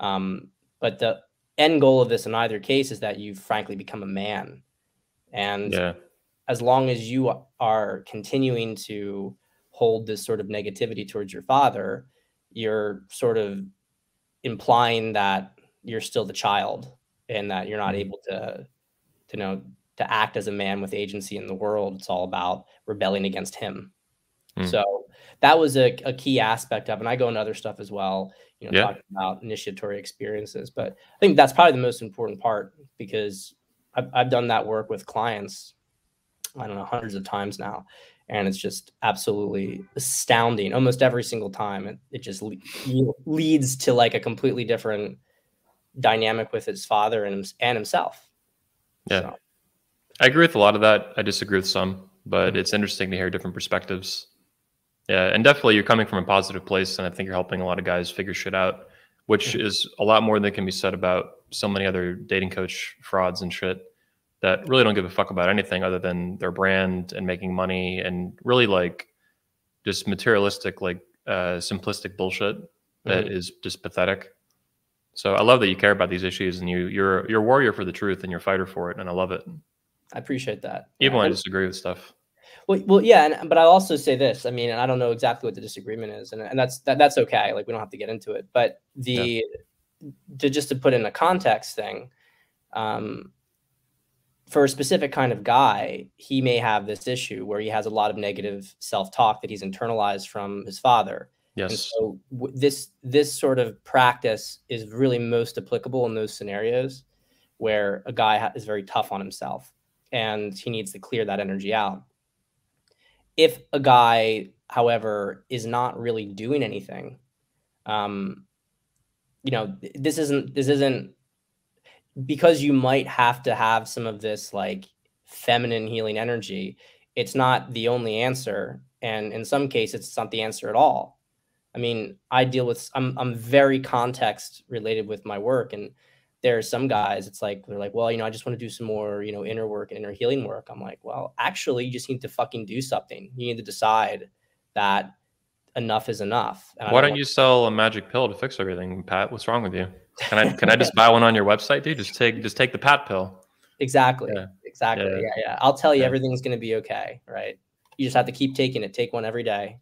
Speaker 2: um, but the end goal of this in either case is that you frankly become a man and yeah. as long as you are continuing to hold this sort of negativity towards your father you're sort of implying that you're still the child and that you're not mm-hmm. able to to know to act as a man with agency in the world it's all about rebelling against him mm. so that was a, a key aspect of and i go into other stuff as well you know yeah. talking about initiatory experiences but i think that's probably the most important part because I've, I've done that work with clients i don't know hundreds of times now and it's just absolutely astounding almost every single time it, it just le- leads to like a completely different dynamic with his father and, and himself
Speaker 1: yeah so. i agree with a lot of that i disagree with some but mm-hmm. it's interesting to hear different perspectives yeah and definitely you're coming from a positive place and i think you're helping a lot of guys figure shit out which is a lot more than can be said about so many other dating coach frauds and shit that really don't give a fuck about anything other than their brand and making money and really like just materialistic, like uh, simplistic bullshit that mm-hmm. is just pathetic. So I love that you care about these issues and you you're you're a warrior for the truth and you're a fighter for it, and I love it.
Speaker 2: I appreciate that.
Speaker 1: Even yeah. when I disagree with stuff.
Speaker 2: Well, well, yeah, and, but I'll also say this. I mean, and I don't know exactly what the disagreement is, and, and that's that, that's okay. Like we don't have to get into it, but the yeah. to just to put in a context thing, um, for a specific kind of guy, he may have this issue where he has a lot of negative self-talk that he's internalized from his father.
Speaker 1: Yes.
Speaker 2: And so w- this this sort of practice is really most applicable in those scenarios where a guy ha- is very tough on himself and he needs to clear that energy out. If a guy, however, is not really doing anything, um, you know, this isn't this isn't because you might have to have some of this like feminine healing energy, it's not the only answer. And in some cases, it's not the answer at all. I mean, I deal with I'm I'm very context related with my work. And there are some guys, it's like they're like, well, you know, I just want to do some more, you know, inner work and inner healing work. I'm like, well, actually, you just need to fucking do something. You need to decide that enough is enough.
Speaker 1: Why don't, don't you sell a magic pill to fix everything, Pat? What's wrong with you? Can I can I just buy one on your website, dude? Just take just take the Pat pill.
Speaker 2: Exactly. Yeah. Exactly. Yeah. yeah, yeah. I'll tell you yeah. everything's gonna be okay, right? You just have to keep taking it. Take one every day.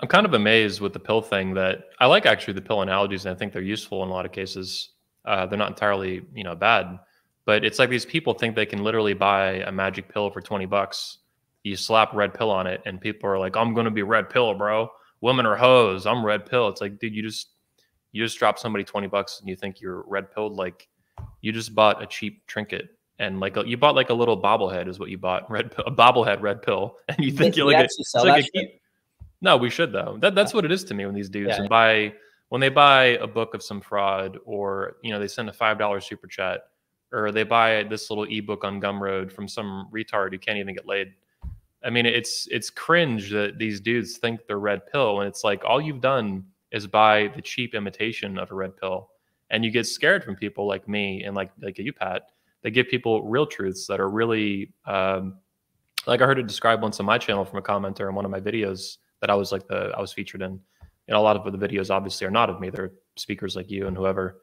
Speaker 1: I'm kind of amazed with the pill thing that I like actually the pill analogies, and I think they're useful in a lot of cases. Uh, they're not entirely, you know, bad, but it's like these people think they can literally buy a magic pill for 20 bucks you slap red pill on it, and people are like, "I'm going to be red pill, bro. Women are hoes. I'm red pill." It's like, dude, you just you just drop somebody twenty bucks and you think you're red pilled. Like you just bought a cheap trinket and like a, you bought like a little bobblehead is what you bought red pill, a bobblehead red pill, and you think you're like, a, like a, no, we should though. That that's what it is to me when these dudes yeah. buy when they buy a book of some fraud or you know they send a five dollar super chat or they buy this little ebook on Gumroad from some retard who can't even get laid. I mean, it's it's cringe that these dudes think they're red pill, and it's like all you've done is buy the cheap imitation of a red pill, and you get scared from people like me and like like you, Pat. They give people real truths that are really, um, like I heard it described once on my channel from a commenter in one of my videos that I was like the I was featured in. And a lot of the videos obviously are not of me; they're speakers like you and whoever.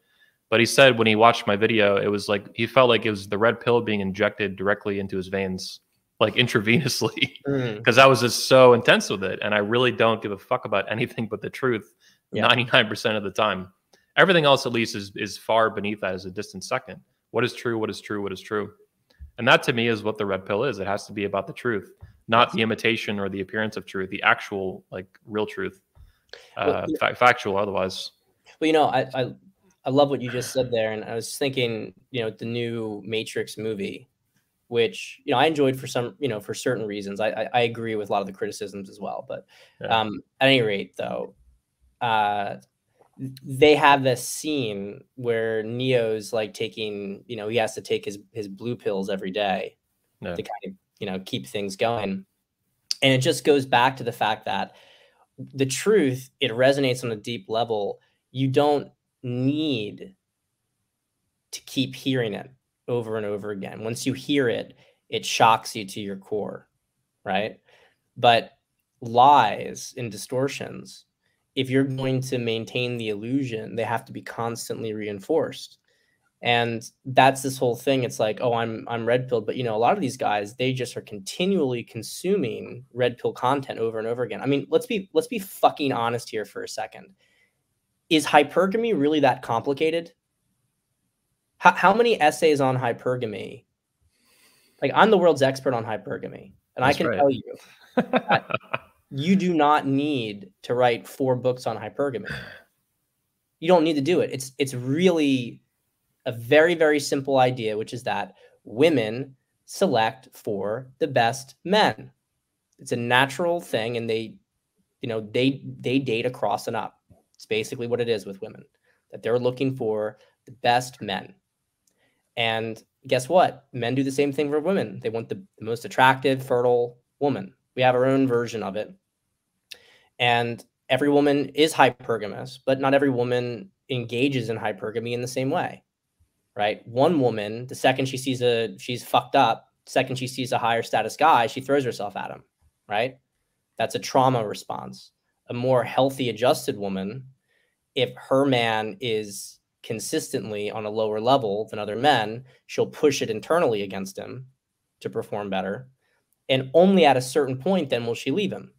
Speaker 1: But he said when he watched my video, it was like he felt like it was the red pill being injected directly into his veins, like intravenously, because mm. I was just so intense with it. And I really don't give a fuck about anything but the truth 99% of the time. Everything else, at least, is, is far beneath that as a distant second. What is true? What is true? What is true? And that to me is what the red pill is. It has to be about the truth, not the imitation or the appearance of truth, the actual, like real truth, uh, well, factual otherwise.
Speaker 2: Well, you know, I, I I love what you just said there, and I was thinking, you know, the new Matrix movie, which you know I enjoyed for some, you know, for certain reasons. I I, I agree with a lot of the criticisms as well, but yeah. um, at any rate, though, uh, they have this scene where Neo's like taking, you know, he has to take his his blue pills every day yeah. to kind of, you know, keep things going, and it just goes back to the fact that the truth it resonates on a deep level. You don't need to keep hearing it over and over again. Once you hear it, it shocks you to your core, right? But lies and distortions, if you're going to maintain the illusion, they have to be constantly reinforced. And that's this whole thing. It's like, oh, I'm I'm red pilled, but you know, a lot of these guys, they just are continually consuming red pill content over and over again. I mean, let's be let's be fucking honest here for a second is hypergamy really that complicated? How, how many essays on hypergamy? Like I'm the world's expert on hypergamy, and That's I can right. tell you, you do not need to write four books on hypergamy. You don't need to do it. It's it's really a very very simple idea, which is that women select for the best men. It's a natural thing, and they, you know, they they date across and up. It's basically what it is with women that they're looking for the best men. And guess what? Men do the same thing for women. They want the, the most attractive, fertile woman. We have our own version of it. And every woman is hypergamous, but not every woman engages in hypergamy in the same way. Right? One woman, the second she sees a she's fucked up, second she sees a higher status guy, she throws herself at him. Right? That's a trauma response a more healthy adjusted woman if her man is consistently on a lower level than other men she'll push it internally against him to perform better and only at a certain point then will she leave him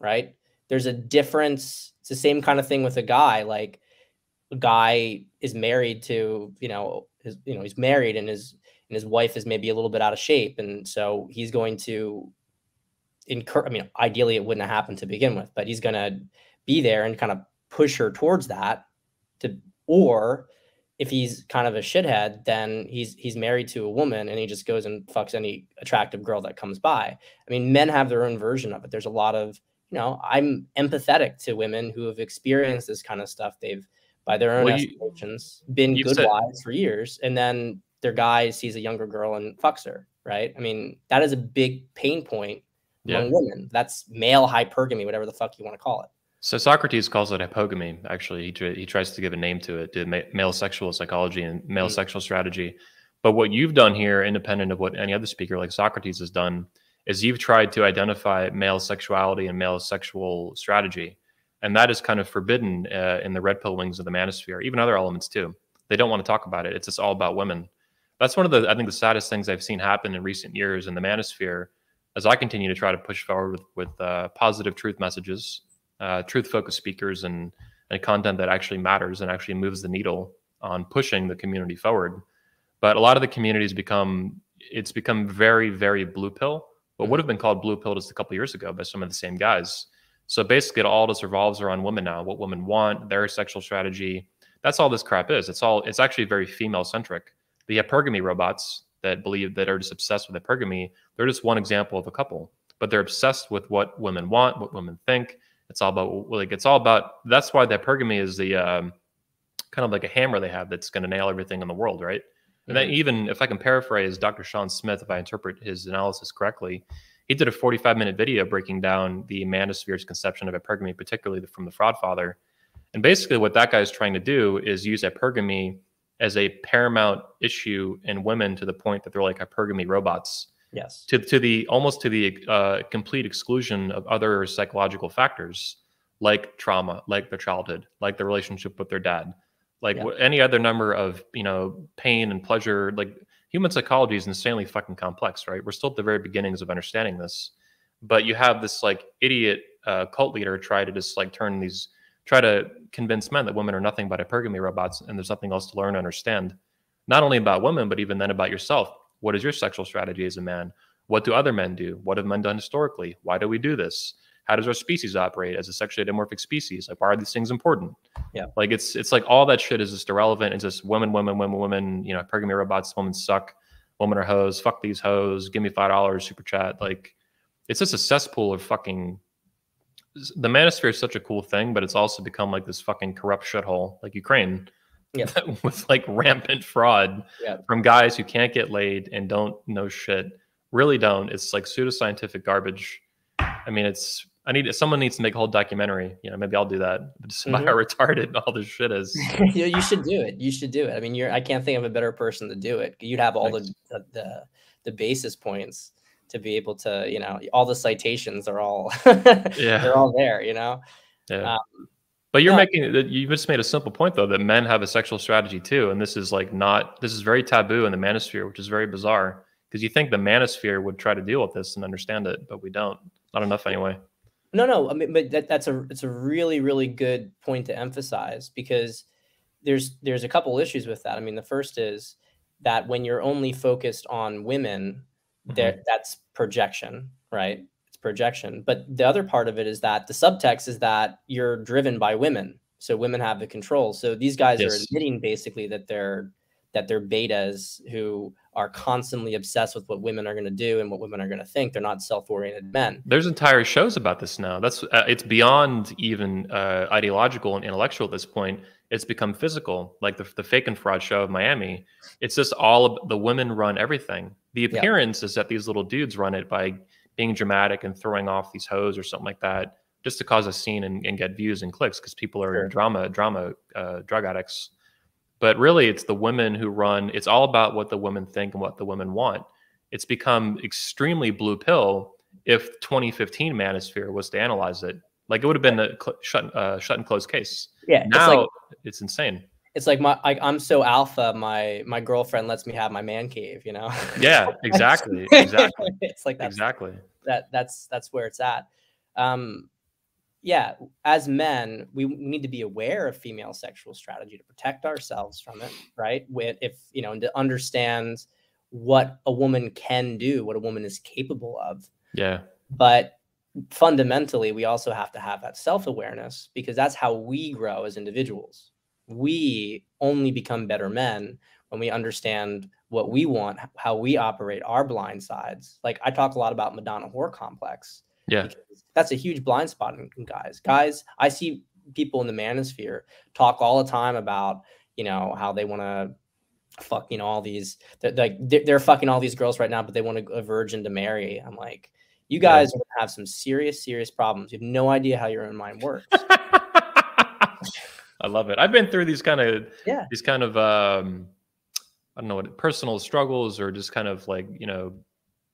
Speaker 2: right there's a difference it's the same kind of thing with a guy like guy is married to you know his you know he's married and his and his wife is maybe a little bit out of shape and so he's going to incur. I mean, ideally it wouldn't have happened to begin with, but he's going to be there and kind of push her towards that. To or if he's kind of a shithead, then he's he's married to a woman and he just goes and fucks any attractive girl that comes by. I mean, men have their own version of it. There's a lot of you know, I'm empathetic to women who have experienced this kind of stuff. They've by their own well, estimations been good said- wives for years, and then their guy sees a younger girl and fucks her. Right? I mean, that is a big pain point yeah. among women. That's male hypergamy, whatever the fuck you want to call it.
Speaker 1: So Socrates calls it hypogamy. Actually, he, he tries to give a name to it, to male sexual psychology and male mm-hmm. sexual strategy. But what you've done here, independent of what any other speaker like Socrates has done, is you've tried to identify male sexuality and male sexual strategy. And that is kind of forbidden uh, in the red pill wings of the manosphere, even other elements too. They don't want to talk about it. It's just all about women. That's one of the, I think, the saddest things I've seen happen in recent years in the manosphere as I continue to try to push forward with, with uh, positive truth messages, uh, truth focused speakers, and, and content that actually matters and actually moves the needle on pushing the community forward. But a lot of the communities become it's become very very blue pill what would have been called blue pill just a couple years ago by some of the same guys. So basically, it all just revolves around women now, what women want, their sexual strategy. That's all this crap is. It's all. It's actually very female centric. The hypergamy robots that believe that are just obsessed with hypergamy. They're just one example of a couple, but they're obsessed with what women want, what women think. It's all about like it's all about. That's why the hypergamy is the um, kind of like a hammer they have that's going to nail everything in the world, right? And then even if I can paraphrase Dr. Shawn Smith, if I interpret his analysis correctly, he did a 45 minute video breaking down the manosphere's conception of hypergamy, particularly from the fraud father. And basically what that guy is trying to do is use hypergamy as a paramount issue in women to the point that they're like hypergamy robots.
Speaker 2: Yes.
Speaker 1: To, to the almost to the uh, complete exclusion of other psychological factors like trauma, like their childhood, like the relationship with their dad, like yeah. any other number of you know pain and pleasure like human psychology is insanely fucking complex right? We're still at the very beginnings of understanding this. But you have this like idiot uh, cult leader try to just like turn these try to convince men that women are nothing but hypergamy robots and there's nothing else to learn and understand not only about women but even then about yourself. What is your sexual strategy as a man? What do other men do? What have men done historically? Why do we do this how does our species operate as a sexually dimorphic species? Like, why are these things important?
Speaker 2: Yeah.
Speaker 1: Like, it's it's like all that shit is just irrelevant. It's just women, women, women, women. You know, hypergamy robots. Women suck. Women are hoes. Fuck these hoes. Give me five dollars. Super chat. Like, it's just a cesspool of fucking. The manosphere is such a cool thing, but it's also become like this fucking corrupt shithole, like Ukraine.
Speaker 2: Yeah.
Speaker 1: with like rampant fraud
Speaker 2: yeah.
Speaker 1: from guys who can't get laid and don't know shit. Really don't. It's like pseudoscientific garbage. I mean, it's I need someone needs to make a whole documentary. You know, maybe I'll do that. Just mm-hmm. how retarded all this shit is.
Speaker 2: you, you should do it. You should do it. I mean, you're. I can't think of a better person to do it. You'd have all the, the, the the basis points to be able to, you know, all the citations are all. yeah. They're all there. You know.
Speaker 1: Yeah. Um, but you're making you just made a simple point though that men have a sexual strategy too, and this is like not this is very taboo in the manosphere, which is very bizarre because you think the manosphere would try to deal with this and understand it, but we don't. Not enough anyway.
Speaker 2: No, no. I mean, but that, that's a it's a really really good point to emphasize because there's there's a couple issues with that. I mean, the first is that when you're only focused on women, mm-hmm. there that's projection, right? It's projection. But the other part of it is that the subtext is that you're driven by women, so women have the control. So these guys yes. are admitting basically that they're that they're betas who are constantly obsessed with what women are going to do and what women are going to think. They're not self-oriented men.
Speaker 1: There's entire shows about this now. That's uh, it's beyond even uh, ideological and intellectual at this point. It's become physical, like the the fake and fraud show of Miami. It's just all of the women run everything. The appearance yeah. is that these little dudes run it by being dramatic and throwing off these hoes or something like that, just to cause a scene and, and get views and clicks because people are sure. drama drama uh, drug addicts but really it's the women who run it's all about what the women think and what the women want. It's become extremely blue pill if 2015 manosphere was to analyze it. Like it would have been a cl- shut, uh, shut and closed case.
Speaker 2: Yeah
Speaker 1: now it's, like, it's insane.
Speaker 2: It's like my I, i'm so alpha my my girlfriend lets me have my man cave you know?
Speaker 1: Yeah exactly exactly.
Speaker 2: it's like that's,
Speaker 1: exactly.
Speaker 2: that that's that's where it's at. Um yeah, as men, we, need to be aware of female sexual strategy to protect ourselves from it, right? With if you know, and to understand what a woman can do, what a woman is capable of.
Speaker 1: Yeah.
Speaker 2: But fundamentally, we also have to have that self awareness because that's how we grow as individuals. We only become better men when we understand what we want, how we operate our blind sides. Like I talk a lot about Madonna whore complex
Speaker 1: yeah.
Speaker 2: That's a huge blind spot in guys. Guys, I see people in the manosphere talk all the time about, you know, how they want to fuck, you know, all these, like, they're, they're, fucking all these girls right now, but they want a virgin to marry. I'm like, you guys yeah. have some serious, serious problems. You have no idea how your own mind works.
Speaker 1: I love it. I've been through these kind of,
Speaker 2: yeah,
Speaker 1: these kind of, um, I don't know what personal struggles or just kind of like, you know,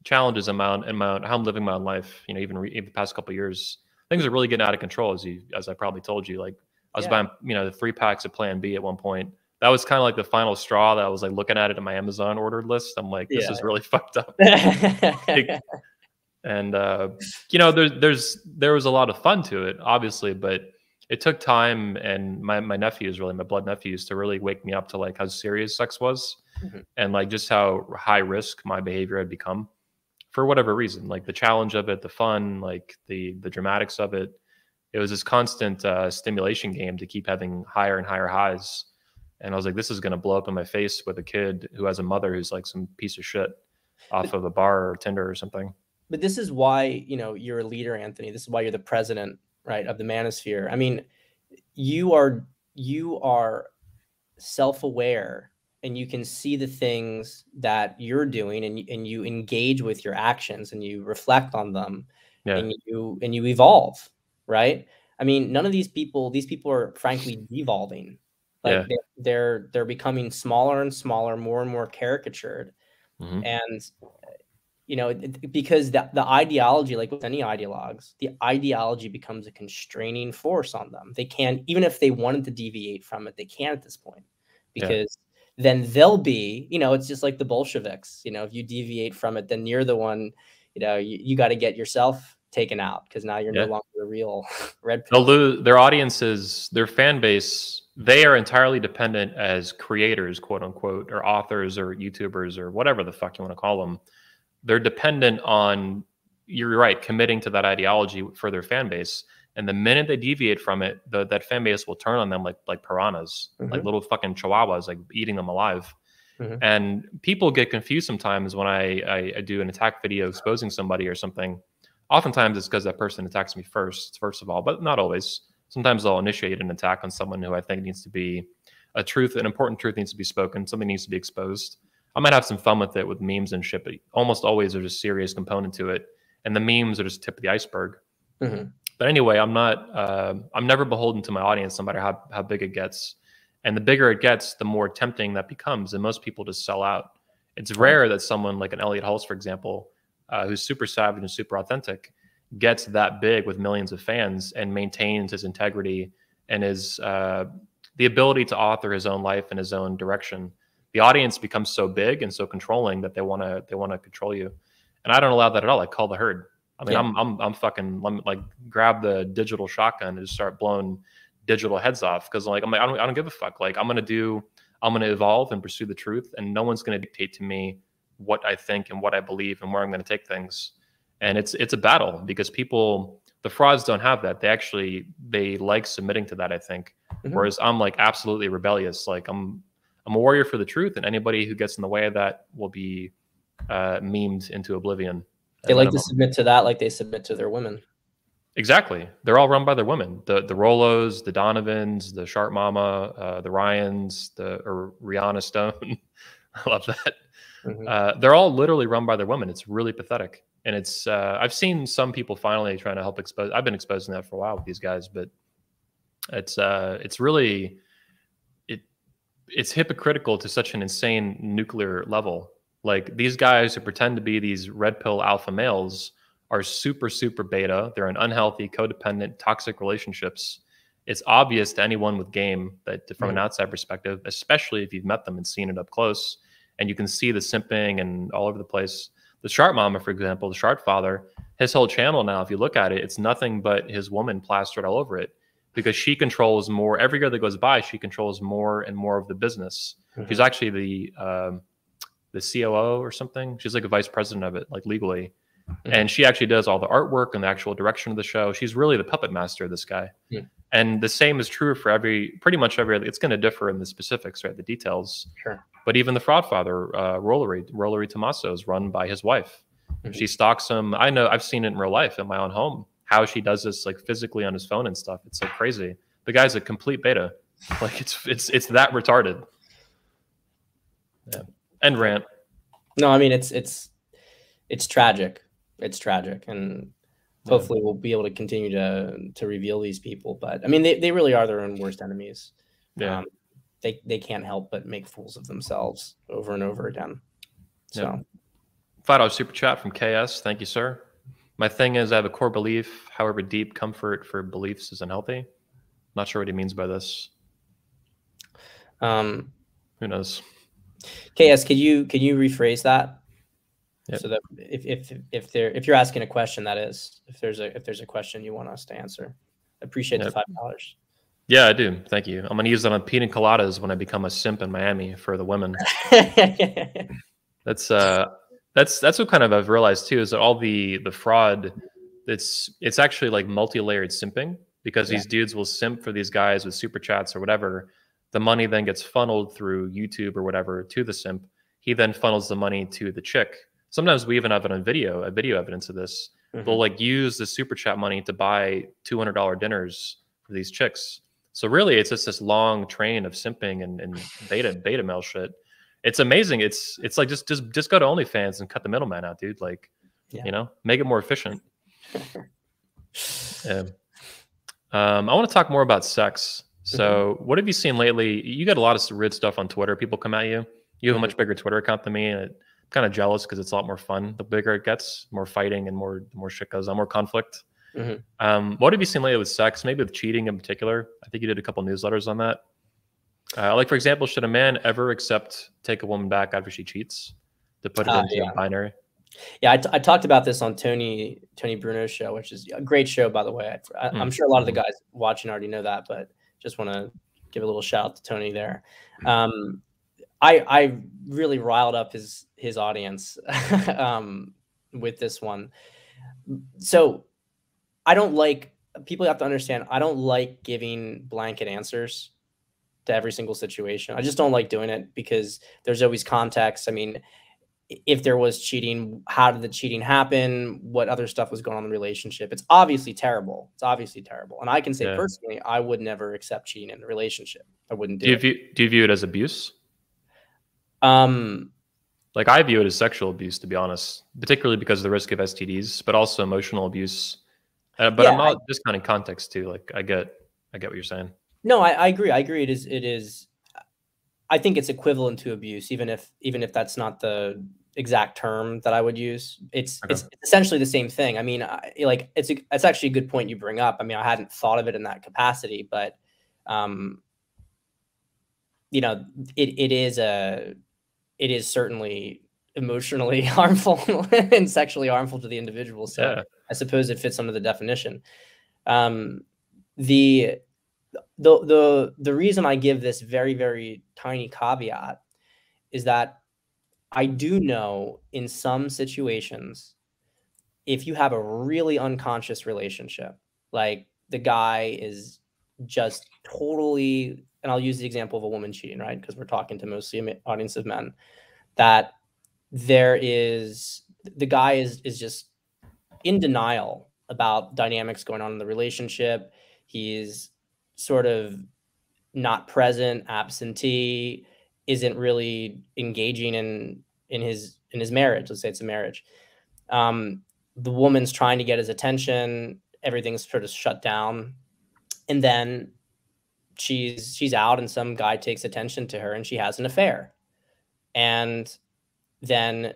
Speaker 1: challenges in my own, in my own, how I'm living my own life. You know, even, re, even the past couple years, things are really getting out of control. As you, as I probably told you, like I was yeah. buying, you know, the three packs of Plan B at one point. That was kind of like the final straw. That I was like looking at it in my Amazon ordered list. I'm like, this yeah. is really fucked up. like, and uh, you know, there's there's there was a lot of fun to it, obviously, but it took time. And my my nephews, really, my blood nephews, to really wake me up to like how serious sex was, mm-hmm. and like just how high risk my behavior had become for whatever reason, like the challenge of it, the fun, like the the dramatics of it. It was this constant uh, stimulation game to keep having higher and higher highs. And I was like, this is going to blow up in my face with a kid who has a mother who's like some piece of shit off of a bar or Tinder or something.
Speaker 2: But this is why, you know, you're a leader, Anthony. This is why you're the president, right, of the manosphere. I mean, you are you are self-aware and you can see the things that you're doing and, and you engage with your actions and you reflect on them yeah. and you and you evolve right i mean none of these people these people are frankly devolving like yeah. they're, they're they're becoming smaller and smaller more and more caricatured mm-hmm. and you know because the, the ideology like with any ideologues the ideology becomes a constraining force on them they can't even if they wanted to deviate from it they can't at this point because yeah. Then they'll be you know it's just like the bolsheviks you know if you deviate from it then you're the one you know you, you got to get yourself taken out because now you're yeah. no longer the real red
Speaker 1: pill. they'll lose their audiences their fan base they are entirely dependent as creators quote unquote or authors or youtubers or whatever the fuck you want to call them they're dependent on you're right committing to that ideology for their fan base and the minute they deviate from it the, that fan base will turn on them like like piranhas mm-hmm. like little fucking chihuahuas like eating them alive mm-hmm. and people get confused sometimes when I, I, I do an attack video exposing somebody or something oftentimes it's because that person attacks me first first of all but not always sometimes i'll initiate an attack on someone who i think needs to be a truth an important truth needs to be spoken something needs to be exposed I might have some fun with it with memes and shit, but almost always there's a serious component to it, and the memes are just tip of the iceberg. Mm-hmm. But anyway, I'm not. Uh, I'm never beholden to my audience, no matter how how big it gets. And the bigger it gets, the more tempting that becomes, and most people just sell out. It's rare that someone like an Elliott Hulse, for example, uh, who's super savage and super authentic, gets that big with millions of fans and maintains his integrity and his uh, the ability to author his own life in his own direction the audience becomes so big and so controlling that they want to they want to control you and i don't allow that at all i call the herd i mean yeah. i'm i'm i'm fucking like grab the digital shotgun and just start blowing digital heads off because like i'm like I don't, I don't give a fuck like i'm gonna do i'm gonna evolve and pursue the truth and no one's gonna dictate to me what i think and what i believe and where i'm gonna take things and it's it's a battle because people the frauds don't have that they actually they like submitting to that i think mm-hmm. whereas i'm like absolutely rebellious like i'm I'm a warrior for the truth, and anybody who gets in the way of that will be uh, memed into oblivion.
Speaker 2: They like to submit to that, like they submit to their women.
Speaker 1: Exactly. They're all run by their women. The the Rollos, the Donovans, the Sharp Mama, uh, the Rians, the or Rihanna Stone. I love that. Mm-hmm. Uh, they're all literally run by their women. It's really pathetic, and it's. Uh, I've seen some people finally trying to help expose. I've been exposing that for a while with these guys, but it's uh, it's really it it's hypocritical to such an insane nuclear level. Like these guys who pretend to be these red pill alpha males are super, super beta. They're in unhealthy, codependent, toxic relationships. It's obvious to anyone with game that from mm. an outside perspective, especially if you've met them and seen it up close, and you can see the simping and all over the place. The Sharp Mama, for example, the Sharp Father, his whole channel now, if you look at it, it's nothing but his woman plastered all over it because she controls more every year that goes by she controls more and more of the business mm-hmm. she's actually the um, the coo or something she's like a vice president of it like legally mm-hmm. and she actually does all the artwork and the actual direction of the show she's really the puppet master of this guy mm-hmm. and the same is true for every pretty much every it's going to differ in the specifics right the details
Speaker 2: sure
Speaker 1: but even the fraud father uh, rollery rollery tomaso is run by his wife mm-hmm. she stalks him i know i've seen it in real life in my own home how she does this like physically on his phone and stuff. It's like crazy. The guy's a complete beta. Like it's it's it's that retarded. Yeah. And rant.
Speaker 2: No, I mean it's it's it's tragic. It's tragic. And hopefully yeah. we'll be able to continue to to reveal these people. But I mean they, they really are their own worst enemies.
Speaker 1: Yeah. Um,
Speaker 2: they they can't help but make fools of themselves over and over again. So yeah.
Speaker 1: five dollar super chat from KS. Thank you, sir my thing is I have a core belief, however deep comfort for beliefs is unhealthy. Not sure what he means by this.
Speaker 2: Um,
Speaker 1: who knows?
Speaker 2: KS, can you can you rephrase that? Yep. So that if if if there if you're asking a question, that is, if there's a if there's a question you want us to answer, appreciate yep. the five dollars.
Speaker 1: Yeah, I do. Thank you. I'm gonna use that on pina coladas when I become a simp in Miami for the women. That's uh That's that's what kind of I've realized too is that all the the fraud it's it's actually like multi-layered simping because yeah. these dudes will simp for these guys with super chats or whatever. The money then gets funneled through YouTube or whatever to the simp. He then funnels the money to the chick. Sometimes we even have it on video, a video evidence of this. Mm-hmm. They'll like use the super chat money to buy two hundred dollar dinners for these chicks. So really, it's just this long train of simping and, and beta beta male shit. It's amazing. It's it's like just just just go to OnlyFans and cut the middleman out, dude. Like, yeah. you know, make it more efficient. yeah. Um, I want to talk more about sex. So, mm-hmm. what have you seen lately? You got a lot of weird stuff on Twitter. People come at you. You have mm-hmm. a much bigger Twitter account than me, and I'm kind of jealous because it's a lot more fun. The bigger it gets, more fighting and more more shit goes on, more conflict. Mm-hmm. Um, what have you seen lately with sex? Maybe with cheating in particular. I think you did a couple newsletters on that. Uh, like for example, should a man ever accept take a woman back after she cheats to put it uh, into yeah. a binary?
Speaker 2: Yeah, I, t- I talked about this on Tony Tony Bruno's show, which is a great show, by the way. I, am mm. sure a lot of the guys watching already know that, but just want to give a little shout out to Tony there. Um, I I really riled up his his audience um, with this one. So I don't like people have to understand. I don't like giving blanket answers to every single situation. I just don't like doing it because there's always context. I mean, if there was cheating, how did the cheating happen? What other stuff was going on in the relationship? It's obviously terrible. It's obviously terrible. And I can say yeah. personally, I would never accept cheating in a relationship. I wouldn't do,
Speaker 1: do you
Speaker 2: it.
Speaker 1: View, do you view it as abuse?
Speaker 2: Um,
Speaker 1: like I view it as sexual abuse, to be honest, particularly because of the risk of STDs, but also emotional abuse. Uh, but yeah, I'm not I, discounting context too. Like I get, I get what you're saying.
Speaker 2: No, I, I agree. I agree. It is. It is. I think it's equivalent to abuse, even if even if that's not the exact term that I would use. It's okay. it's essentially the same thing. I mean, I, like it's a, it's actually a good point you bring up. I mean, I hadn't thought of it in that capacity, but um, you know, it it is a it is certainly emotionally harmful and sexually harmful to the individual. So yeah. I suppose it fits under the definition. Um, the the the the reason I give this very very tiny caveat is that I do know in some situations if you have a really unconscious relationship, like the guy is just totally and I'll use the example of a woman cheating, right? Because we're talking to mostly an audience of men, that there is the guy is is just in denial about dynamics going on in the relationship. He's sort of not present, absentee, isn't really engaging in in his in his marriage. Let's say it's a marriage. Um, the woman's trying to get his attention. Everything's sort of shut down, and then she's she's out, and some guy takes attention to her, and she has an affair, and then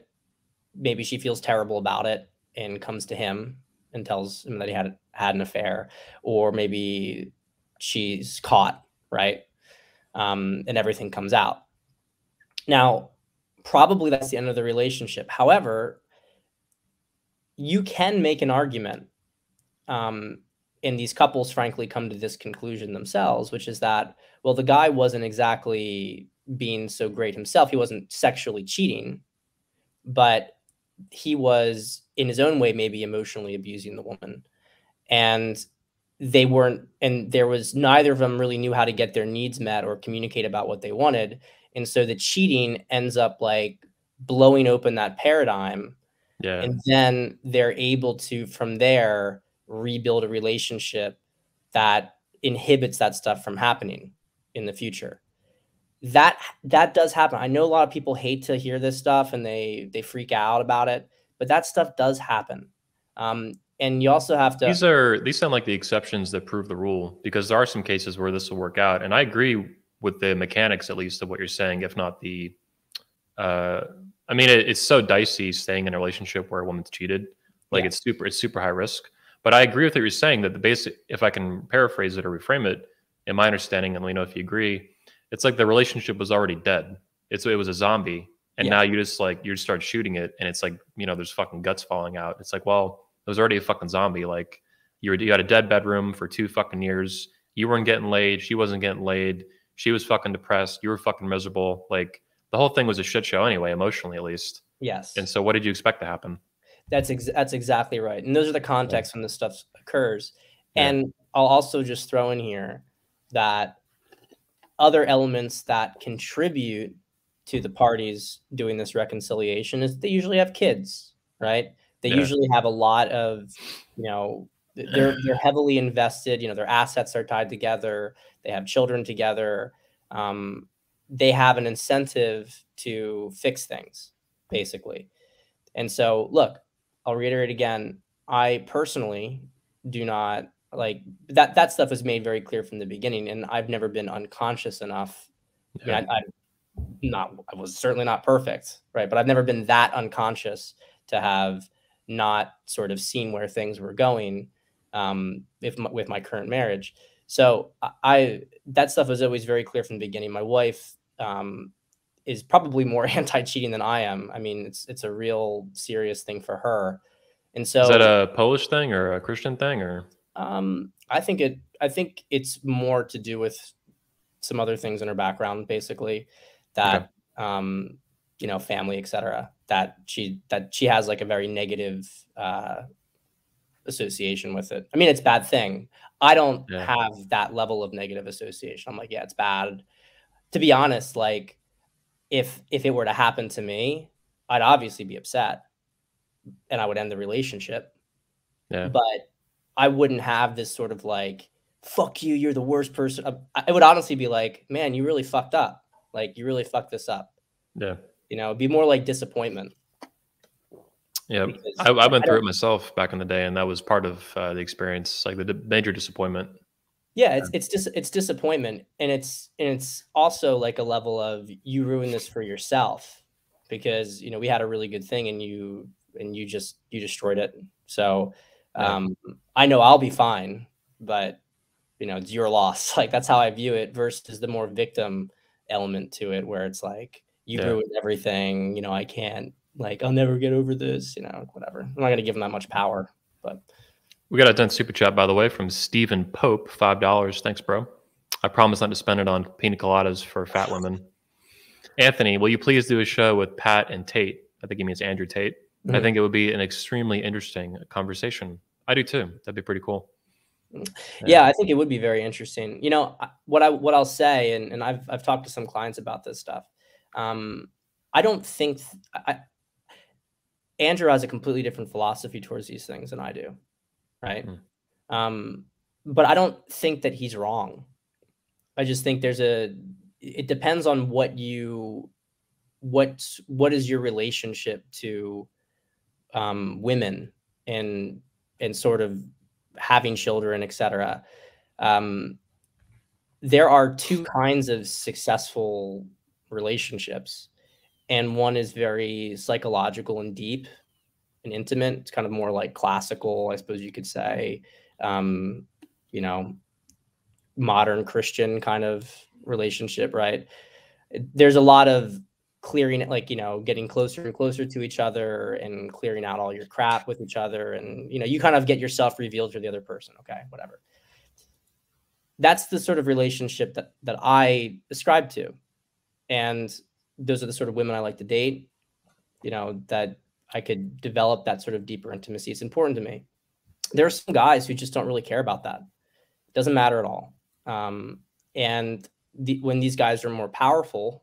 Speaker 2: maybe she feels terrible about it and comes to him and tells him that he had had an affair, or maybe she's caught, right? Um, and everything comes out. Now, probably that's the end of the relationship. However, you can make an argument, um, and these couples frankly come to this conclusion themselves, which is that, well, the guy wasn't exactly being so great himself. He wasn't sexually cheating, but he was in his own way maybe emotionally abusing the woman. And they weren't and there was neither of them really knew how to get their needs met or communicate about what they wanted and so the cheating ends up like blowing open that paradigm.
Speaker 1: Yeah.
Speaker 2: And then they're able to from there rebuild a relationship that inhibits that stuff from happening in the future. That that does happen. I know a lot of people hate to hear this stuff and they they freak out about it but that stuff does happen. Um, and you also have to
Speaker 1: these are these sound like the exceptions that prove the rule because there are some cases where this will work out. And i agree with the mechanics at least of what you're saying if not the uh i mean it, it's so dicey staying in a relationship where a woman's cheated like yeah. it's super it's super high risk but i agree with what you're saying that the basic if i can paraphrase it or reframe it in my understanding and let me know if you agree it's like the relationship was already dead it's it was a zombie and yeah. now you just like you just start shooting it and it's like you know there's fucking guts falling out it's like well it was already a fucking zombie. Like you were, you had a dead bedroom for two fucking years. You weren't getting laid. She wasn't getting laid. She was fucking depressed. You were fucking miserable. Like the whole thing was a shit show anyway, emotionally at least.
Speaker 2: Yes.
Speaker 1: And so, what did you expect to happen?
Speaker 2: That's ex- that's exactly right. And those are the contexts when this stuff occurs. Yeah. And I'll also just throw in here that other elements that contribute to the parties doing this reconciliation is they usually have kids, right? They yeah. usually have a lot of, you know, they're they're heavily invested. You know, their assets are tied together. They have children together. Um, they have an incentive to fix things, basically. And so, look, I'll reiterate again. I personally do not like that. That stuff was made very clear from the beginning, and I've never been unconscious enough. Yeah. I, mean, I, I not I was certainly not perfect, right? But I've never been that unconscious to have not sort of seen where things were going um, if with my current marriage. So I that stuff was always very clear from the beginning. My wife um, is probably more anti-cheating than I am. I mean, it's it's a real serious thing for her. And so
Speaker 1: is that a Polish thing or a Christian thing or?
Speaker 2: Um, I think it. I think it's more to do with some other things in her background, basically that okay. um, you know family etc that she that she has like a very negative uh, association with it i mean it's bad thing i don't yeah. have that level of negative association i'm like yeah it's bad to be honest like if if it were to happen to me i'd obviously be upset and i would end the relationship yeah but i wouldn't have this sort of like fuck you you're the worst person i would honestly be like man you really fucked up like you really fucked this up.
Speaker 1: Yeah.
Speaker 2: You know, it'd be more like disappointment.
Speaker 1: Yeah, I, I, went through it myself back in the day, and that was part of uh, the experience, like the major disappointment.
Speaker 2: Yeah, it's it's dis- it's disappointment, and it's and it's also like a level of you ruin this for yourself because you know we had a really good thing, and you and you just you destroyed it. So um, yeah. I know I'll be fine, but you know it's your loss. Like that's how I view it. Versus the more victim element to it where it's like you yeah. ruined everything. You know, I can't like I'll never get over this. You know, whatever. I'm not gonna give him that much power, but.
Speaker 1: We got a done super chat by the way from Stephen Pope, five dollars. Thanks, bro. I promise not to spend it on pina coladas for fat women. Anthony, will you please do a show with Pat and Tate? I think he means Andrew Tate. Mm-hmm. I think it would be an extremely interesting conversation. I do too. That'd be pretty cool.
Speaker 2: Yeah, I think it would be very interesting. You know, what I what I'll say, and, and I've I've talked to some clients about this stuff. Um, I don't think I, Andrew has a completely different philosophy towards these things than I do, right? Mm. Um, but I don't think that he's wrong. I just think there's a. It depends on what you, what what is your relationship to um, women and and sort of having children, etc. Um, there are two kinds of successful relationships, and one is very psychological and deep and intimate. It's kind of more like classical, I suppose you could say. Um, you know, modern Christian kind of relationship, right? There's a lot of clearing it like you know getting closer and closer to each other and clearing out all your crap with each other and you know you kind of get yourself revealed to the other person okay whatever that's the sort of relationship that that i ascribe to and those are the sort of women i like to date you know that i could develop that sort of deeper intimacy. It's important to me. There are some guys who just don't really care about that. It doesn't matter at all. Um, and the, when these guys are more powerful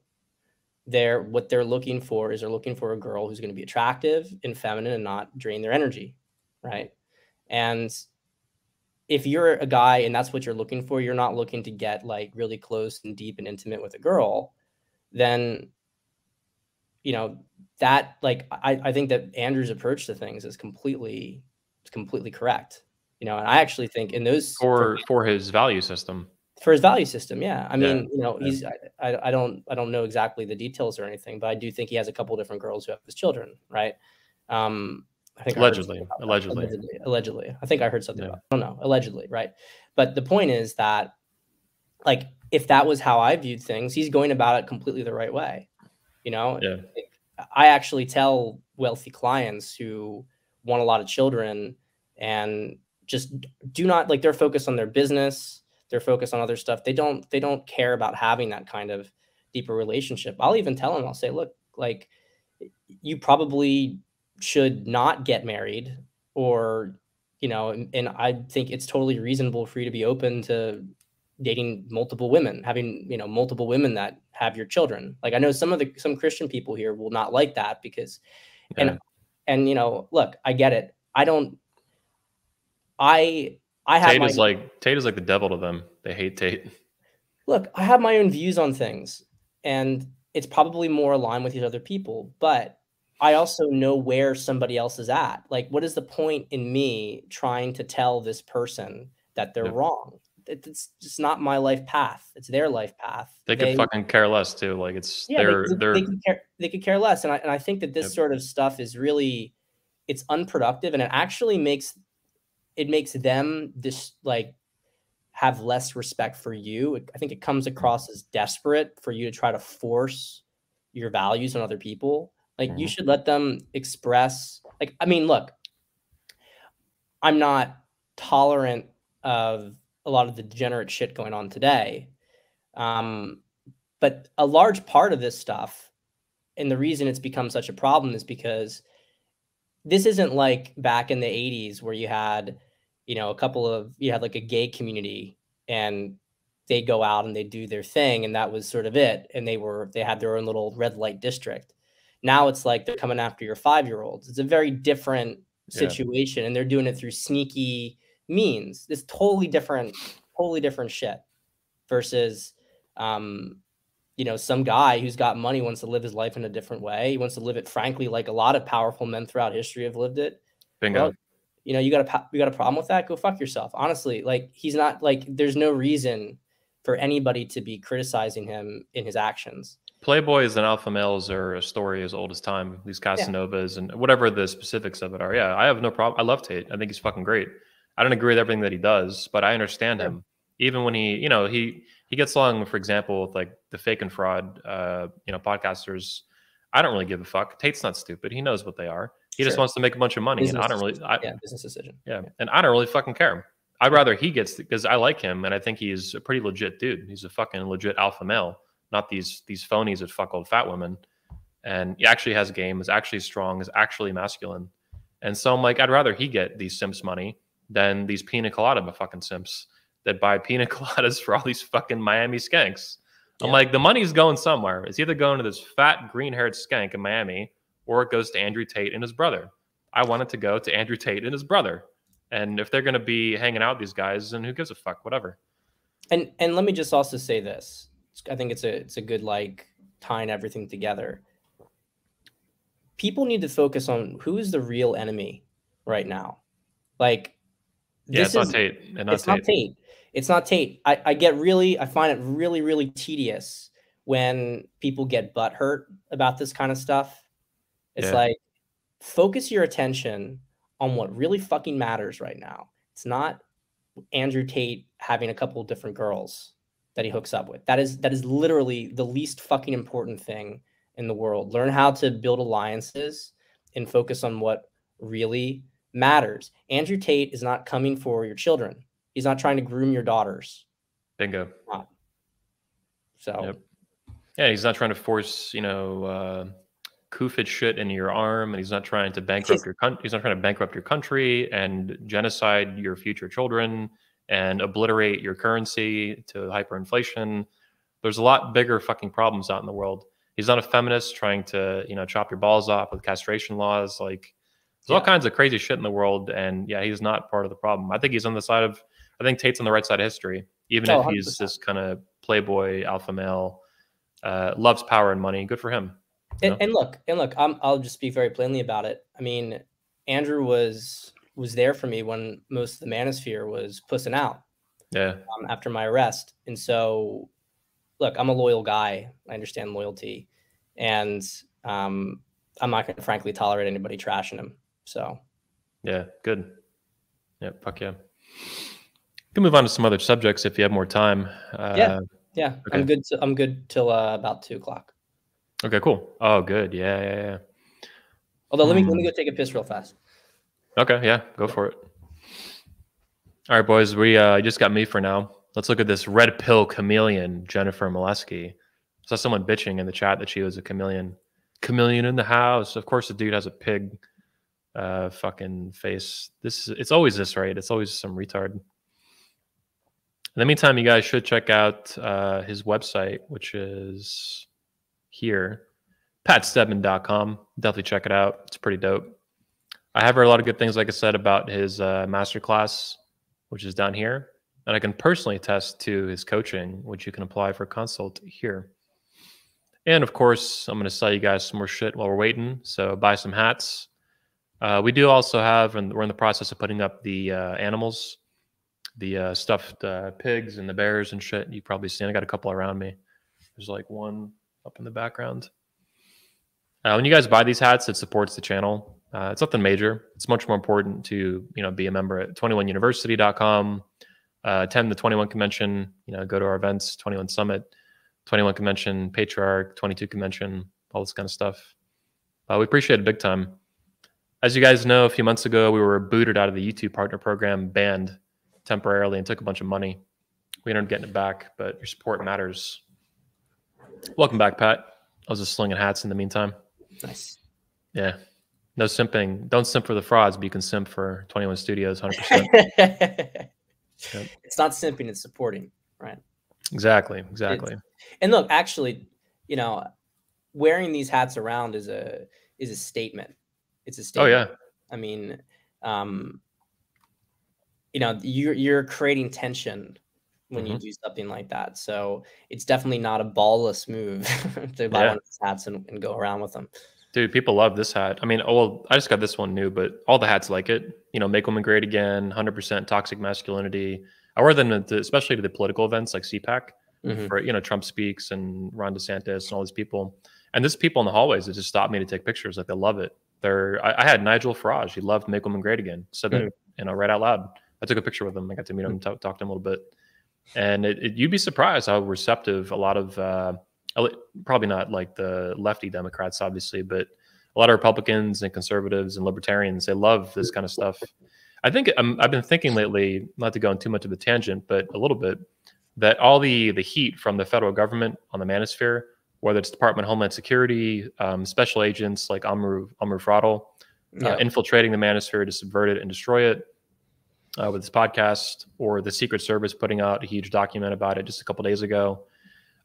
Speaker 2: they're what they're looking for is they're looking for a girl who's going to be attractive and feminine and not drain their energy right? And if you're a guy and that's what you're looking for you're not looking to get like really close and deep and intimate with a girl then you know that like i, I think that andrew's approach to things is completely completely correct you know and i actually think in those
Speaker 1: for for his value system
Speaker 2: for his value system. Yeah, I mean, yeah. you know, he's I, I don't I don't know exactly the details or anything, but I do think he has a couple different girls who have his children, right? Um,
Speaker 1: I think allegedly,
Speaker 2: I
Speaker 1: allegedly,
Speaker 2: allegedly, allegedly. I think I heard something. Yeah. About, I don't know, allegedly, right? But the point is that, like, if that was how I viewed things, he's going about it completely the right way. You know,
Speaker 1: yeah.
Speaker 2: I actually tell wealthy clients who want a lot of children and just do not like they're focused on their business they're focused on other stuff they don't they don't care about having that kind of deeper relationship i'll even tell them i'll say look like you probably should not get married or you know and, and i think it's totally reasonable for you to be open to dating multiple women having you know multiple women that have your children like i know some of the some christian people here will not like that because yeah. and and you know look i get it i don't i i have
Speaker 1: tate
Speaker 2: my,
Speaker 1: is like tate is like the devil to them they hate tate
Speaker 2: look i have my own views on things and it's probably more aligned with these other people but I also know where somebody else is at. Like, what is the point in me trying to tell this person that they're yep. wrong? It's just not my life path. It's their life path.
Speaker 1: They, they could fucking care less too. Like it's yeah, they're
Speaker 2: they, they could care they could care less. And I and I think that this yep. sort of stuff is really it's unproductive and it actually makes it makes them this like have less respect for you. I think it comes across as desperate for you to try to force your values on other people like mm-hmm. you should let them express like I mean, look, I'm not tolerant of a lot of the degenerate shit going on today. Um, but a large part of this stuff, and the reason it's become such a problem is because this isn't like back in the 80s where you had, you know, a couple of you had like a gay community and they go out and they do their thing and that was sort of it and they were they had their own little red light district now it's like they're coming after your five year olds. It's a very different situation, yeah. and they're doing it through sneaky means. It's totally different, totally different shit versus, um, you know, some guy who's got money wants to live his life in a different way. He wants to live it, frankly, like a lot of powerful men throughout history have lived it.
Speaker 1: Bingo. Well,
Speaker 2: you know, you got a you got a problem with that? Go fuck yourself. Honestly, like he's not like there's no reason for anybody to be criticizing him in his actions.
Speaker 1: Playboys and alpha males are a story as old as time. These Casanovas yeah. and whatever the specifics of it are. Yeah, I have no problem. I love Tate. I think he's fucking great. I don't agree with everything that he does, but I understand yeah. him. Even when he, you know, he he gets along, for example, with like the fake and fraud, uh, you know, podcasters. I don't really give a fuck. Tate's not stupid. He knows what they are. He sure. just wants to make a bunch of money, business and I don't really. I,
Speaker 2: yeah, business decision.
Speaker 1: Yeah, and I don't really fucking care. I'd rather he gets because I like him, and I think he's a pretty legit dude. He's a fucking legit alpha male not these these phonies that fuck old fat women. And he actually has game, is actually strong, is actually masculine. And so I'm like, I'd rather he get these simps money than these pina colada fucking simps that buy pina coladas for all these fucking Miami skanks. Yeah. I'm like, the money's going somewhere. It's either going to this fat green haired skank in Miami or it goes to Andrew Tate and his brother. I want it to go to Andrew Tate and his brother. And if they're going to be hanging out with these guys, then who gives a fuck? Whatever.
Speaker 2: And and let me just also say this: I think it's a it's a good like tying everything together. People need to focus on who is the real enemy right now. Like,
Speaker 1: yeah, it's is, not Tate.
Speaker 2: And not it's Tate. not Tate. It's not Tate. I, I get really, I find it really, really tedious when people get butt hurt about this kind of stuff. It's yeah. like focus your attention on what really fucking matters right now. It's not Andrew Tate having a couple different girls that he hooks up with. That is that is literally the least fucking important thing in the world. Learn how to build alliances and focus on what really matters. Andrew Tate is not coming for your children. He's not trying to groom your daughters.
Speaker 1: Bingo.
Speaker 2: So yep.
Speaker 1: Yeah, he's not trying to force, you know, uh Covid shit into your arm, and he's not trying to bankrupt your country. He's not trying to bankrupt your country and genocide your future children and obliterate your currency to hyperinflation. There's a lot bigger fucking problems out in the world. He's not a feminist trying to, you know, chop your balls off with castration laws. Like there's yeah. all kinds of crazy shit in the world. And yeah, he's not part of the problem. I think he's on the side of, I think Tate's on the right side of history, even oh, if he's 100%. this kind of playboy alpha male, uh, loves power and money. Good for him.
Speaker 2: And, and, look, and look, i will just speak very plainly about it. I mean, Andrew was was there for me when most of the manosphere was pussing out.
Speaker 1: Yeah.
Speaker 2: Um, after my arrest, and so, look, I'm a loyal guy. I understand loyalty, and um, I'm not going to frankly tolerate anybody trashing him. So.
Speaker 1: Yeah. Good. Yeah. Fuck yeah. We can move on to some other subjects if you have more time.
Speaker 2: Uh, yeah. Yeah. Okay. I'm good. To, I'm good till uh, about two o'clock.
Speaker 1: Okay. Cool. Oh, good. Yeah. Yeah. Yeah.
Speaker 2: Although, let me let me hmm. go take a piss real fast.
Speaker 1: Okay, yeah, go for it. All right, boys, we uh, just got me for now. Let's look at this red pill chameleon, Jennifer Molesky. I saw someone bitching in the chat that she was a chameleon. chameleon in the house. Of course, the dude has a pig uh fucking face. This it's always this, right? It's always some retard. In the meantime, you guys should check out uh, his website, which is here, patstedman.com. Definitely check it out. It's pretty dope. I have heard a lot of good things, like I said, about his uh, masterclass, which is down here. And I can personally attest to his coaching, which you can apply for consult here. And of course, I'm going to sell you guys some more shit while we're waiting. So buy some hats. Uh, we do also have, and we're in the process of putting up the uh, animals the uh, stuffed uh, pigs and the bears and shit. You've probably seen. I got a couple around me. There's like one up in the background. Uh, when you guys buy these hats, it supports the channel. Uh, it's nothing major. It's much more important to you know be a member at 21university.com. Uh, attend the 21 convention. You know, go to our events, 21 Summit, 21 convention, Patriarch, 22 convention, all this kind of stuff. We appreciate it big time. As you guys know, a few months ago, we were booted out of the YouTube partner program, banned temporarily and took a bunch of money. We ended up getting it back, but your support matters. Welcome back, Pat. I was just slinging hats in the meantime.
Speaker 2: Nice.
Speaker 1: Yeah. No simping. Don't simp for the frauds, but you can simp for 21 Studios 100%.
Speaker 2: yep. It's not simping, it's supporting, right?
Speaker 1: Exactly. Exactly. It's,
Speaker 2: and look, actually, you know, wearing these hats around is a is a statement. It's a statement.
Speaker 1: Oh yeah.
Speaker 2: I mean, um, you know you're you're creating tension when mm-hmm. you do something like that. So it's definitely not a ballless move to buy yeah. one of these hats and, and, go around with them.
Speaker 1: Dude, people love this hat. I mean, oh, well, I just got this one new, but all the hats like it. You know, make women great again, 100% toxic masculinity. I wear them to, especially to the political events like CPAC, mm-hmm. for you know Trump speaks and Ron DeSantis and all these people. And there's people in the hallways that just stop me to take pictures. Like they love it. They're I, I had Nigel Farage. He loved Michael great again. Said mm-hmm. that you know right out loud. I took a picture with him. I got to meet him, talk, talk to him a little bit, and it, it, you'd be surprised how receptive a lot of uh, probably not like the lefty Democrats, obviously, but a lot of Republicans and conservatives and libertarians they love this kind of stuff. I think um, I've been thinking lately, not to go on too much of a tangent, but a little bit, that all the the heat from the federal government on the manosphere, whether it's Department of Homeland Security, um, special agents like Amru Amru Fraudel, uh, yeah. uh, infiltrating the manosphere to subvert it and destroy it, uh, with this podcast or the Secret Service putting out a huge document about it just a couple days ago.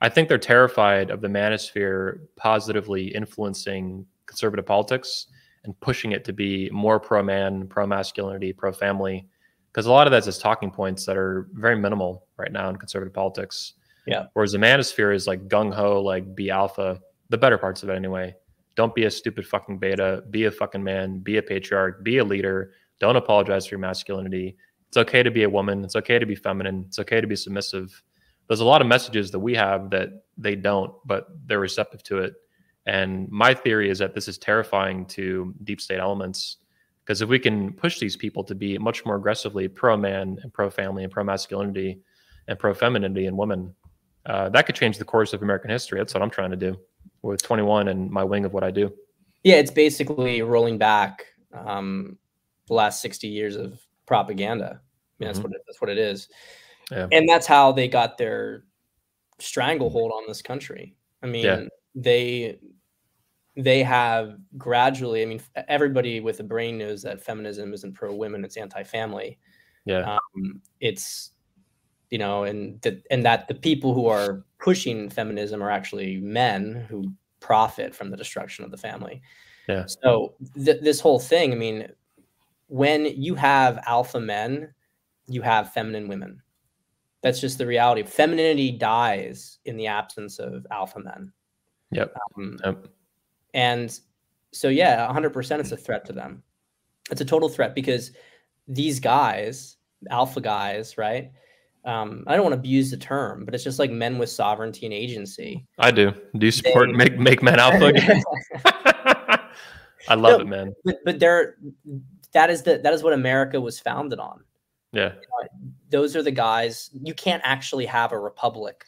Speaker 1: I think they're terrified of the manosphere positively influencing conservative politics and pushing it to be more pro man, pro masculinity, pro family. Because a lot of that's just talking points that are very minimal right now in conservative politics.
Speaker 2: Yeah.
Speaker 1: Whereas the manosphere is like gung ho, like be alpha, the better parts of it anyway. Don't be a stupid fucking beta. Be a fucking man. Be a patriarch. Be a leader. Don't apologize for your masculinity. It's okay to be a woman. It's okay to be feminine. It's okay to be submissive. There's a lot of messages that we have that they don't, but they're receptive to it. And my theory is that this is terrifying to deep state elements because if we can push these people to be much more aggressively pro man and pro family and pro masculinity and pro femininity and women, uh, that could change the course of American history. That's what I'm trying to do with 21 and my wing of what I do.
Speaker 2: Yeah, it's basically rolling back um, the last 60 years of propaganda. I mean, that's mm-hmm. what it, that's what it is, yeah. and that's how they got their stranglehold on this country. I mean, yeah. they they have gradually. I mean, everybody with a brain knows that feminism isn't pro women; it's anti family.
Speaker 1: Yeah,
Speaker 2: um, it's you know, and that and that the people who are pushing feminism are actually men who profit from the destruction of the family.
Speaker 1: Yeah.
Speaker 2: So th- this whole thing, I mean, when you have alpha men, you have feminine women. That's just the reality. Femininity dies in the absence of alpha men.
Speaker 1: Yep. Um, yep.
Speaker 2: And so, yeah, 100% it's a threat to them. It's a total threat because these guys, alpha guys, right? Um, I don't want to abuse the term, but it's just like men with sovereignty and agency.
Speaker 1: I do. Do you support they, make make men alpha again? I love no, it, man.
Speaker 2: But, but they're that is the that is what America was founded on.
Speaker 1: Yeah.
Speaker 2: those are the guys you can't actually have a republic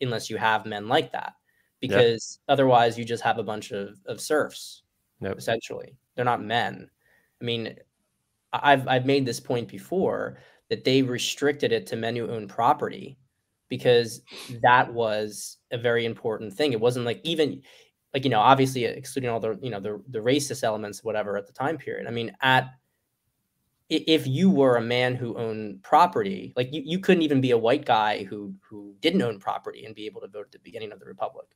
Speaker 2: unless you have men like that because otherwise you just have a bunch of, of serfs yep. essentially they're not men i mean i've i've made this point before that they restricted it to men who own property because that was a very important thing. It wasn't like even like you know obviously excluding all the you know the the racist elements whatever at the time period. I mean at if you were a man who owned property like you, you couldn't even be a white guy who who didn't own property and be able to vote at the beginning of the republic.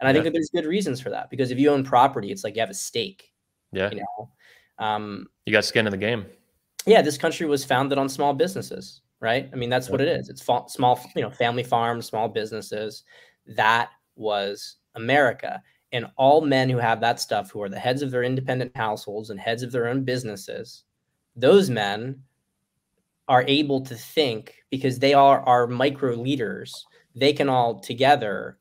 Speaker 2: And i think that there's good reasons for that because if you own property it's like you have a stake
Speaker 1: yeah.
Speaker 2: you know? Um
Speaker 1: you got skin in the game
Speaker 2: yeah this country was founded on small businesses right? I mean that's what it is. It's fa- small you know family farms small businesses. That was america. And all men who have that stuff who are the heads of their independent households and heads of their own businesses those men are able to think because they are our micro leaders. They can all together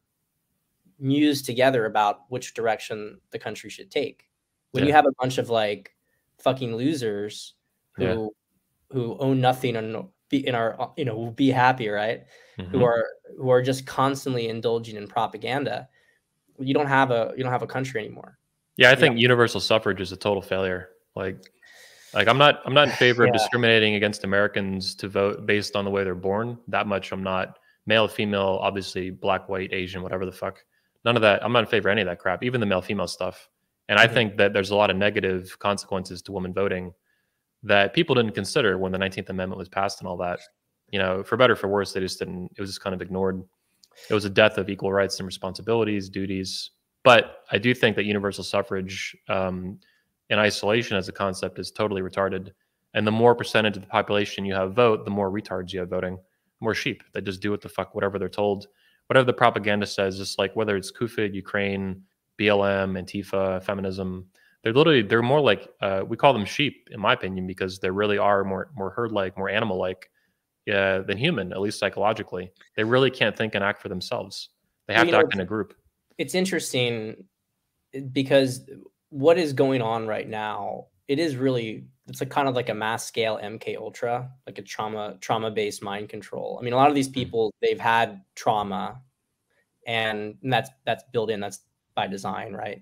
Speaker 2: muse together about which direction the country should take. When yeah. you have a bunch of like fucking losers who yeah. who own nothing and be in our you know will be happy right mm-hmm. who are who are just constantly indulging in propaganda you don't have a you don't have a country anymore
Speaker 1: yeah i think know? universal suffrage is a total failure like like I'm not I'm not in favor yeah. of discriminating against Americans to vote based on the way they're born. That much I'm not. Male, female, obviously black, white, Asian, whatever the fuck. None of that. I'm not in favor of any of that crap. Even the male female stuff. And mm-hmm. I think that there's a lot of negative consequences to women voting that people didn't consider when the 19th Amendment was passed and all that. You know, for better for worse, they just didn't. It was just kind of ignored. It was a death of equal rights and responsibilities, duties. But I do think that universal suffrage um, in isolation as a concept is totally retarded. And the more percentage of the population you have vote, the more retards you have voting, more sheep that just do what the fuck, whatever they're told, whatever the propaganda says, just like whether it's COVID, Ukraine, BLM, Antifa, feminism, they're literally, they're more like, uh, we call them sheep, in my opinion, because they really are more, more herd like, more animal like uh, than human, at least psychologically. They really can't think and act for themselves. They have you to know, act in a group.
Speaker 2: It's interesting because what is going on right now it is really it's a kind of like a mass scale mk ultra like a trauma trauma based mind control i mean a lot of these hmm. people they've had trauma and, and that's that's built in that's by design right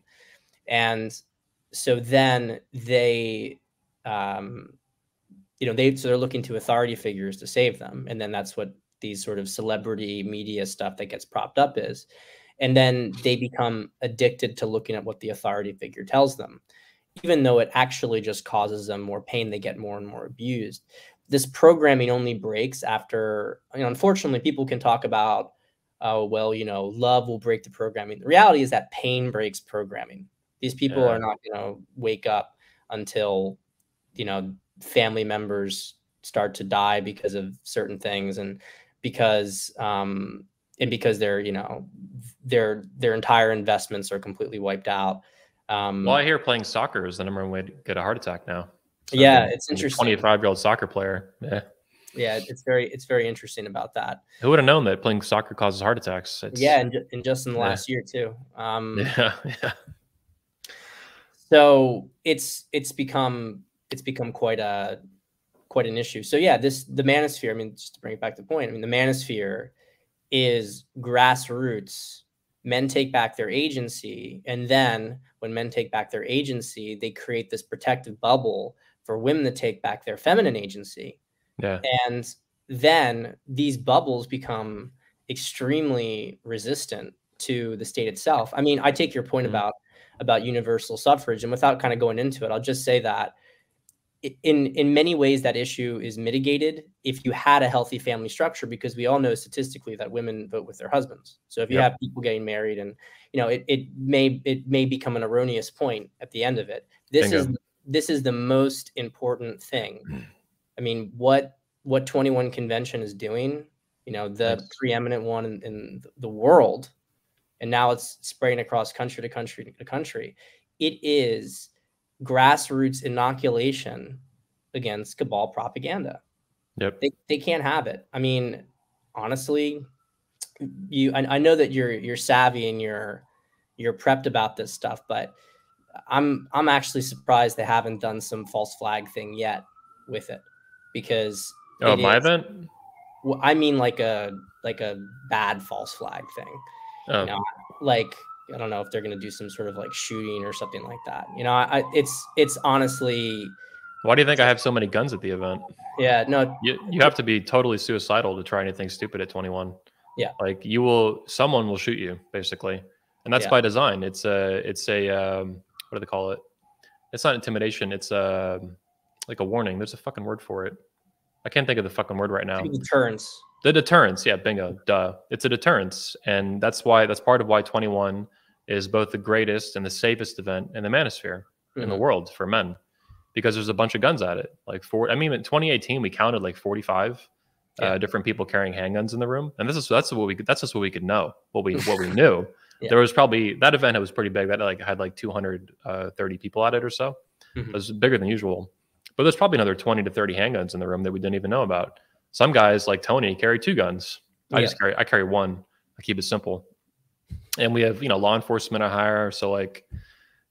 Speaker 2: and so then they um you know they so they're looking to authority figures to save them and then that's what these sort of celebrity media stuff that gets propped up is. And then they become addicted to looking at what the authority figure tells them even though it actually just causes them more pain they get more and more abused. This programming only breaks after you know unfortunately people can talk about oh well you know love will break the programming. The reality is that pain breaks programming these people yeah. are not going to wake up until you know family members start to die because of certain things and because um and because they're you know their their entire investments are completely wiped out.
Speaker 1: Um, well, I hear playing soccer is the number one way to get a heart attack now.
Speaker 2: So yeah, it's interesting.
Speaker 1: Twenty-five year old soccer player. Yeah.
Speaker 2: Yeah, it's very it's very interesting about that.
Speaker 1: Who would have known that playing soccer causes heart attacks?
Speaker 2: It's, yeah, and, and just in the yeah. last year too.
Speaker 1: Um, yeah, yeah.
Speaker 2: So it's it's become it's become quite a quite an issue. So yeah, this the manosphere. I mean, just to bring it back to the point. I mean, the manosphere is grassroots men take back their agency and then when men take back their agency they create this protective bubble for women to take back their feminine agency
Speaker 1: yeah
Speaker 2: and then these bubbles become extremely resistant to the state itself i mean i take your point mm-hmm. about about universal suffrage and without kind of going into it i'll just say that in in many ways that issue is mitigated if you had a healthy family structure because we all know statistically that women vote with their husbands so if you yep. have people getting married and you know it, it may it may become an erroneous point at the end of it this Bingo. is this is the most important thing i mean what what 21 convention is doing you know the yes. preeminent one in, in the world and now it's spreading across country to country to country it is grassroots inoculation against cabal propaganda.
Speaker 1: Yep.
Speaker 2: They, they can't have it. I mean, honestly, you I, I know that you're you're savvy and you're you're prepped about this stuff, but I'm I'm actually surprised they haven't done some false flag thing yet with it because
Speaker 1: oh my is, event.
Speaker 2: Well, I mean like a like a bad false flag thing. Oh. Like I don't know if they're going to do some sort of like shooting or something like that. You know, I, it's it's honestly.
Speaker 1: Why do you think I have so many guns at the event?
Speaker 2: Yeah, no.
Speaker 1: You you have to be totally suicidal to try anything stupid at 21.
Speaker 2: Yeah.
Speaker 1: Like you will, someone will shoot you basically. and that's
Speaker 2: Yeah.
Speaker 1: by design. It's a it's a um, what do they call it? It's not intimidation. It's a like a warning. There's a fucking word for it. I can't think of the fucking word right now.
Speaker 2: Deterrence.
Speaker 1: The deterrence, yeah, bingo, duh. It's a deterrence, and that's why that's part of why 21 is both the greatest and the safest event in the manosphere in the
Speaker 2: Mhm.
Speaker 1: world for men, because there's a bunch of guns at it. Like four, I mean, in 2018 we counted like 45
Speaker 2: Yeah.
Speaker 1: uh, different people carrying handguns in the room, and this is that's what we that's just what we could know, what we what we knew.
Speaker 2: Yeah.
Speaker 1: There was probably that event. It was pretty big. That like had like 230 people at it or so.
Speaker 2: Mhm.
Speaker 1: It was bigger than usual. But there's probably another 20 to 30 handguns in the room that we didn't even know about. Some guys like Tony carry two guns. I
Speaker 2: Yeah.
Speaker 1: just carry I carry one. I keep it simple. And we have, you know, law enforcement I hire. So like,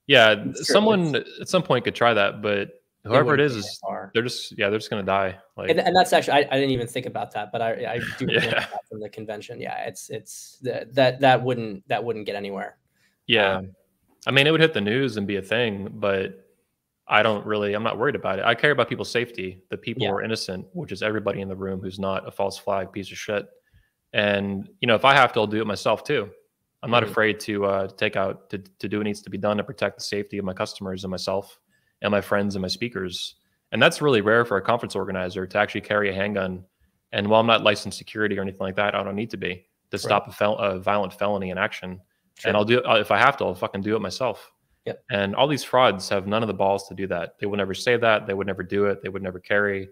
Speaker 1: yeah,
Speaker 2: It's true.
Speaker 1: someone at some point could try that, but whoever it is is they're just yeah, they're just gonna die. Like
Speaker 2: and, and that's actually I, I didn't even think about that, but I I do
Speaker 1: Yeah.
Speaker 2: that from the convention. Yeah, it's it's that that that wouldn't that wouldn't get anywhere.
Speaker 1: yeah.
Speaker 2: um,
Speaker 1: I mean it would hit the news and be a thing, but I don't really I'm not worried about it. I care about people's safety. The people
Speaker 2: Yeah.
Speaker 1: who are innocent, which is everybody in the room who's not a false flag piece of shit. And you know, if I have to, I'll do it myself too. I'm not
Speaker 2: Mhm.
Speaker 1: afraid to uh, take out to, to do what needs to be done to protect the safety of my customers and myself and my friends and my speakers. And that's really rare for a conference organizer to actually carry a handgun. And while I'm not licensed security or anything like that, I don't need to be to stop a, fel- a violent felony in action.
Speaker 2: Sure.
Speaker 1: And I'll do it if I have to. I'll fucking do it myself.
Speaker 2: Yep.
Speaker 1: And all these frauds have none of the balls to do that. They would never say that. They would never do it. They would never carry.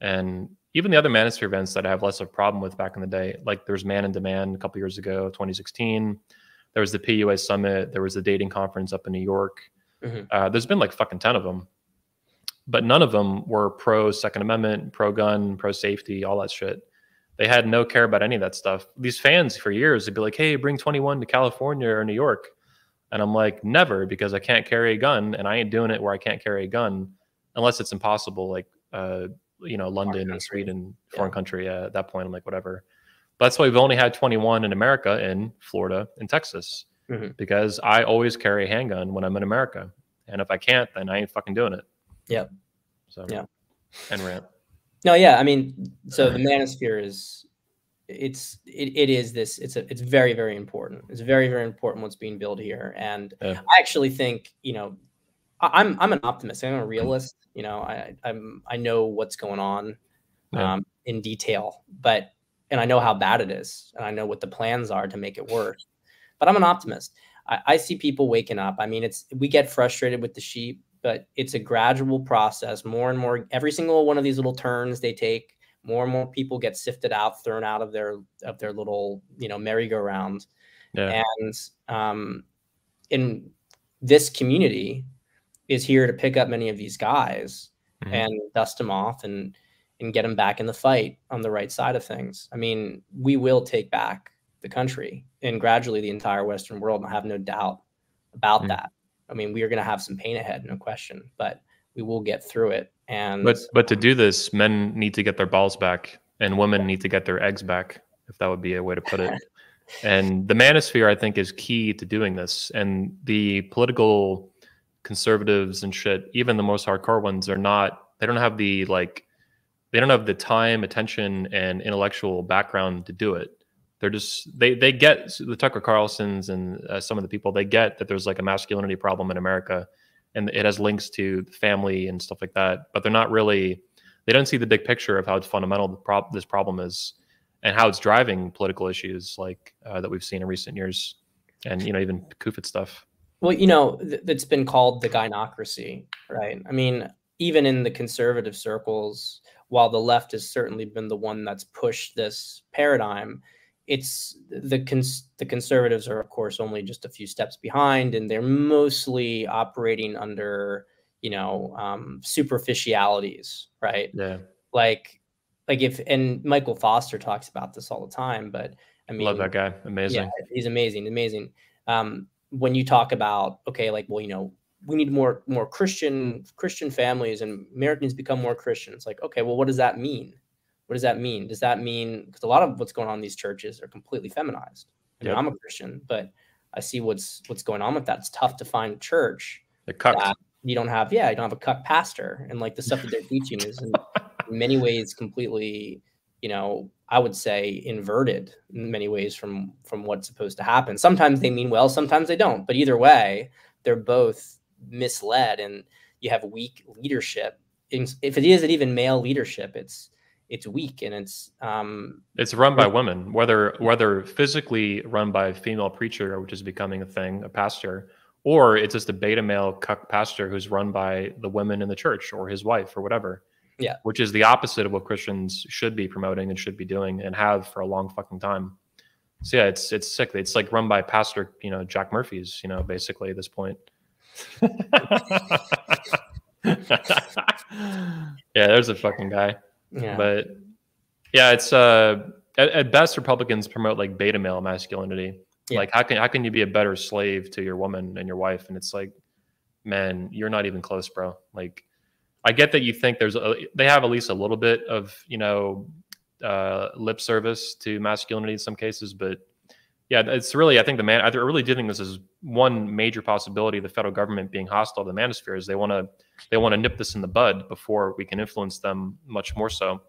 Speaker 1: And even the other manosphere events that I have less of a problem with back in the day, like there was Man in Demand a couple years ago, 2016. There was the PUA Summit. There was the dating conference up in New York.
Speaker 2: Mhm.
Speaker 1: Uh, there's been like fucking 10 of them. But none of them were pro Second Amendment, pro gun, pro safety, all that shit. They had no care about any of that stuff. These fans for years, they'd be like, hey, bring 21 to California or New York. And I'm like, never, because I can't carry a gun and I ain't doing it where I can't carry a gun unless it's impossible, like, uh, you know, London and. Sweden,
Speaker 2: Yeah.
Speaker 1: foreign country. Uh, at that point, I'm like, whatever. But that's why we've only had 21 in America, in Florida, and Texas,
Speaker 2: Mhm.
Speaker 1: because I always carry a handgun when I'm in America. And if I can't, then I ain't fucking doing it.
Speaker 2: Yep.
Speaker 1: So,
Speaker 2: Yeah.
Speaker 1: And rant.
Speaker 2: No, yeah, I mean, so the manosphere is it's it, it is this it's a it's very very important. It's very very important what's being built here, and
Speaker 1: Yeah.
Speaker 2: I actually think you know I, I'm I'm an optimist. I'm a realist. You know, I I'm I know what's going on
Speaker 1: Yeah.
Speaker 2: um, in detail, but and I know how bad it is, and I know what the plans are to make it worse. But I'm an optimist. I, I see people waking up. I mean, it's we get frustrated with the sheep, but it's a gradual process. More and more, every single one of these little turns they take, more and more people get sifted out, thrown out of their of their little you know merry-go-round.
Speaker 1: Yeah.
Speaker 2: And um, in this community is here to pick up many of these guys
Speaker 1: Mhm.
Speaker 2: and dust them off and and get them back in the fight on the right side of things. I mean, we will take back the country and gradually the entire Western world. I have no doubt about
Speaker 1: Mm.
Speaker 2: that. I mean, we are going to have some pain ahead, no question, but we will get through it. And
Speaker 1: But but to do this, men need to get their balls back, and women need to get their eggs back, if that would be a way to put it. and the manosphere, I think, is key to doing this. And the political conservatives and shit, even the most hardcore ones, are not. They don't have the like. They don't have the time, attention, and intellectual background to do it. They're just they they get the Tucker Carlsons and uh, some of the people. They get that there's like a masculinity problem in America and it has links to family and stuff like that but they're not really they don't see the big picture of how fundamental the prob- this problem is and how it's driving political issues like uh, that we've seen in recent years and you know even Covid stuff
Speaker 2: Well, you know, th- that's been called the gynocracy, right? I mean, even in the conservative circles, while the left has certainly been the one that's pushed this paradigm, it's the cons- the conservatives are of course only just a few steps behind, and they're mostly operating under you know um, superficialities, right?
Speaker 1: yeah
Speaker 2: Like, like if and Michael Foster talks about this all the time, but I mean,
Speaker 1: love that guy amazing
Speaker 2: yeah, he's amazing, amazing. Um, when you talk about okay, like well, you know, we need more more Christian Christian families and Americans become more Christian. It's like okay, well, what does that mean? What does that mean? Does that mean because a lot of what's going on in these churches are completely feminized? I mean,
Speaker 1: Yep.
Speaker 2: I'm a Christian, but I see what's what's going on with that. It's tough to find a church
Speaker 1: the cucked
Speaker 2: that you don't have. Yeah, you don't have a cut pastor, and like the stuff that they're teaching is in, in many ways completely, you know, I would say inverted in many ways from from what's supposed to happen. Sometimes they mean well, sometimes they don't. But either way, they're both misled, and you have weak leadership. If it isn't even male leadership, it's it's weak and it's um
Speaker 1: it's run by women whether whether physically run by a female preacher which is becoming a thing a pastor or it's just a beta male cuck pastor who's run by the women in the church or his wife or whatever
Speaker 2: yeah.
Speaker 1: Which is the opposite of what Christians should be promoting and should be doing and have for a long fucking time. So yeah, it's it's sick. It's like run by Pastor, you know, Jack Murphy's, you know, basically at this point. yeah, there's a fucking guy.
Speaker 2: Yeah.
Speaker 1: But yeah, it's uh at, at best Republicans promote like beta male masculinity. Yeah. Like how can how can you be a better slave to your woman and your wife? And it's like, man, you're not even close, bro. Like I get that you think there's a, they have at least a little bit of you know uh, lip service to masculinity in some cases, but yeah, it's really I think the man I really do think this is one major possibility. Of the federal government being hostile to the manosphere is they want to they want to nip this in the bud before we can influence them much more so.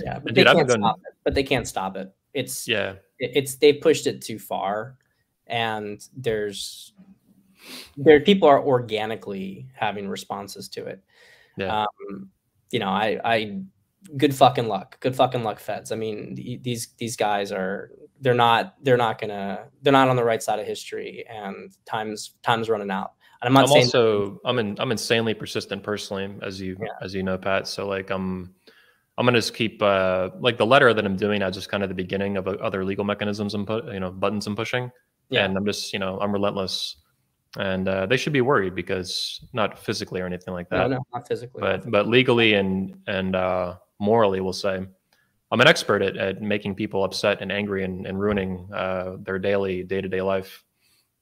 Speaker 2: Yeah, but they can't stop it. But they can't stop it. It's
Speaker 1: yeah,
Speaker 2: it's they pushed it too far, and there's there people are organically having responses to it.
Speaker 1: Yeah.
Speaker 2: Um, you know, I, I, good fucking luck. Good fucking luck, feds. I mean, these these guys are they're not they're not gonna they're not on the right side of history, and times times running out. And I'm not
Speaker 1: I'm
Speaker 2: saying
Speaker 1: also I'm in, I'm insanely persistent personally, as you yeah. as you know, Pat. So like I'm I'm gonna just keep uh like the letter that I'm doing as just kind of the beginning of uh, other legal mechanisms and put you know buttons I'm pushing. Yeah. And I'm just you know I'm relentless and uh, they should be worried because not physically or anything like that.
Speaker 2: No, no, not physically.
Speaker 1: But but legally and and uh, morally, we'll say, I'm an expert at, at making people upset and angry and, and ruining uh, their daily day to day life.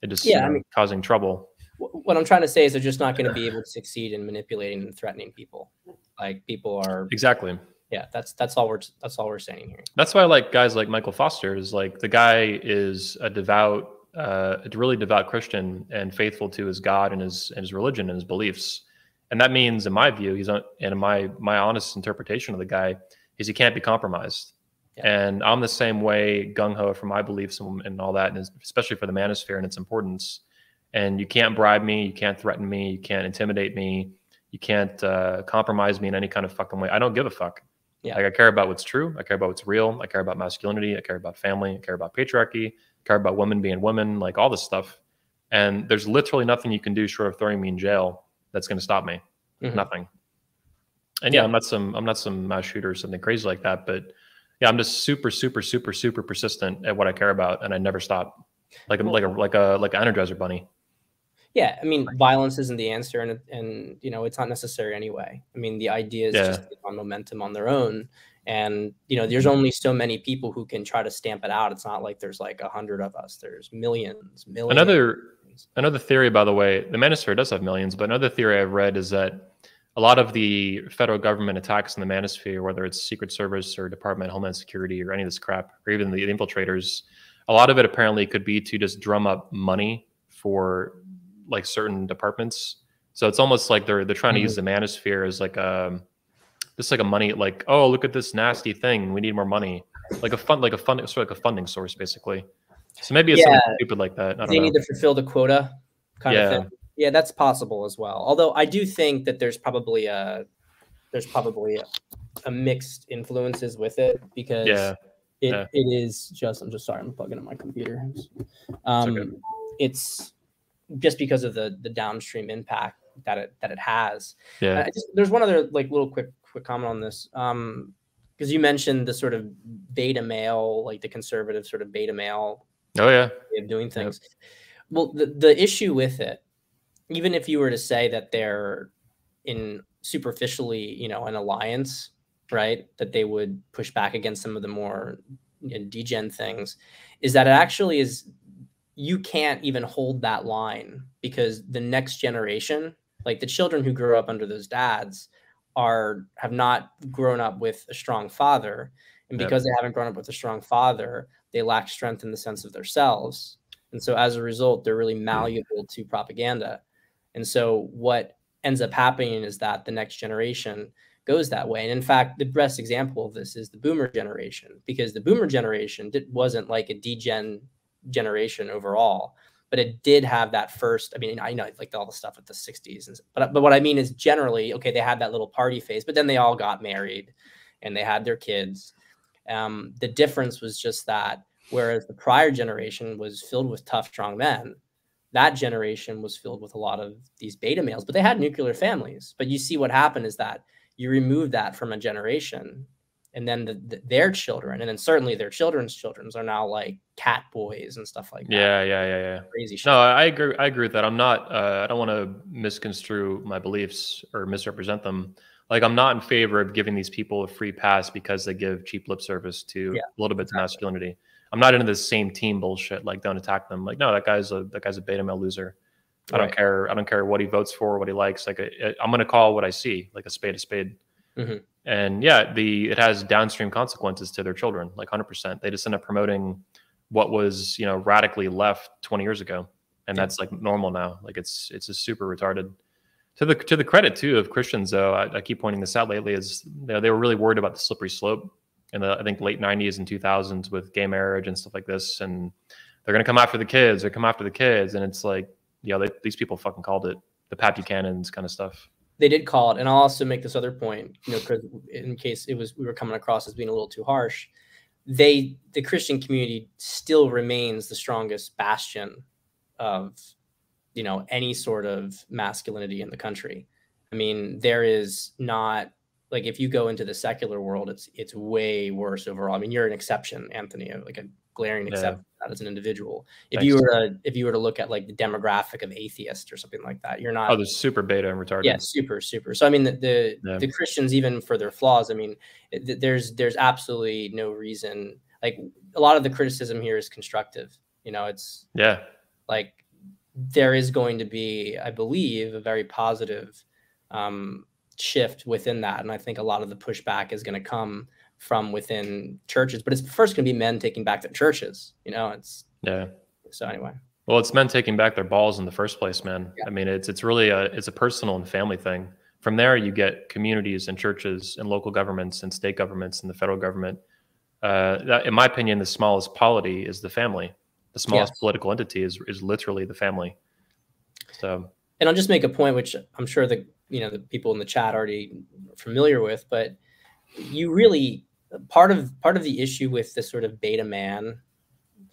Speaker 1: It just yeah, you know, I mean, causing trouble.
Speaker 2: What I'm trying to say is they're just not going to be able to succeed in manipulating and threatening people. Like people are
Speaker 1: exactly.
Speaker 2: Yeah, that's that's all we're that's all we're saying here.
Speaker 1: That's why I like guys like Michael Foster is like the guy is a devout uh, a really devout Christian and faithful to his God and his and his religion and his beliefs. And that means, in my view, he's and in my my honest interpretation of the guy is he can't be compromised. Yeah. And I'm the same way, gung ho for my beliefs and, and all that, and especially for the manosphere and its importance. And you can't bribe me, you can't threaten me, you can't intimidate me, you can't uh, compromise me in any kind of fucking way. I don't give a fuck.
Speaker 2: Yeah.
Speaker 1: Like I care about what's true. I care about what's real. I care about masculinity. I care about family. I care about patriarchy I care about women being women, like all this stuff. And there's literally nothing you can do short of throwing me in jail that's going to stop me. Mm-hmm. Nothing. And yeah, I'm not some I'm not some mass shooter or something crazy like that, but yeah, I'm just super, super, super, super persistent at what I care about, and I never stop. Like a like a like a like an Energizer bunny.
Speaker 2: Yeah, I mean, violence isn't the answer, and and you know it's not necessary anyway. I mean, the ideas yeah. just on momentum on their own, and you know there's only so many people who can try to stamp it out it's not like there's like a hundred of us there's millions millions
Speaker 1: another another theory by the way the manosphere does have millions but another theory i've read is that a lot of the federal government attacks in the manosphere whether it's secret service or department of homeland security or any of this crap or even the infiltrators a lot of it apparently could be to just drum up money for like certain departments. So it's almost like they're they're trying mm-hmm. to use the manosphere as like a this like a money like oh look at this nasty thing. We need more money. Like a fund like a fund sort of like a funding source basically so maybe it's yeah. something stupid like that
Speaker 2: they know. need to fulfill the quota kind yeah. of thing yeah that's possible as well although i do think that there's probably a there's probably a, a mixed influences with it because
Speaker 1: yeah.
Speaker 2: It, yeah. it is just i'm just sorry i'm plugging in my computer um it's, okay. it's just because of the the downstream impact that it that it has
Speaker 1: yeah
Speaker 2: just, there's one other like little quick quick comment on this. Um, because you mentioned the sort of beta male, like the conservative sort of beta male.
Speaker 1: Oh yeah,
Speaker 2: way of doing things. Yep. Well, the the issue with it, even if you were to say that they're in superficially, you know, an alliance, right, that they would push back against some of the more you know, degen things, is that it actually is you can't even hold that line because the next generation, like the children who grew up under those dads, are have not grown up with a strong father and because yep. they haven't grown up with a strong father they lack strength in the sense of themselves and so as a result they're really hmm. malleable to propaganda and so what ends up happening is that the next generation goes that way. And in fact, the best example of this is the boomer generation, because the boomer generation did, wasn't like a degen generation overall, but it did have that first. I mean, I know like all the stuff with the 60s, and, but but what I mean is generally, okay, they had that little party phase, but then they all got married and they had their kids. Um, the difference was just that whereas the prior generation was filled with tough, strong men, that generation was filled with a lot of these beta males, but they had nuclear families. But you see what happened is that you remove that from a generation and then the, the, their children and then certainly their children's children's are now like cat boys and stuff like that.
Speaker 1: Yeah, yeah, yeah, yeah.
Speaker 2: Crazy shit.
Speaker 1: No, I agree. I agree with that. I'm not. Uh, I don't want to misconstrue my beliefs or misrepresent them. Like I'm not in favor of giving these people a free pass because they give cheap lip service to
Speaker 2: Yeah,
Speaker 1: a little bit
Speaker 2: exactly.
Speaker 1: to masculinity. I'm not into this same team bullshit. Like don't attack them. Like no, that guy's a that guy's a beta male loser. I don't care. I don't care what he votes for, what he likes. Like I, I'm going to call what I see, like a spade a spade.
Speaker 2: Mhm.
Speaker 1: And yeah, the it has downstream consequences to their children, like 100%. They just end up promoting what was you know radically left 20 years ago, and
Speaker 2: Yeah.
Speaker 1: that's like normal now. Like it's it's just super retarded. To the to the credit too of Christians though, I, I keep pointing this out lately is you know, they were really worried about the slippery slope in the I think late 90s and 2000s with gay marriage and stuff like this, and they're gonna come after the kids, they're come after the kids, and it's like yeah, they, these people fucking called it the Pat Buchanan's kind of stuff.
Speaker 2: they did call it, and I'll also make this other point, you know, because in case it was we were coming across as being a little too harsh, they the Christian community still remains the strongest bastion of you know any sort of masculinity in the country. I mean, there is not like if you go into the secular world, it's it's way worse overall. I mean, you're an exception, Anthony, like a glaring
Speaker 1: Yeah.
Speaker 2: exception as an individual. If
Speaker 1: Thanks.
Speaker 2: you were to if you were to look at like the demographic of atheists or something like that, you're not
Speaker 1: Oh, they're super beta and retarded.
Speaker 2: yeah super super so i mean the the,
Speaker 1: Yeah.
Speaker 2: the christians even for their flaws i mean th- there's there's absolutely no reason like a lot of the criticism here is constructive you know it's
Speaker 1: Yeah.
Speaker 2: like there is going to be i believe a very positive um, shift within that and i think a lot of the pushback is going to come from within churches but it's first going to be men taking back their churches you know it's
Speaker 1: Yeah.
Speaker 2: so anyway
Speaker 1: Well, it's men taking back their balls in the first place, man.
Speaker 2: Yeah.
Speaker 1: I mean, it's it's really a it's a personal and family thing. From there, you get communities and churches and local governments and state governments and the federal government. Uh, that, in my opinion, the smallest polity is the family. The smallest political entity is is literally the family. So
Speaker 2: and I'll just make a point, which I'm sure the you know the people in the chat already are familiar with, but you really part of part of the issue with this sort of beta man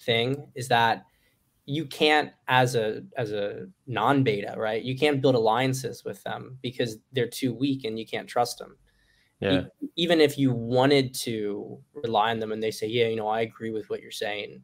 Speaker 2: thing is that you can't as a as a non-beta right you can't build alliances with them because they're too weak and you can't trust them.
Speaker 1: Yeah,
Speaker 2: even if you wanted to rely on them and they say yeah you know i agree with what you're saying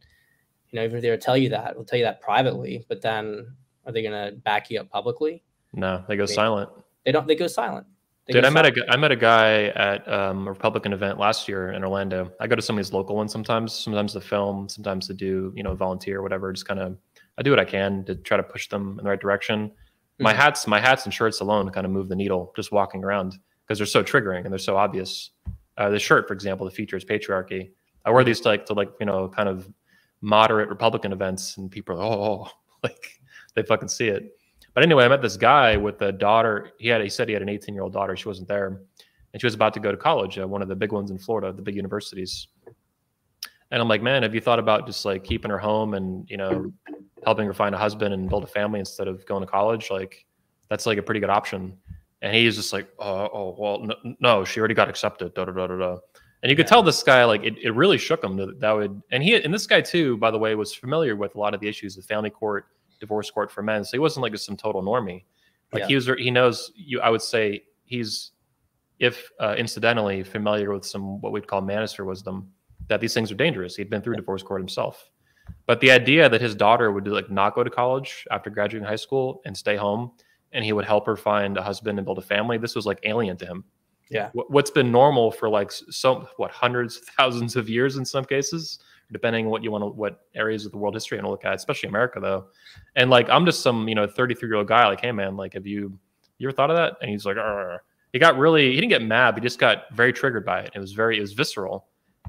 Speaker 2: you know if they'll tell you that they'll tell you that privately but then are they going to back you up publicly
Speaker 1: no, they go
Speaker 2: They-
Speaker 1: silent.
Speaker 2: they don't they go silent They
Speaker 1: Dude,
Speaker 2: go
Speaker 1: I met a
Speaker 2: silent.
Speaker 1: I met a guy at um, a Republican event last year in Orlando. I go to some of these local ones sometimes, sometimes to film, sometimes to do you know volunteer or whatever. Just kind of I do what I can to try to push them in the right direction. My
Speaker 2: Mhm.
Speaker 1: hats, my hats and shirts alone kind of move the needle just walking around because they're so triggering and they're so obvious. Uh, the shirt, for example, the features patriarchy. I wear these to like to like you know kind of moderate Republican events, and people are oh like they fucking see it. But anyway, I met this guy with a daughter. He had he said he had an 18 year old daughter. She wasn't there, and she was about to go to college, uh, one of the big ones in Florida, the big universities. And I'm like, man, have you thought about just like keeping her home and you know helping her find a husband and build a family instead of going to college? Like that's like a pretty good option. And he's just like, oh, oh well, no, no, she already got accepted. Da, da, da, da, da. And you could
Speaker 2: Yeah.
Speaker 1: tell this guy like it, it really shook him that that would. And he and this guy too, by the way, was familiar with a lot of the issues of family court, divorce court for men. So he wasn't like just some total normie. Like
Speaker 2: Yeah.
Speaker 1: he was, he knows you. I would say he's, if uh, incidentally familiar with some what we'd call manosphere wisdom, that these things are dangerous. He'd been through divorce court himself. But the idea that his daughter would like not go to college after graduating high school and stay home, and he would help her find a husband and build a family, this was like alien to him.
Speaker 2: Yeah.
Speaker 1: Wh- What's been normal for like so what hundreds, thousands of years in some cases, depending on what you want to, what areas of the world history you want to look at, especially America though. And like I'm just some you know 33 year old guy. Like, hey man, like have you you ever thought of that? And he's like, "Arr." he got really he didn't get mad, he just got very triggered by it. It was very it was visceral.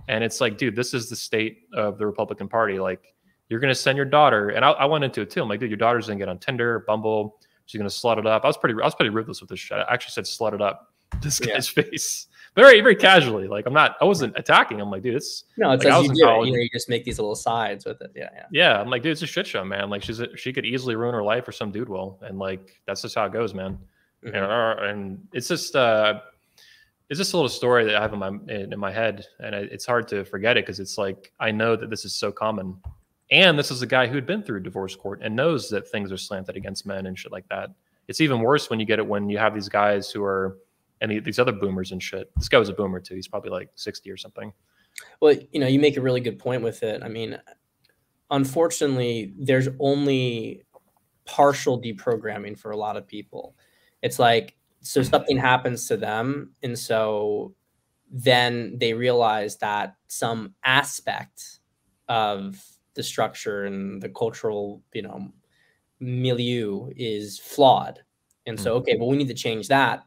Speaker 1: And it's like, dude, this is the state of the Republican Party. Like, you're gonna send your daughter, and I, I went into it too. I'm like, dude, your daughter's gonna get on Tinder, Bumble. She's gonna slut it up. I was pretty I was pretty ruthless with this shit. I actually said slut it up. This guy's yeah. face very very casually. Like I'm not, I wasn't attacking. I'm like, dude, it's
Speaker 2: no, it's
Speaker 1: like,
Speaker 2: as you do. College. You know, you just make these little sides with it. Yeah, yeah.
Speaker 1: Yeah, I'm like, dude, it's a shit show, man. Like she's a, she could easily ruin her life, or some dude will, and like that's just how it goes, man. Mm-hmm. And, uh, and it's just uh, it's just a little story that I have in my in, in my head, and it's hard to forget it because it's like I know that this is so common, and this is a guy who had been through divorce court and knows that things are slanted against men and shit like that. It's even worse when you get it when you have these guys who are and these other boomers and shit. This guy was a boomer too. He's probably like 60 or something.
Speaker 2: Well, you know, you make a really good point with it. I mean, unfortunately, there's only partial deprogramming for a lot of people. It's like, so something happens to them. And so then they realize that some aspect of the structure and the cultural, you know, milieu is flawed. And so, hmm. okay, well, we need to change that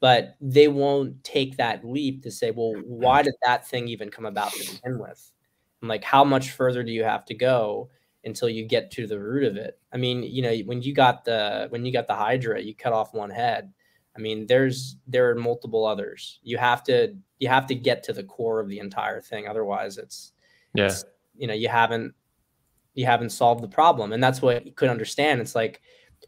Speaker 2: but they won't take that leap to say, well, why mm-hmm. did that thing even come about to begin with? And like, how much further do you have to go until you get to the root of it? I mean, you know, when you got the when you got the Hydra, you cut off one head. I mean, there's there are multiple others. You have to you have to get to the core of the entire thing. Otherwise, it's
Speaker 1: yeah, it's,
Speaker 2: you know, you haven't you haven't solved the problem, and that's what you could understand. It's like,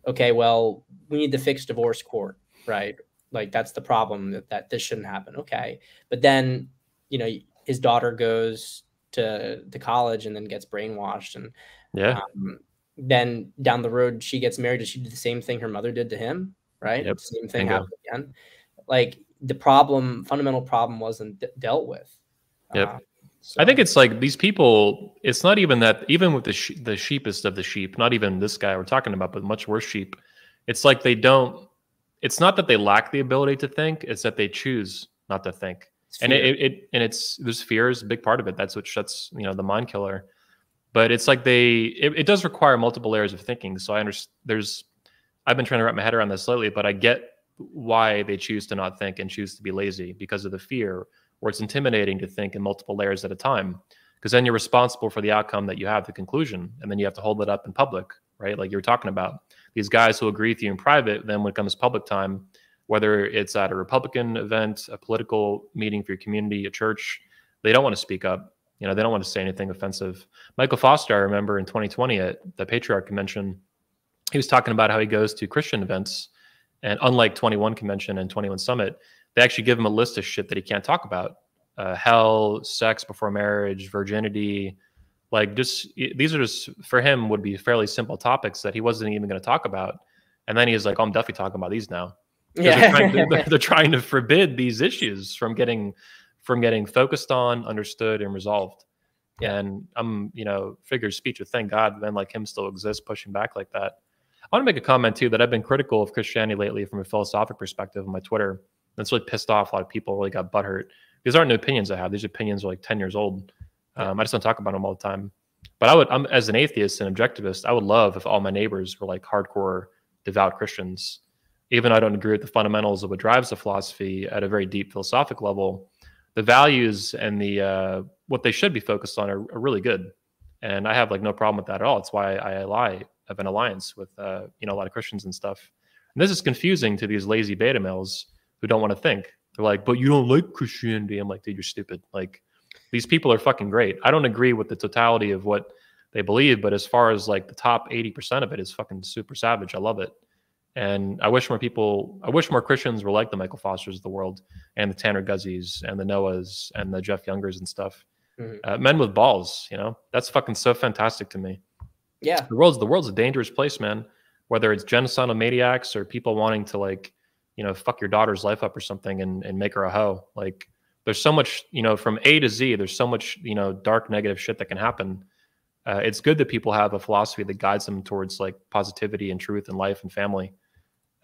Speaker 2: okay, well, we need to fix divorce court, right? Like that's the problem that, that this shouldn't happen okay but then you know his daughter goes to to college and then gets brainwashed and
Speaker 1: yeah
Speaker 2: um, then down the road she gets married and she do the same thing her mother did to him right
Speaker 1: yep.
Speaker 2: same thing Bingo. happened again like the problem fundamental problem wasn't dealt with
Speaker 1: yep. So. I think it's like these people. It's not even that. Even with the sh- the sheepest of the sheep, not even this guy we're talking about, but much worse sheep. It's like they don't it's not that they lack the ability to think; it's that they choose not to think. And it, it, and it's there's fear is a big part of it. That's what shuts you know the mind killer. But it's like they it, it does require multiple layers of thinking. So I understand there's I've been trying to wrap my head around this lately, but I get why they choose to not think and choose to be lazy because of the fear, or it's intimidating to think in multiple layers at a time. Because then you're responsible for the outcome that you have, the conclusion, and then you have to hold it up in public, right? Like you're talking about these guys who agree with you in private, then when it comes public time, whether it's at a Republican event, a political meeting for your community, a church, they don't want to speak up. You know, they don't want to say anything offensive. Michael Foster, I remember in 2020 at the Patriarch Convention, he was talking about how he goes to Christian events, and unlike 21 Convention and 21 Summit, they actually give him a list of shit that he can't talk about: uh, hell, sex before marriage, virginity, like just these are just for him would be fairly simple topics that he wasn't even going to talk about. And then he's like oh, i'm definitely talking about these now. Yeah. They're trying, to, they're trying to forbid these issues from getting from getting focused on understood and resolved. Yeah. and i'm you know figures speech of thank god men like him still exist pushing back like that. I want to make a comment too that i've been critical of christianity lately from a philosophic perspective on my twitter. That's really pissed off a lot of people really got butthurt. These aren't new opinions i have. These opinions are like 10 years old um, I just don't talk about them all the time. But I would, I'm as an atheist and objectivist, I would love if all my neighbors were like hardcore devout Christians. Even though I don't agree with the fundamentals of what drives the philosophy at a very deep philosophic level, the values and the uh, what they should be focused on are, are, really good. And I have like no problem with that at all. It's why I ally have an alliance with uh, you know a lot of Christians and stuff. And this is confusing to these lazy beta males who don't want to think. They're like, "But you don't like Christianity." I'm like, "Dude, you're stupid." Like, these people are fucking great. I don't agree with the totality of what they believe, but as far as like the top 80% of it is fucking super savage. I love it. And I wish more people, I wish more Christians were like the Michael Fosters of the world and the Tanner Guzys and the Noahs and the Jeff Youngers and stuff. Mm-hmm. Uh, men with balls, you know, that's fucking so fantastic to me.
Speaker 2: Yeah.
Speaker 1: The world's, the world's a dangerous place, man. Whether it's genocidal maniacs or people wanting to like, you know, fuck your daughter's life up or something and, and make her a hoe. Like, there's so much, you know, from A to Z, there's so much, you know, dark negative shit that can happen. Uh, it's good that people have a philosophy that guides them towards like positivity and truth and life and family.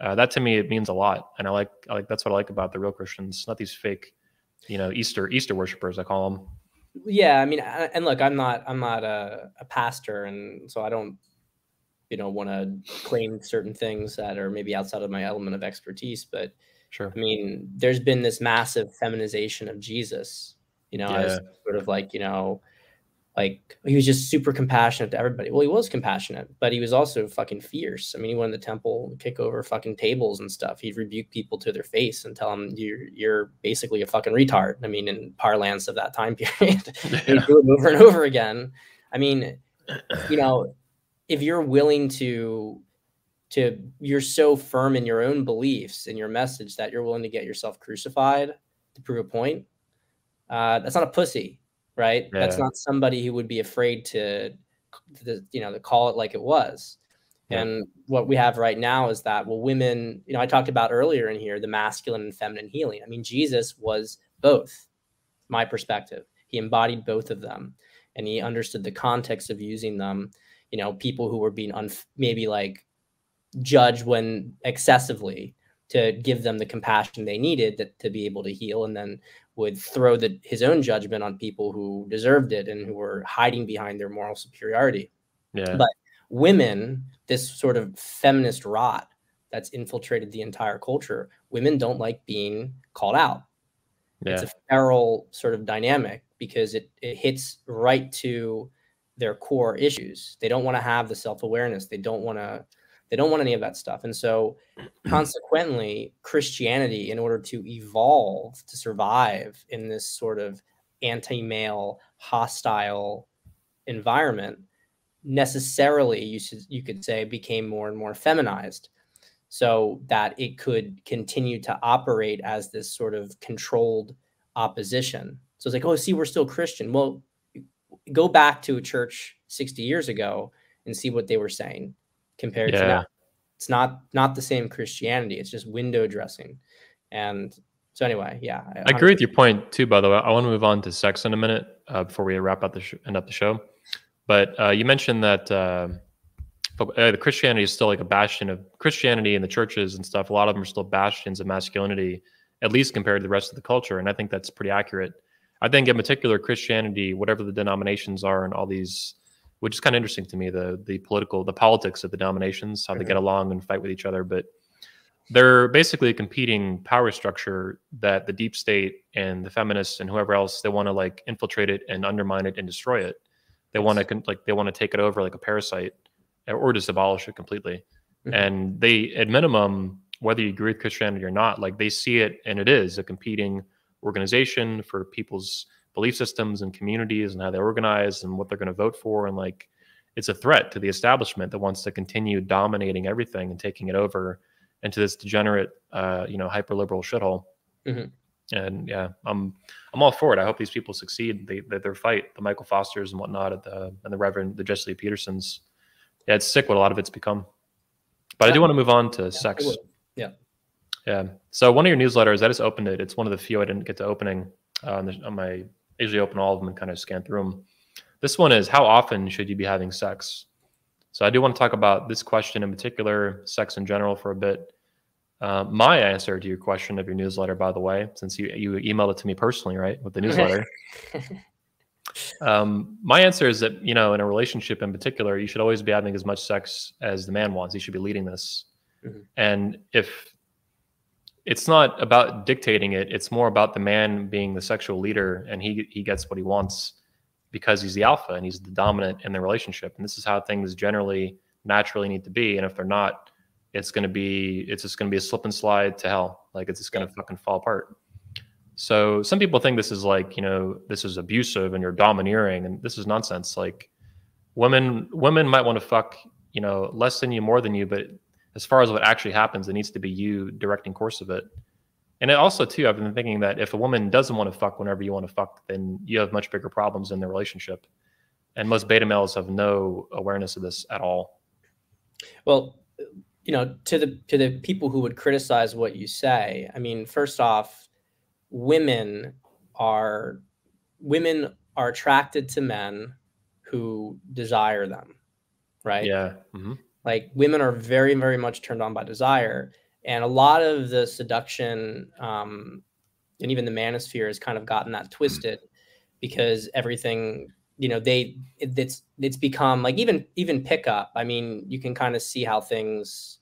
Speaker 1: Uh, that to me, it means a lot. And I like, I like, that's what I like about the real Christians, not these fake, you know, Easter, Easter worshipers, I call them.
Speaker 2: Yeah. I mean, and look, I'm not, I'm not a, a pastor. And so I don't, you know, want to claim certain things that are maybe outside of my element of expertise, but
Speaker 1: Sure.
Speaker 2: I mean, there's been this massive feminization of Jesus, you know, yeah. as sort of like, you know, like he was just super compassionate to everybody. Well, he was compassionate, but he was also fucking fierce. I mean, he went in the temple, kick over fucking tables and stuff. He'd rebuke people to their face and tell them you're you're basically a fucking retard. I mean, in parlance of that time period, yeah. he'd do it over and over again. I mean, you know, if you're willing to to you're so firm in your own beliefs and your message that you're willing to get yourself crucified to prove a point, uh, that's not a pussy right? Yeah. That's not somebody who would be afraid to, to, you know, to call it like it was. Yeah. And what we have right now is that, well, women, you know, I talked about earlier in here the masculine and feminine healing. I mean, Jesus was both, my perspective. He embodied both of them and he understood the context of using them. You know, people who were being unf- maybe like judged when excessively to give them the compassion they needed that, to be able to heal. And then would throw the, his own judgment on people who deserved it and who were hiding behind their moral superiority. Yeah. But women, this sort of feminist rot that's infiltrated the entire culture, women don't like being called out. Yeah. It's a feral sort of dynamic because it, it hits right to their core issues. They don't want to have the self awareness. They don't want to they don't want any of that stuff. And so, consequently, Christianity, in order to evolve, to survive in this sort of anti male, hostile environment, necessarily, you, should, you could say, became more and more feminized so that it could continue to operate as this sort of controlled opposition. So it's like, oh, see, we're still Christian. Well, go back to a church 60 years ago and see what they were saying compared yeah. to now. It's not not the same Christianity. It's just window dressing. And so anyway, yeah.
Speaker 1: I, I agree with your point too. By the way, I want to move on to sex in a minute uh, before we wrap up the sh- end up the show. But uh, you mentioned that uh, uh, the Christianity is still like a bastion of Christianity in the churches and stuff. A lot of them are still bastions of masculinity, at least compared to the rest of the culture. And I think that's pretty accurate. I think in particular Christianity, whatever the denominations are, and all these which is kind of interesting to me the the political the politics of the denominations how mm-hmm. they get along and fight with each other but they're basically a competing power structure that the deep state and the feminists and whoever else they want to like infiltrate it and undermine it and destroy it they want to like they want to take it over like a parasite or just abolish it completely mm-hmm. and they at minimum whether you agree with christianity or not like they see it and it is a competing organization for people's belief systems and communities and how they organize and what they're going to vote for. And like it's a threat to the establishment that wants to continue dominating everything and taking it over into this degenerate uh, you know hyper liberal shithole. Mm-hmm. and yeah i'm i'm all for it. I hope these people succeed. They, they their fight the michael fosters and whatnot at the and the reverend the jesse lee petersons yeah it's sick what a lot of it's become. But i do want to move on to yeah, sex.
Speaker 2: yeah.
Speaker 1: Yeah. So one of your newsletters i just opened. It it's one of the few i didn't get to opening uh, on, the, on my I usually open all of them and kind of scan through them. This one is how often should you be having sex? So I do want to talk about this question in particular, sex in general, for a bit. Uh, my answer to your question of your newsletter, by the way, since you you emailed it to me personally, right, with the newsletter. um, my answer is that you know, in a relationship in particular, you should always be having as much sex as the man wants. He should be leading this. Mm-hmm. And if it's not about dictating it it's more about the man being the sexual leader and he he gets what he wants because he's the alpha and he's the dominant in the relationship. And this is how things generally naturally need to be. And if they're not it's going to be it's just going to be a slip and slide to hell. Like it's just going to fucking fall apart. So some people think this is like you know this is abusive and you're domineering and this is nonsense. Like women women might want to fuck you know less than you more than you but as far as what actually happens, it needs to be you directing course of it. And it also too, I've been thinking that if a woman doesn't want to fuck whenever you want to fuck, then you have much bigger problems in the relationship. And most beta males have no awareness of this at all.
Speaker 2: Well, you know, to the to the people who would criticize what you say, I mean, first off, women are women are attracted to men who desire them, right?
Speaker 1: Yeah. Mm-hmm.
Speaker 2: Like women are very, very much turned on by desire. And a lot of the seduction um, and even the manosphere has kind of gotten that twisted because everything, you know, they it, it's it's become like even even pickup. I mean, you can kind of see how things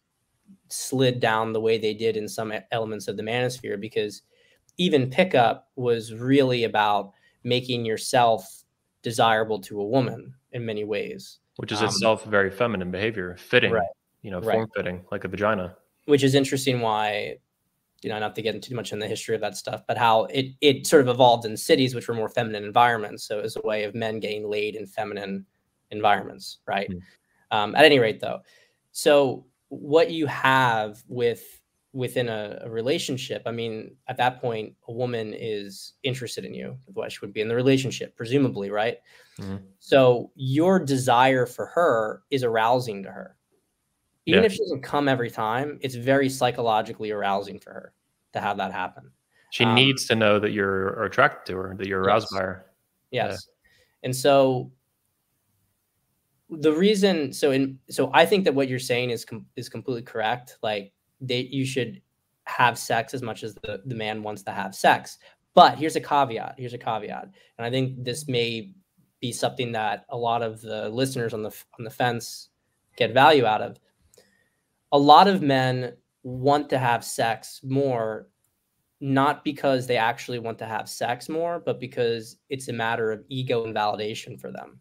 Speaker 2: slid down the way they did in some elements of the manosphere because even pickup was really about making yourself desirable to a woman in many ways
Speaker 1: which is
Speaker 2: Um,
Speaker 1: itself very feminine behavior, fitting,
Speaker 2: Right.
Speaker 1: you know,
Speaker 2: Right.
Speaker 1: form fitting like a vagina.
Speaker 2: which is interesting why you know not to get into too much in the history of that stuff but how it it sort of evolved in cities which were more feminine environments so it was a way of men getting laid in feminine environments right
Speaker 1: Hmm.
Speaker 2: um, at any rate though so what you have with within a, a relationship i mean at that point a woman is interested in you otherwise she would be in the relationship presumably right
Speaker 1: Mhm.
Speaker 2: so your desire for her is arousing to her even
Speaker 1: Yeah.
Speaker 2: if she doesn't come every time, it's very psychologically arousing for her to have that happen.
Speaker 1: She
Speaker 2: Um,
Speaker 1: needs to know that you're attracted to her, that you're aroused
Speaker 2: Yes.
Speaker 1: by her. Yeah.
Speaker 2: Yes. And so the reason so in so I think that what you're saying is com- is completely correct. Like they you should have sex as much as the, the man wants to have sex. But here's a caveat. Here's a caveat. And I think this may be something that a lot of the listeners on the on the fence get value out of. A lot of men want to have sex more not because they actually want to have sex more, but because it's a matter of ego and validation for them.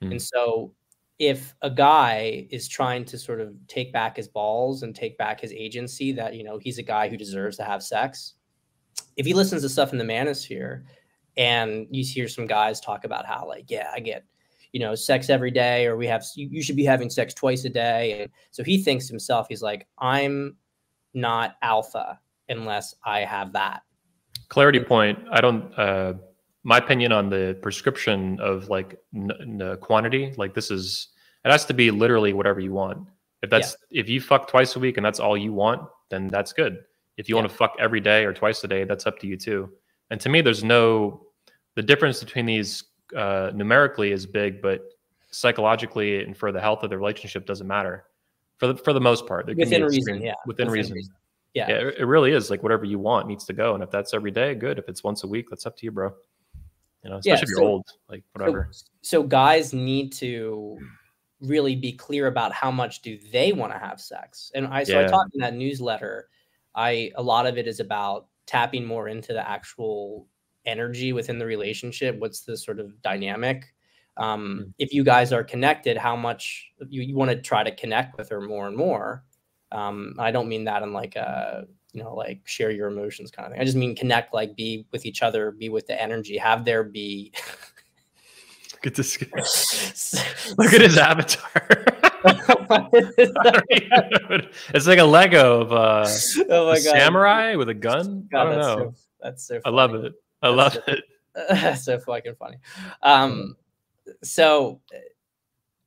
Speaker 1: Hmm.
Speaker 2: And so if a guy is trying to sort of take back his balls and take back his agency that, you know, he's a guy who deserves to have sex, if he listens to stuff in the manosphere and you hear some guys talk about how like, yeah, I get, you know, sex every day, or we have, you, should be having sex twice a day. And so he thinks to himself, he's like, I'm not alpha unless I have that.
Speaker 1: Clarity point. I don't. Uh, my opinion on the prescription of like n- n- quantity, like this is, it has to be literally whatever you want. If that's if you fuck twice a week and that's all you want, then that's good. If you
Speaker 2: Yeah.
Speaker 1: want to fuck every day or twice a day, that's up to you too. And to me, there's no the difference between these uh, numerically is big, but psychologically and for the health of the relationship doesn't matter. For the for the most part, There can be
Speaker 2: Within reason, yeah.
Speaker 1: within, reason.
Speaker 2: Yeah.
Speaker 1: Yeah, it, it really is like whatever you want needs to go, and if that's every day, good. If it's once a week, that's up to you, bro. You know, especially
Speaker 2: Yeah,
Speaker 1: if you're
Speaker 2: so-
Speaker 1: old, like whatever.
Speaker 2: So, so guys need to really be clear about how much do they want to have sex. And I so I
Speaker 1: Yeah.
Speaker 2: talked in that newsletter. I a lot of it is about tapping more into the actual energy within the relationship. What's the sort of dynamic? Um,
Speaker 1: Mm.
Speaker 2: If you guys are connected, how much you, you want to try to connect with her more and more. Um, I don't mean that in like a you know like share your emotions kind of thing. I just mean connect, like be with each other, be with the energy, have there be
Speaker 1: Look at this. Look at his avatar. I don't even know what- it's like a Lego of uh,
Speaker 2: oh
Speaker 1: a
Speaker 2: god,
Speaker 1: samurai with a gun.
Speaker 2: God,
Speaker 1: I don't
Speaker 2: that's
Speaker 1: know.
Speaker 2: So, that's so.
Speaker 1: I love it. I
Speaker 2: That's
Speaker 1: love
Speaker 2: so-
Speaker 1: it.
Speaker 2: That's so fucking funny. Um, so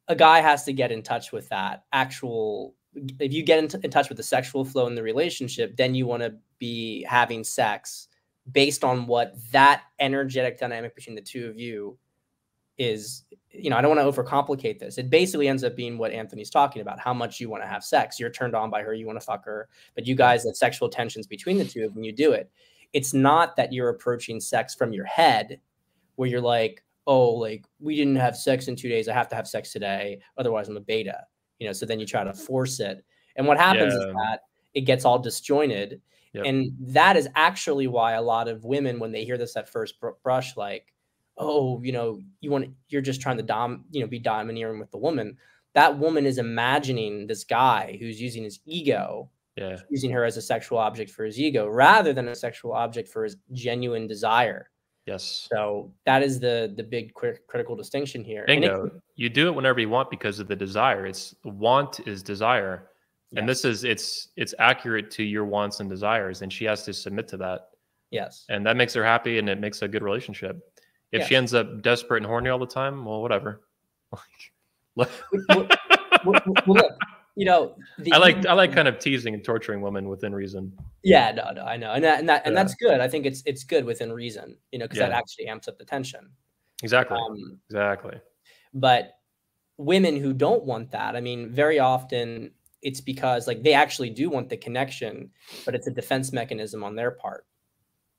Speaker 2: a guy has to get in touch with that actual. If you get in, in touch with the sexual flow in the relationship, then you want to be having sex based on what that energetic dynamic between the two of you is. You know, I don't want to overcomplicate this. It basically ends up being what Anthony's talking about: how much you want to have sex. You're turned on by her, you want to fuck her, but you guys have sexual tensions between the two of them. You do it it's not that you're approaching sex from your head where you're like oh like we didn't have sex in two days i have to have sex today otherwise i'm a beta you know so then you try to force it and what happens is that it gets all disjointed
Speaker 1: Yep.
Speaker 2: and that is actually why a lot of women when they hear this at first br- brush like oh you know you want you're just trying to dom you know be domineering with the woman that woman is imagining this guy who's using his ego
Speaker 1: Yeah.
Speaker 2: using her as a sexual object for his ego rather than a sexual object for his genuine desire.
Speaker 1: Yes.
Speaker 2: So that is the the big cri- critical distinction here. And it-
Speaker 1: Bingo. You do it whenever you want because of the desire. It's want is desire. And this is it's it's accurate to your wants and desires, and she has to submit to that.
Speaker 2: yes,
Speaker 1: And that makes her happy and it makes a good relationship. If she ends up desperate and horny all the time, well, whatever. Like,
Speaker 2: Well, well, well, look, you know, the,
Speaker 1: I like I like kind of teasing and torturing women within reason.
Speaker 2: yeah, no, no, I know, and that, and that, and
Speaker 1: Yeah.
Speaker 2: that's good. I think it's it's good within reason, you know, because that actually amps up the tension.
Speaker 1: Exactly.
Speaker 2: Um,
Speaker 1: exactly.
Speaker 2: but women who don't want that i mean very often it's because like they actually do want the connection but it's a defense mechanism on their part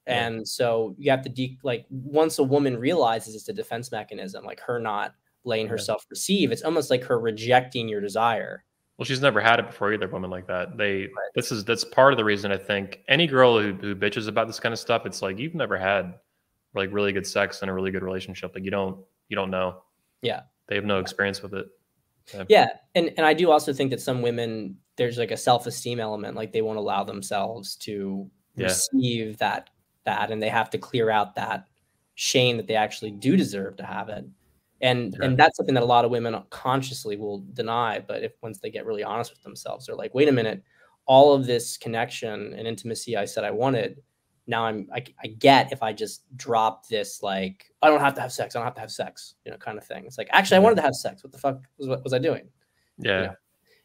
Speaker 1: Yeah.
Speaker 2: and so you have to de- like once a woman realizes it's a defense mechanism like her not letting
Speaker 1: Yeah.
Speaker 2: herself receive it's almost like her rejecting your desire
Speaker 1: Well, she's never had it before either. Women like that. They this is that's part of the reason I think any girl who, who bitches about this kind of stuff, it's like you've never had like really good sex and a really good relationship. Like you don't you don't know.
Speaker 2: Yeah.
Speaker 1: They have no experience with it.
Speaker 2: Yeah. yeah. And and I do also think that some women there's like a self-esteem element like they won't allow themselves to yeah. receive that that and they have to clear out that shame that they actually do deserve to have it and yeah. and that's something that a lot of women consciously will deny but if once they get really honest with themselves they're like wait a minute. All of this connection and intimacy i said i wanted now i'm i, I get if i just drop this like i don't have to have sex. I don't have to have sex you know kind of thing. It's like actually i wanted to have sex. What the fuck was, what was i doing?
Speaker 1: Yeah. you know?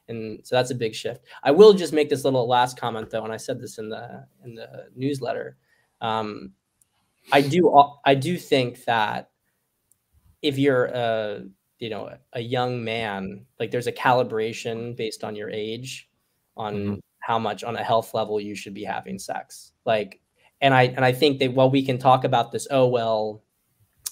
Speaker 2: and so that's a big shift. I will just make this little last comment though and i said this in the in the newsletter. Um, I do I do think that if you're a you know a young man, like there's a calibration based on your age, on mm-hmm. how much on a health level you should be having sex. Like, and I and I think that while we can talk about this, oh well,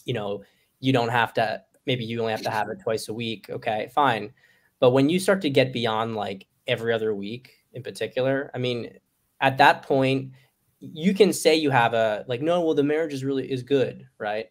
Speaker 2: you know, you don't have to. Maybe you only have to have it twice a week. Okay, fine. But when you start to get beyond like every other week, in particular, I mean, at that point you can say you have a like no well the marriage is really is good right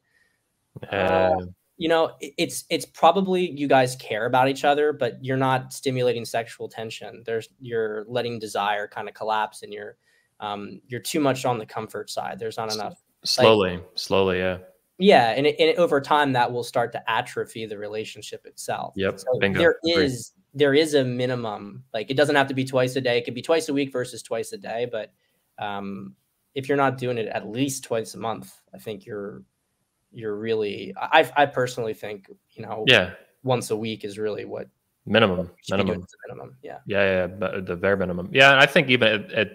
Speaker 2: uh, you know it's it's probably you guys care about each other but you're not stimulating sexual tension. There's you're letting desire kind of collapse and you're um you're too much on the comfort side. There's not enough
Speaker 1: slowly like, slowly yeah.
Speaker 2: Yeah and, it, and over time that will start to atrophy the relationship itself.
Speaker 1: Yep
Speaker 2: so Bingo. there is there is a minimum like it doesn't have to be twice a day it could be twice a week versus twice a day but um, if you're not doing it at least twice a month, I think you're you're really I I personally think you know
Speaker 1: yeah.
Speaker 2: once a week is really what
Speaker 1: minimum minimum.
Speaker 2: minimum yeah.
Speaker 1: Yeah yeah the bare minimum. Yeah and I think even at, at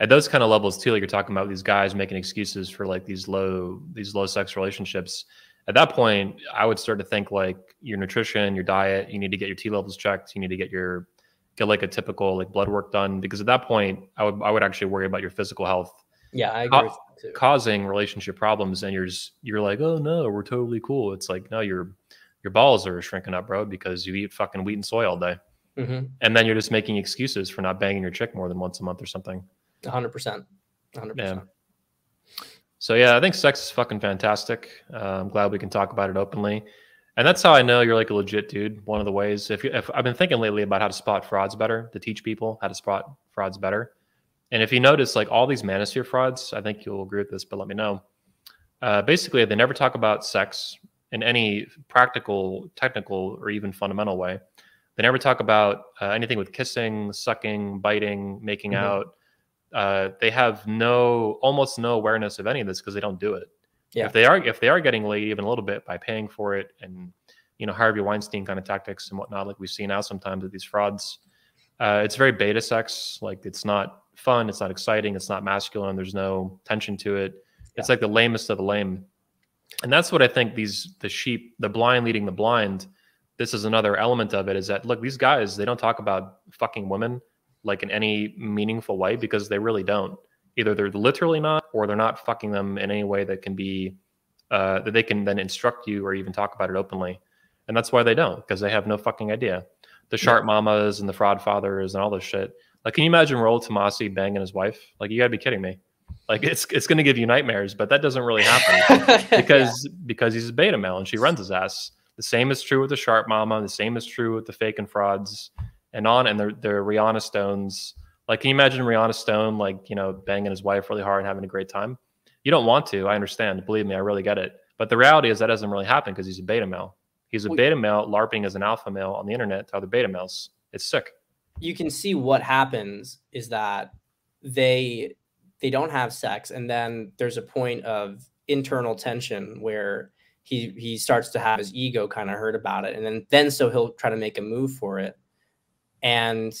Speaker 1: at those kind of levels too like you're talking about these guys making excuses for like these low these low sex relationships at that point I would start to think like your nutrition your diet you need to get your T levels checked you need to get your get like a typical like blood work done because at that point I would I would actually worry about your physical health.
Speaker 2: Yeah, I agree.
Speaker 1: Ca- causing relationship problems, and you're just, you're like, oh no, we're totally cool. It's like no, your your balls are shrinking up, bro, because you eat fucking wheat and soy all day, mm-hmm. and then you're just making excuses for not banging your chick more than once a month or something.
Speaker 2: hundred percent, hundred percent.
Speaker 1: So yeah, I think sex is fucking fantastic. Uh, I'm glad we can talk about it openly. And that's how I know you're like a legit dude. One of the ways, if, you, if I've been thinking lately about how to spot frauds better, to teach people how to spot frauds better. And if you notice, like all these manosphere frauds, I think you'll agree with this, but let me know. Uh, basically, they never talk about sex in any practical, technical, or even fundamental way. They never talk about uh, anything with kissing, sucking, biting, making mm-hmm. out. Uh, they have no, almost no awareness of any of this because they don't do it. Yeah. If they are if they are getting laid even a little bit by paying for it and you know Harvey Weinstein kind of tactics and whatnot, like we see now sometimes with these frauds, uh, it's very beta sex. Like it's not fun, it's not exciting, it's not masculine. There's no tension to it. It's like the lamest of the lame, and that's what I think these the sheep, the blind leading the blind. This is another element of it. Is that look these guys they don't talk about fucking women like in any meaningful way because they really don't either they're literally not or they're not fucking them in any way that can be uh, that they can then instruct you or even talk about it openly and that's why they don't because they have no fucking idea the sharp mamas and the fraud fathers and all this shit like can you imagine Rollo Tomassi banging his wife like you gotta be kidding me like it's it's gonna give you nightmares but that doesn't really happen because yeah. because he's a beta male and she runs his ass the same is true with the sharp mama the same is true with the fake and frauds and on and the, the Rian Stones like, can you imagine Rian Stone, like, you know, banging his wife really hard and having a great time? You don't want to. I understand. Believe me, I really get it. But the reality is that doesn't really happen because he's a beta male. He's a beta male LARPing as an alpha male on the internet to other beta males. It's sick.
Speaker 2: You can see what happens is that they they don't have sex, and then there's a point of internal tension where he he starts to have his ego kind of hurt about it, and then then so he'll try to make a move for it, and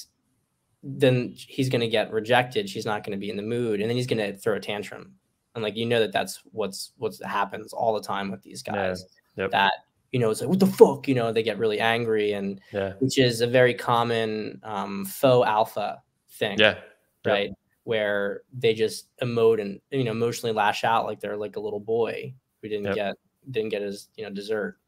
Speaker 2: then he's going to get rejected. She's not going to be in the mood, and then he's going to throw a tantrum. And like you know that that's what's what's happens all the time with these guys. Yeah. Yep. That you know it's like what the fuck you know they get really angry and
Speaker 1: yeah.
Speaker 2: which is a very common um, faux alpha thing.
Speaker 1: Yeah.
Speaker 2: Right. Yep. Where they just emote and you know emotionally lash out like they're like a little boy who didn't yep. get didn't get his you know dessert.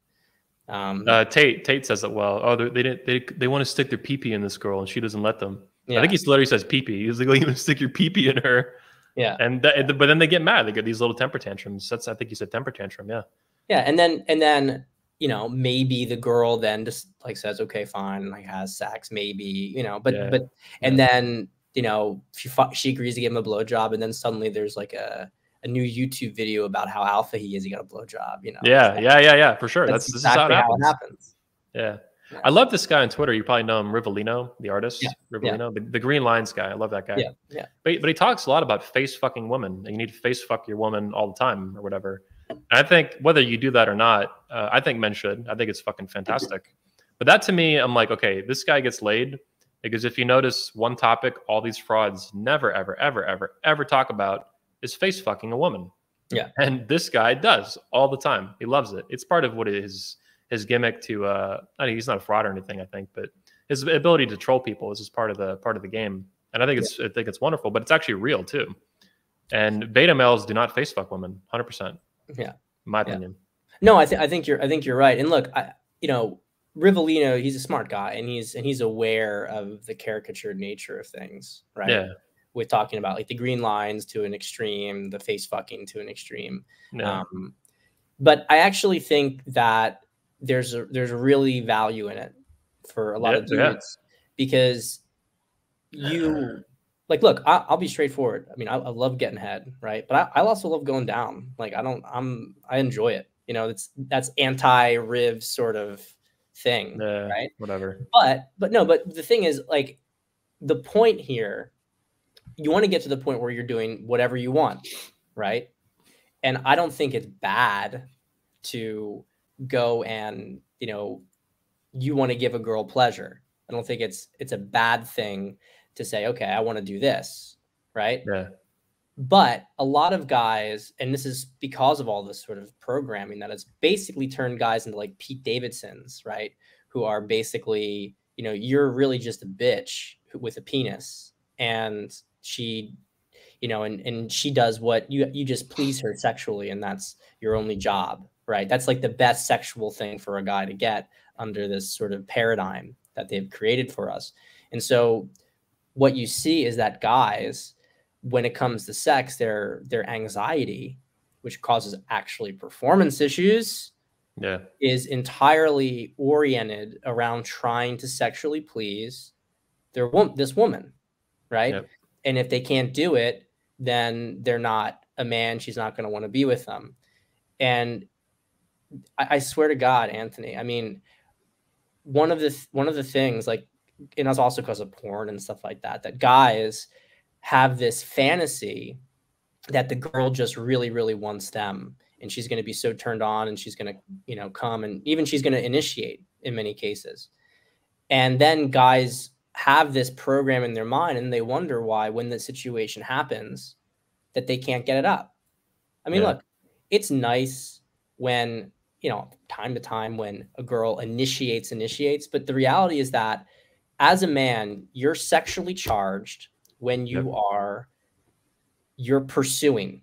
Speaker 1: Um, uh, Tate Tate says it well. Oh, they didn't. They they want to stick their pee pee in this girl, and she doesn't let them. Yeah. I think he literally says pee pee. He's like, "You gonna stick your pee pee in her."
Speaker 2: Yeah.
Speaker 1: And that, but then they get mad. They get these little temper tantrums. That's I think he said temper tantrum. Yeah.
Speaker 2: Yeah, and then and then you know, maybe the girl then just like says, okay, fine, like has sex, maybe, you know, but,
Speaker 1: Yeah.
Speaker 2: but, and
Speaker 1: Yeah.
Speaker 2: then, you know, she, she agrees to give him a blowjob. And then suddenly there's like a, a new YouTube video about how alpha he is. He got a blowjob, you know?
Speaker 1: Yeah, yeah, yeah, yeah, for sure. That's,
Speaker 2: That's,
Speaker 1: this is how
Speaker 2: exactly
Speaker 1: it
Speaker 2: how
Speaker 1: happens.
Speaker 2: it happens.
Speaker 1: Yeah.
Speaker 2: Yeah.
Speaker 1: I love this guy on Twitter. You probably know him, Rivellino, the artist.
Speaker 2: Yeah,
Speaker 1: Rivellino, the, the Green Lines guy. I love that guy.
Speaker 2: Yeah. Yeah.
Speaker 1: But, but he talks a lot about face fucking women. You need to face fuck your woman all the time or whatever. I think whether you do that or not, uh, I think men should. I think it's fucking fantastic. But that to me, I'm like, okay, this guy gets laid because if you notice one topic, all these frauds never, ever, ever, ever, ever talk about is face fucking a woman.
Speaker 2: Yeah.
Speaker 1: And this guy does all the time. He loves it. It's part of what his his gimmick to uh I mean, he's not a fraud or anything, I think, but his ability to troll people is just part of the part of the game. And I think it's I think it's wonderful, but it's actually real too. And beta males do not face fuck women, hundred percent.
Speaker 2: Yeah.
Speaker 1: My
Speaker 2: Yeah.
Speaker 1: opinion.
Speaker 2: No, I think I think you're I think you're right. And look, I you know, Rivellino, he's a smart guy and he's and he's aware of the caricatured nature of things, right?
Speaker 1: Yeah.
Speaker 2: With talking about like the green lines to an extreme, the face fucking to an extreme.
Speaker 1: Yeah.
Speaker 2: Um, but I actually think that there's a there's really value in it for a lot
Speaker 1: Yeah,
Speaker 2: of
Speaker 1: yeah.
Speaker 2: dudes because you like look I, i'll be straightforward. I mean I, I love getting head right? But I, I also love going down. Like i don't i'm i enjoy it. You know it's that's anti riv sort of thing
Speaker 1: yeah.
Speaker 2: right?
Speaker 1: Whatever.
Speaker 2: but but no but the thing is like the point here you want to get to the point where you're doing whatever you want right? And i don't think it's bad to go and you know you want to give a girl pleasure. I don't think it's it's a bad thing to say okay i want to do this right?
Speaker 1: Yeah.
Speaker 2: but a lot of guys and this is because of all this sort of programming that has basically turned guys into like pete davidsons right? Who are basically you know you're really just a bitch with a penis and she you know and and she does what you you just please her sexually and that's your only job right? That's like the best sexual thing for a guy to get under this sort of paradigm that they've created for us. And so what you see is that guys when it comes to sex their their anxiety which causes actually performance issues
Speaker 1: Yeah.
Speaker 2: is entirely oriented around trying to sexually please their wom- this woman, right?
Speaker 1: Yep.
Speaker 2: And if they can't do it, then they're not a man. She's not going to want to be with them. And I, I swear to God, Anthony, I mean, one of the th- one of the things like, and that's also because of porn and stuff like that, that guys have this fantasy that the girl just really, really wants them and she's going to be so turned on and she's going to you know come and even she's going to initiate in many cases and then guys have this program in their mind and they wonder why when the situation happens that they can't get it up i mean
Speaker 1: Yeah.
Speaker 2: look it's nice when you know time to time when a girl initiates initiates but the reality is that as a man you're sexually charged when you
Speaker 1: Yep.
Speaker 2: are you're pursuing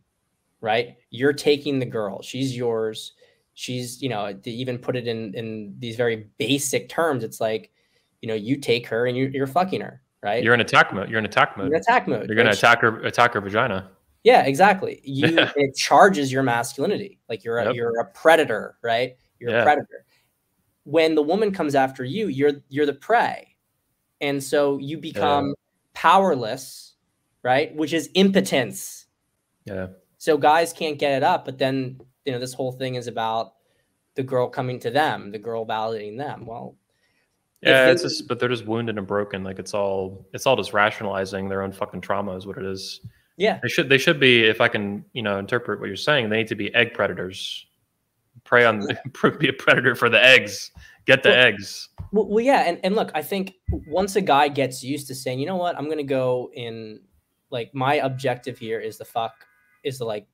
Speaker 2: right you're taking the girl she's yours she's you know to even put it in in these very basic terms it's like you know you take her and you, you're fucking her right
Speaker 1: You're in attack mode. You're in attack
Speaker 2: You're
Speaker 1: mode.
Speaker 2: in attack mode
Speaker 1: You're gonna attack her attack her vagina.
Speaker 2: yeah exactly you it charges your masculinity like you're a,
Speaker 1: Yep.
Speaker 2: you're a predator right you're
Speaker 1: Yeah.
Speaker 2: a predator when the woman comes after you you're you're the prey and so you become powerless right which is impotence
Speaker 1: Yeah.
Speaker 2: so guys can't get it up but then you know this whole thing is about the girl coming to them the girl validating them well
Speaker 1: Yeah,
Speaker 2: they-
Speaker 1: it's just but they're just wounded and broken. Like it's all it's all just rationalizing their own fucking trauma is what it is.
Speaker 2: yeah
Speaker 1: They should they should be, if I can, you know, interpret what you're saying, they need to be egg predators. Prey on be a predator for the eggs. Get the
Speaker 2: Well-
Speaker 1: eggs.
Speaker 2: well, well yeah and, and look i think once a guy gets used to saying you know what i'm gonna go in like my objective here is the fuck is to like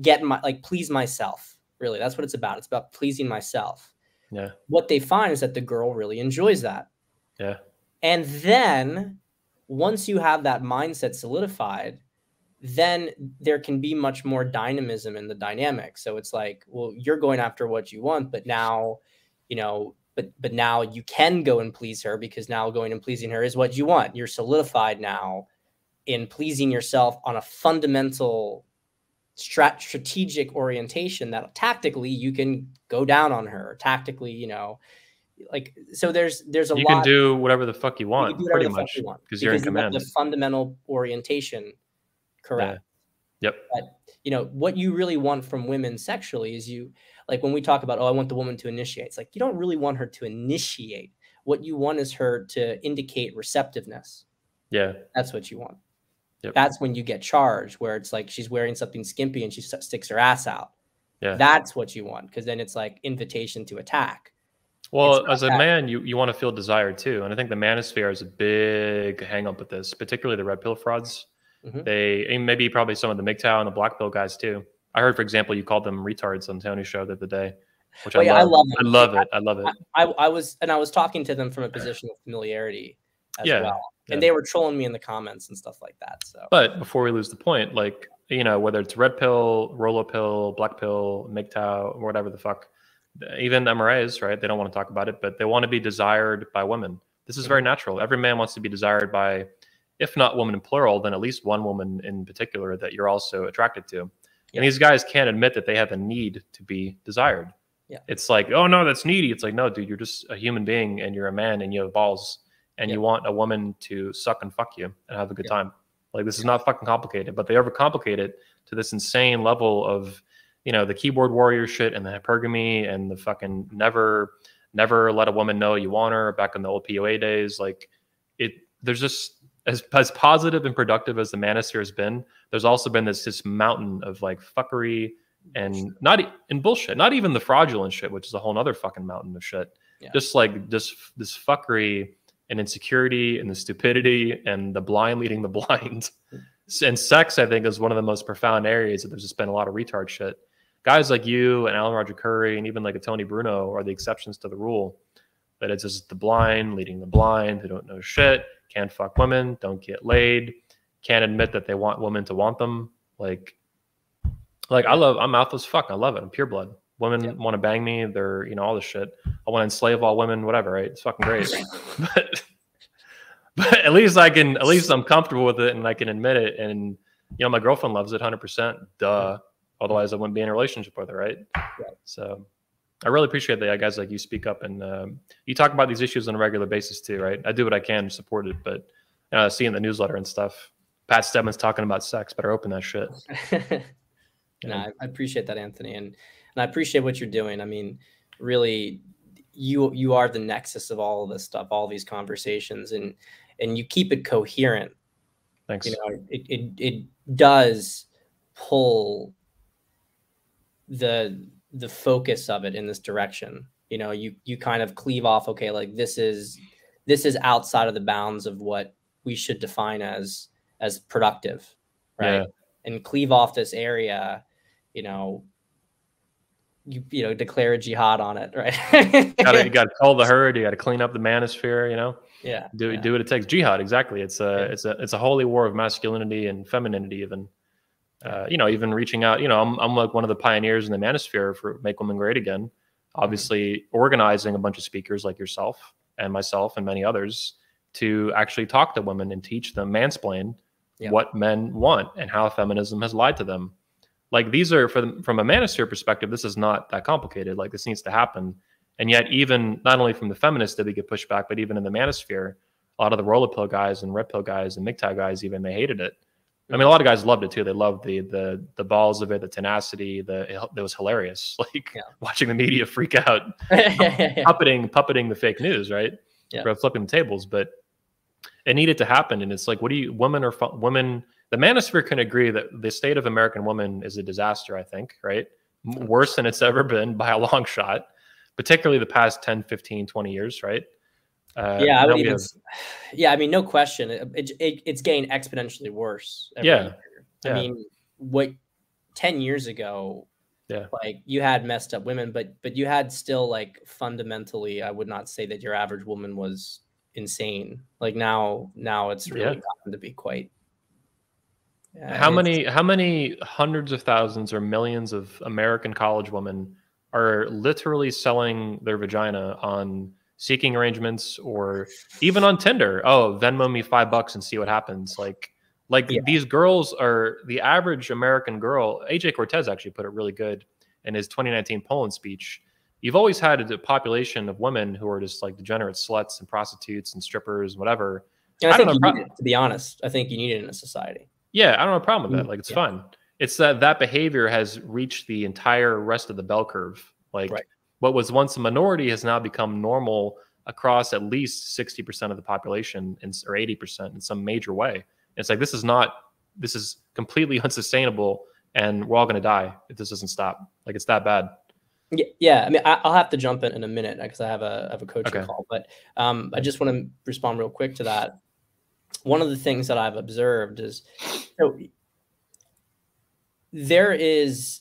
Speaker 2: get my like please myself really that's what it's about it's about pleasing myself
Speaker 1: Yeah.
Speaker 2: what they find is that the girl really enjoys that
Speaker 1: Yeah.
Speaker 2: And then once you have that mindset solidified, then there can be much more dynamism in the dynamic. So it's like, well, you're going after what you want, but now, you know, but but now you can go and please her because now going and pleasing her is what you want. You're solidified now in pleasing yourself on a fundamental strat- strategic orientation that tactically you can go down on her tactically you know like so there's there's a
Speaker 1: you
Speaker 2: lot
Speaker 1: can do whatever the fuck you want
Speaker 2: you
Speaker 1: pretty
Speaker 2: whatever the fuck
Speaker 1: much
Speaker 2: you want
Speaker 1: because you're in command
Speaker 2: the fundamental orientation correct?
Speaker 1: Yep.
Speaker 2: But you know what you really want from women sexually is you like when we talk about oh i want the woman to initiate it's like you don't really want her to initiate what you want is her to indicate receptiveness
Speaker 1: yeah
Speaker 2: that's what you want
Speaker 1: Yep.
Speaker 2: that's when you get charged where it's like she's wearing something skimpy and she sticks her ass out
Speaker 1: yeah
Speaker 2: that's what you want because then it's like invitation to attack
Speaker 1: Well, as a
Speaker 2: that-
Speaker 1: man, you, you want to feel desired too. And I think the manosphere is a big hang up with this, particularly the red pill frauds.
Speaker 2: Mhm.
Speaker 1: They, and maybe probably some of the MGTOW and the black pill guys too. I heard, for example, you called them retards on Tony's show the other day, which
Speaker 2: Oh,
Speaker 1: I,
Speaker 2: yeah, I
Speaker 1: love.
Speaker 2: love
Speaker 1: I love it. I love it.
Speaker 2: I, I was and i was talking to them from a position of familiarity as
Speaker 1: Yeah,
Speaker 2: well
Speaker 1: yeah.
Speaker 2: and they were trolling me in the comments and stuff like that so
Speaker 1: But before we lose the point, like, you know, whether it's red pill, Rollo pill, black pill, MGTOW, or whatever the fuck, even MRAs, right? They don't want to talk about it, but they want to be desired by women. This is very mm-hmm. natural. Every man wants to be desired by, if not woman in plural, then at least one woman in particular that you're also attracted to.
Speaker 2: Yeah.
Speaker 1: And these guys can't admit that they have a need to be desired.
Speaker 2: Yeah.
Speaker 1: It's like, oh no, that's needy. It's like, no, dude, you're just a human being and you're a man and you have balls and
Speaker 2: Yeah.
Speaker 1: you want a woman to suck and fuck you and have a good
Speaker 2: Yeah.
Speaker 1: time. Like this is not fucking complicated, but they overcomplicate it to this insane level of, you know, the keyboard warrior shit and the hypergamy and the fucking never, never let a woman know you want her back in the old PUA days. Like it, there's just as as positive and productive as the manosphere has been. There's also been this this mountain of like fuckery and not and bullshit. Not even the fraudulent shit, which is a whole other fucking mountain of shit.
Speaker 2: Yeah.
Speaker 1: Just like this this fuckery and insecurity and the stupidity and the blind leading the blind. And sex, I think, is one of the most profound areas that there's just been a lot of retard shit. Guys like you and Alan Roger Currie and even like a Tony Bruno are the exceptions to the rule. That it's just the blind leading the blind who don't know shit, can't fuck women, don't get laid, can't admit that they want women to want them. Like, like I love, I'm mouth as fuck. I love it. I'm pure blood. Women
Speaker 2: Yeah.
Speaker 1: want to bang me. They're, you know, all this shit. I want to enslave all women, whatever, right? It's fucking great. but, but at least I can, at least I'm comfortable with it and I can admit it. And, you know, my girlfriend loves it 100%. Duh. Otherwise, I wouldn't be in a relationship with her, right? So I really appreciate that guys like you speak up and um, you talk about these issues on a regular basis too, right? I do what I can to support it, but uh, seeing the newsletter and stuff, Pat Stedman's talking about sex, better open that shit. Yeah.
Speaker 2: I, I appreciate that, Anthony, and and I appreciate what you're doing. I mean, really, you you are the nexus of all of this stuff, all these conversations, and and you keep it coherent.
Speaker 1: Thanks.
Speaker 2: You know, it it, it does pull the the focus of it in this direction. You know, you you kind of cleave off. Okay, like this is this is outside of the bounds of what we should define as as productive, right?
Speaker 1: Yeah.
Speaker 2: And cleave off this area. You know, you you know declare a jihad on it, right?
Speaker 1: gotta, you got to cull the herd. You got to clean up the manosphere. You know,
Speaker 2: yeah,
Speaker 1: do
Speaker 2: yeah.
Speaker 1: do what it takes. Jihad, exactly. It's a
Speaker 2: Yeah.
Speaker 1: it's a it's a holy war of masculinity and femininity. Even, uh, you know, even reaching out. You know, I'm I'm like one of the pioneers in the manosphere for Make Women Great Again. Obviously, organizing a bunch of speakers like yourself and myself and many others to actually talk to women and teach them, mansplain
Speaker 2: Yeah.
Speaker 1: what men want and how feminism has lied to them. Like these are from from a manosphere perspective, this is not that complicated. Like this needs to happen. And yet, even not only from the feminists did we get pushback, but even in the manosphere, a lot of the Rollo pill guys and red pill guys and MGTOW guys even they hated it. I mean, a lot of guys loved it too. They loved the the the balls of it, the tenacity. The it, it was hilarious, like
Speaker 2: Yeah.
Speaker 1: watching the media freak out, puppeting puppeting the fake news, right?
Speaker 2: Yeah.
Speaker 1: Or flipping the tables. But it needed to happen, and it's like, what do you? Women are women. The manosphere can agree that the state of American women is a disaster. I think, right? Worse than it's ever been by a long shot, particularly the past 10, 15, 20 years, right? Uh,
Speaker 2: yeah, I would even. Yeah, I mean, no question. It, it, it- it's getting exponentially worse.
Speaker 1: Yeah,
Speaker 2: year.
Speaker 1: yeah.
Speaker 2: I mean, what ten years ago?
Speaker 1: Yeah.
Speaker 2: like you had messed up women, but but you had still like fundamentally. I would not say that your average woman was insane. Like now, now it's really
Speaker 1: Yeah.
Speaker 2: gotten to be quite. Yeah,
Speaker 1: how many how many hundreds of thousands or millions of american college women are literally selling their vagina on seeking arrangements or even on tinder oh venmo me five bucks and see what happens like Like
Speaker 2: Yeah.
Speaker 1: these girls are the average American girl. AJ Cortes actually put it really good in his 2019 Poland speech. You've always had a population of women who are just like degenerate sluts and prostitutes and strippers, whatever.
Speaker 2: And I,
Speaker 1: I don't know,
Speaker 2: you
Speaker 1: pro-
Speaker 2: need it, to be honest. I think you need it in a society.
Speaker 1: Yeah, I don't have a problem with that. Like it's
Speaker 2: yeah.
Speaker 1: fun. It's that that behavior has reached the entire rest of the bell curve. Like
Speaker 2: Right.
Speaker 1: What was once a minority has now become normal across at least 60% of the population in, or 80% in some major way. It's like this is not this is completely unsustainable and we're all going to die if this doesn't stop. Like it's that bad.
Speaker 2: Yeah, yeah. I mean, I, I'll have to jump in in a minute because I have a I have a coaching
Speaker 1: Okay.
Speaker 2: call. But um, I just want to respond real quick to that. One of the things that I've observed is so there is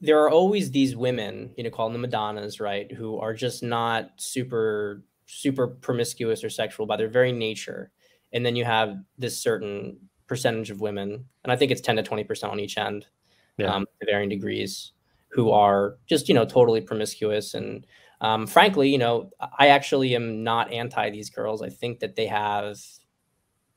Speaker 2: there are always these women, you know, call them the Madonnas, right, who are just not super super promiscuous or sexual by their very nature. And then you have this certain percentage of women, and I think it's 10 to 20% on each end,
Speaker 1: Yeah.
Speaker 2: um, to varying degrees, who are just, you know, totally promiscuous. And um, frankly, you know, I actually am not anti these girls. I think that they have,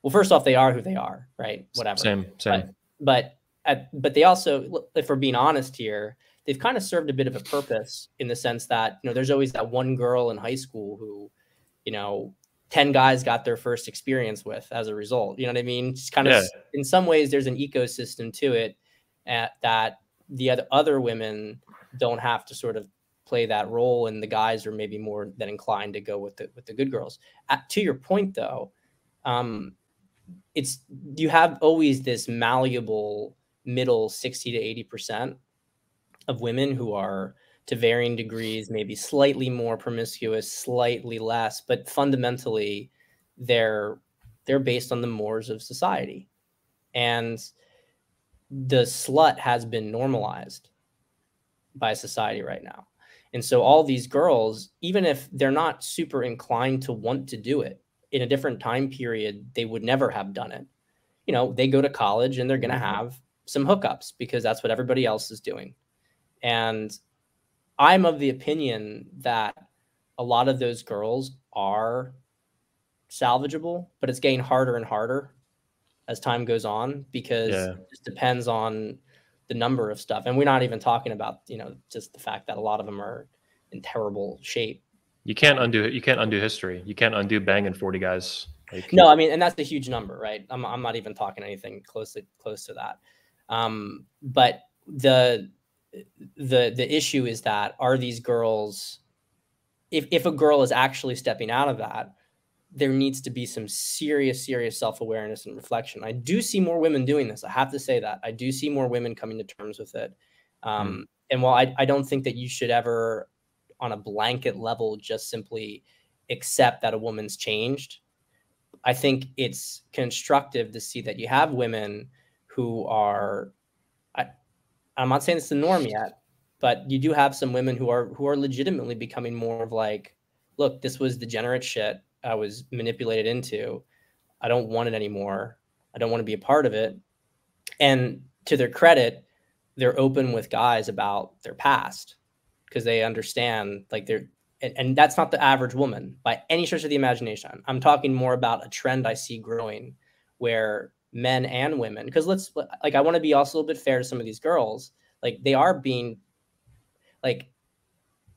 Speaker 2: well, first off, they are who they are, right? Whatever
Speaker 1: Same, same.
Speaker 2: but at, but they also if we're being honest here they've kind of served a bit of a purpose in the sense that you know there's always that one girl in high school who you know 10 guys got their first experience with as a result. You know what i mean? It's kind of
Speaker 1: Yeah.
Speaker 2: in some ways there's an ecosystem to it at, that the other other women don't have to sort of play that role and the guys are maybe more than inclined to go with the with the good girls. At, to your point though um it's you have always this malleable middle 60 to 80 percent of women who are to varying degrees maybe slightly more promiscuous slightly less but fundamentally they're they're based on the mores of society. And the slut has been normalized by society right now. And so all these girls even if they're not super inclined to want to do it in a different time period they would never have done it. You know they go to college and they're going to
Speaker 1: Mhm.
Speaker 2: have some hookups because that's what everybody else is doing and i'm of the opinion that a lot of those girls are salvageable but it's getting harder and harder as time goes on because
Speaker 1: Yeah.
Speaker 2: it just depends on the number of stuff and we're not even talking about you know just the fact that a lot of them are in terrible shape
Speaker 1: You can't undo it. you can't undo history. You can't undo banging 40 guys. Like,
Speaker 2: No, I mean, and that's a huge number, right? I'm, I'm not even talking anything closely close to that. Um, but the the the issue is that are these girls, if if a girl is actually stepping out of that, there needs to be some serious, serious self awareness and reflection. I do see more women doing this. I have to say that I do see more women coming to terms with it. Um, And while I, I don't think that you should ever, on a blanket level, just simply accept that a woman's changed, I think it's constructive to see that you have women who are I, I'm not saying it's the norm yet, but you do have some women who are who are legitimately becoming more of like, look, this was degenerate shit I was manipulated into. I don't want it anymore. I don't want to be a part of it. And to their credit, they're open with guys about their past because they understand like they're and, and that's not the average woman by any stretch of the imagination. I'm talking more about a trend I see growing where men and women, because let's like I want to be also a little bit fair to some of these girls. Like they are being like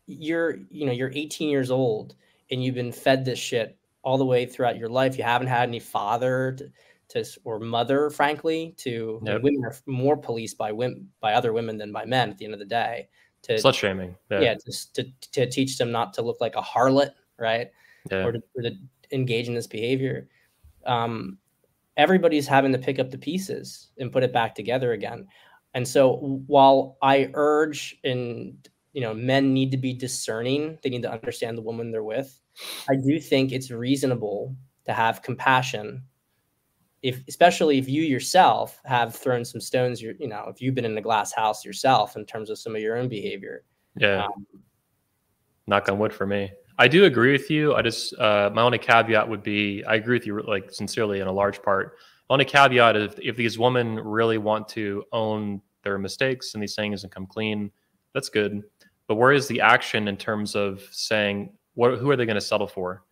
Speaker 2: you're you know you're 18 years old and you've been fed this shit all the way throughout your life. You haven't had any father to, to or mother, frankly. To
Speaker 1: Yep.
Speaker 2: women are more policed by women by other women than by men. At the end of the day, to
Speaker 1: slut shaming. Yeah.
Speaker 2: yeah, just to, to teach them not to look like a harlot, right?
Speaker 1: yeah.
Speaker 2: Or, to, or to engage in this behavior. Um, everybody's having to pick up the pieces and put it back together again. And so while I urge and you know men need to be discerning, they need to understand the woman they're with. I do think it's reasonable to have compassion if especially if you yourself have thrown some stones you you know if you've been in a glass house yourself in terms of some of your own behavior
Speaker 1: Yeah.
Speaker 2: um,
Speaker 1: knock on wood for me. I do agree with you. I just uh, my only caveat would be I agree with you like sincerely in a large part. My Only caveat is if, if these women really want to own their mistakes and these things and come clean, that's good. But where is the action in terms of saying what who are they going to settle for?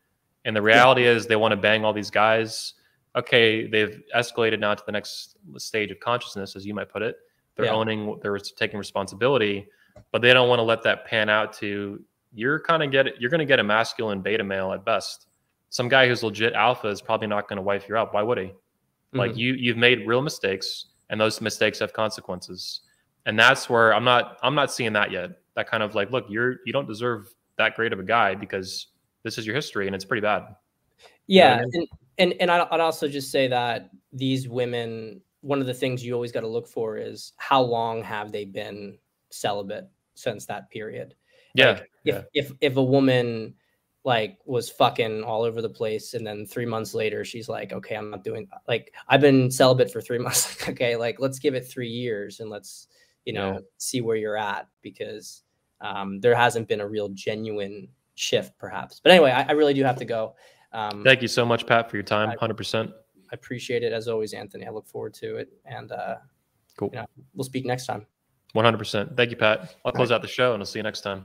Speaker 1: And the reality is they want to bang all these guys. okay, they've escalated now to the next stage of consciousness, as you might put it. They're
Speaker 2: Yeah.
Speaker 1: owning, they're taking responsibility, but they don't want to let that pan out to you're kind of get you're going to get a masculine beta male at best. Some guy who's legit alpha is probably not going to wife you out. Why would he? Like
Speaker 2: Mhm.
Speaker 1: you you've made real mistakes, and those mistakes have consequences. And that's where I'm not I'm not seeing that yet. That kind of like, look, you're you don't deserve that great of a guy because this is your history and it's pretty bad. know what
Speaker 2: yeah
Speaker 1: I mean?
Speaker 2: and and, and i'd also just say that these women one of the things you always got to look for is how long have they been celibate since that period
Speaker 1: Yeah.
Speaker 2: Like,
Speaker 1: yeah.
Speaker 2: if if a woman like was fucking all over the place and then three months later she's like okay i'm not doing like i've been celibate for three months okay like let's give it three years and let's you know
Speaker 1: Yeah.
Speaker 2: see where you're at because um, there hasn't been a real genuine shift perhaps but anyway i, I really do have to go um,
Speaker 1: Thank you so much, Pat, for your time.
Speaker 2: I-
Speaker 1: 100%.
Speaker 2: I appreciate it as always, Anthony. I look forward to it, and uh,
Speaker 1: Cool.
Speaker 2: you know, we'll speak next time.
Speaker 1: 100%. Thank you, Pat. I'll close out the show and I'll see you next time.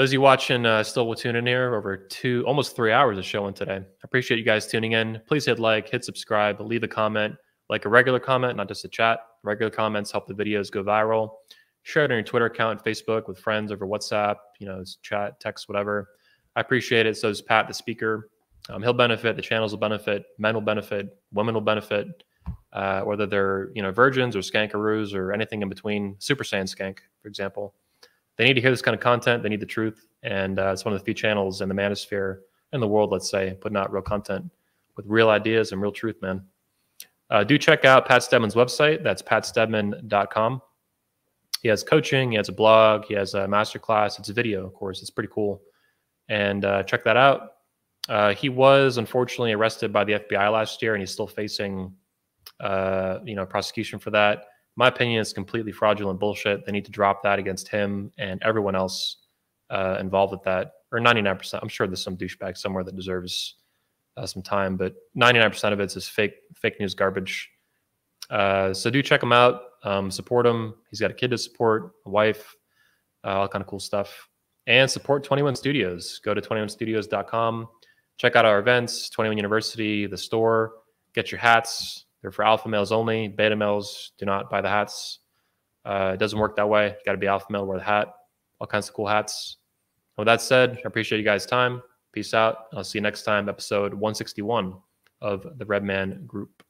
Speaker 1: Those of you watching uh, still will tune in here over two, almost three hours of showing today. I appreciate you guys tuning in. Please hit like, hit subscribe, leave a comment, like a regular comment, not just a chat. Regular comments help the videos go viral. Share it on your Twitter account, Facebook with friends over WhatsApp, you know, chat, text, whatever. I appreciate it. So does Pat, the speaker. Um, he'll benefit. The channels will benefit. Men will benefit. Women will benefit. Uh, whether they're you know virgins or skankaroos or anything in between. Super Saiyan skank, for example they need to hear this kind of content. They need the truth, and uh, it's one of the few channels in the manosphere in the world, let's say, putting out real content with real ideas and real truth, man. Uh, do check out Pat Stedman's website. That's patstedman.com. He has coaching. He has a blog. He has a masterclass. It's a video, of course. It's pretty cool, and uh, check that out. Uh, he was unfortunately arrested by the FBI last year, and he's still facing, uh, you know, prosecution for that my opinion is completely fraudulent bullshit. They need to drop that against him and everyone else uh, involved with that, or 99%. I'm sure there's some douchebag somewhere that deserves uh, some time, but 99% of it's fake, fake news garbage. Uh, so do check him out, um, support him. He's got a kid to support, a wife, uh, all kind of cool stuff, and support 21 Studios. Go to 21studios.com, check out our events, 21 University, the store, get your hats. They're for alpha males only. Beta males do not buy the hats. Uh, it doesn't work that way. You got to be alpha male, wear the hat. All kinds of cool hats. With that said, I appreciate you guys' time. Peace out. I'll see you next time, episode 161 of the Red Man Group.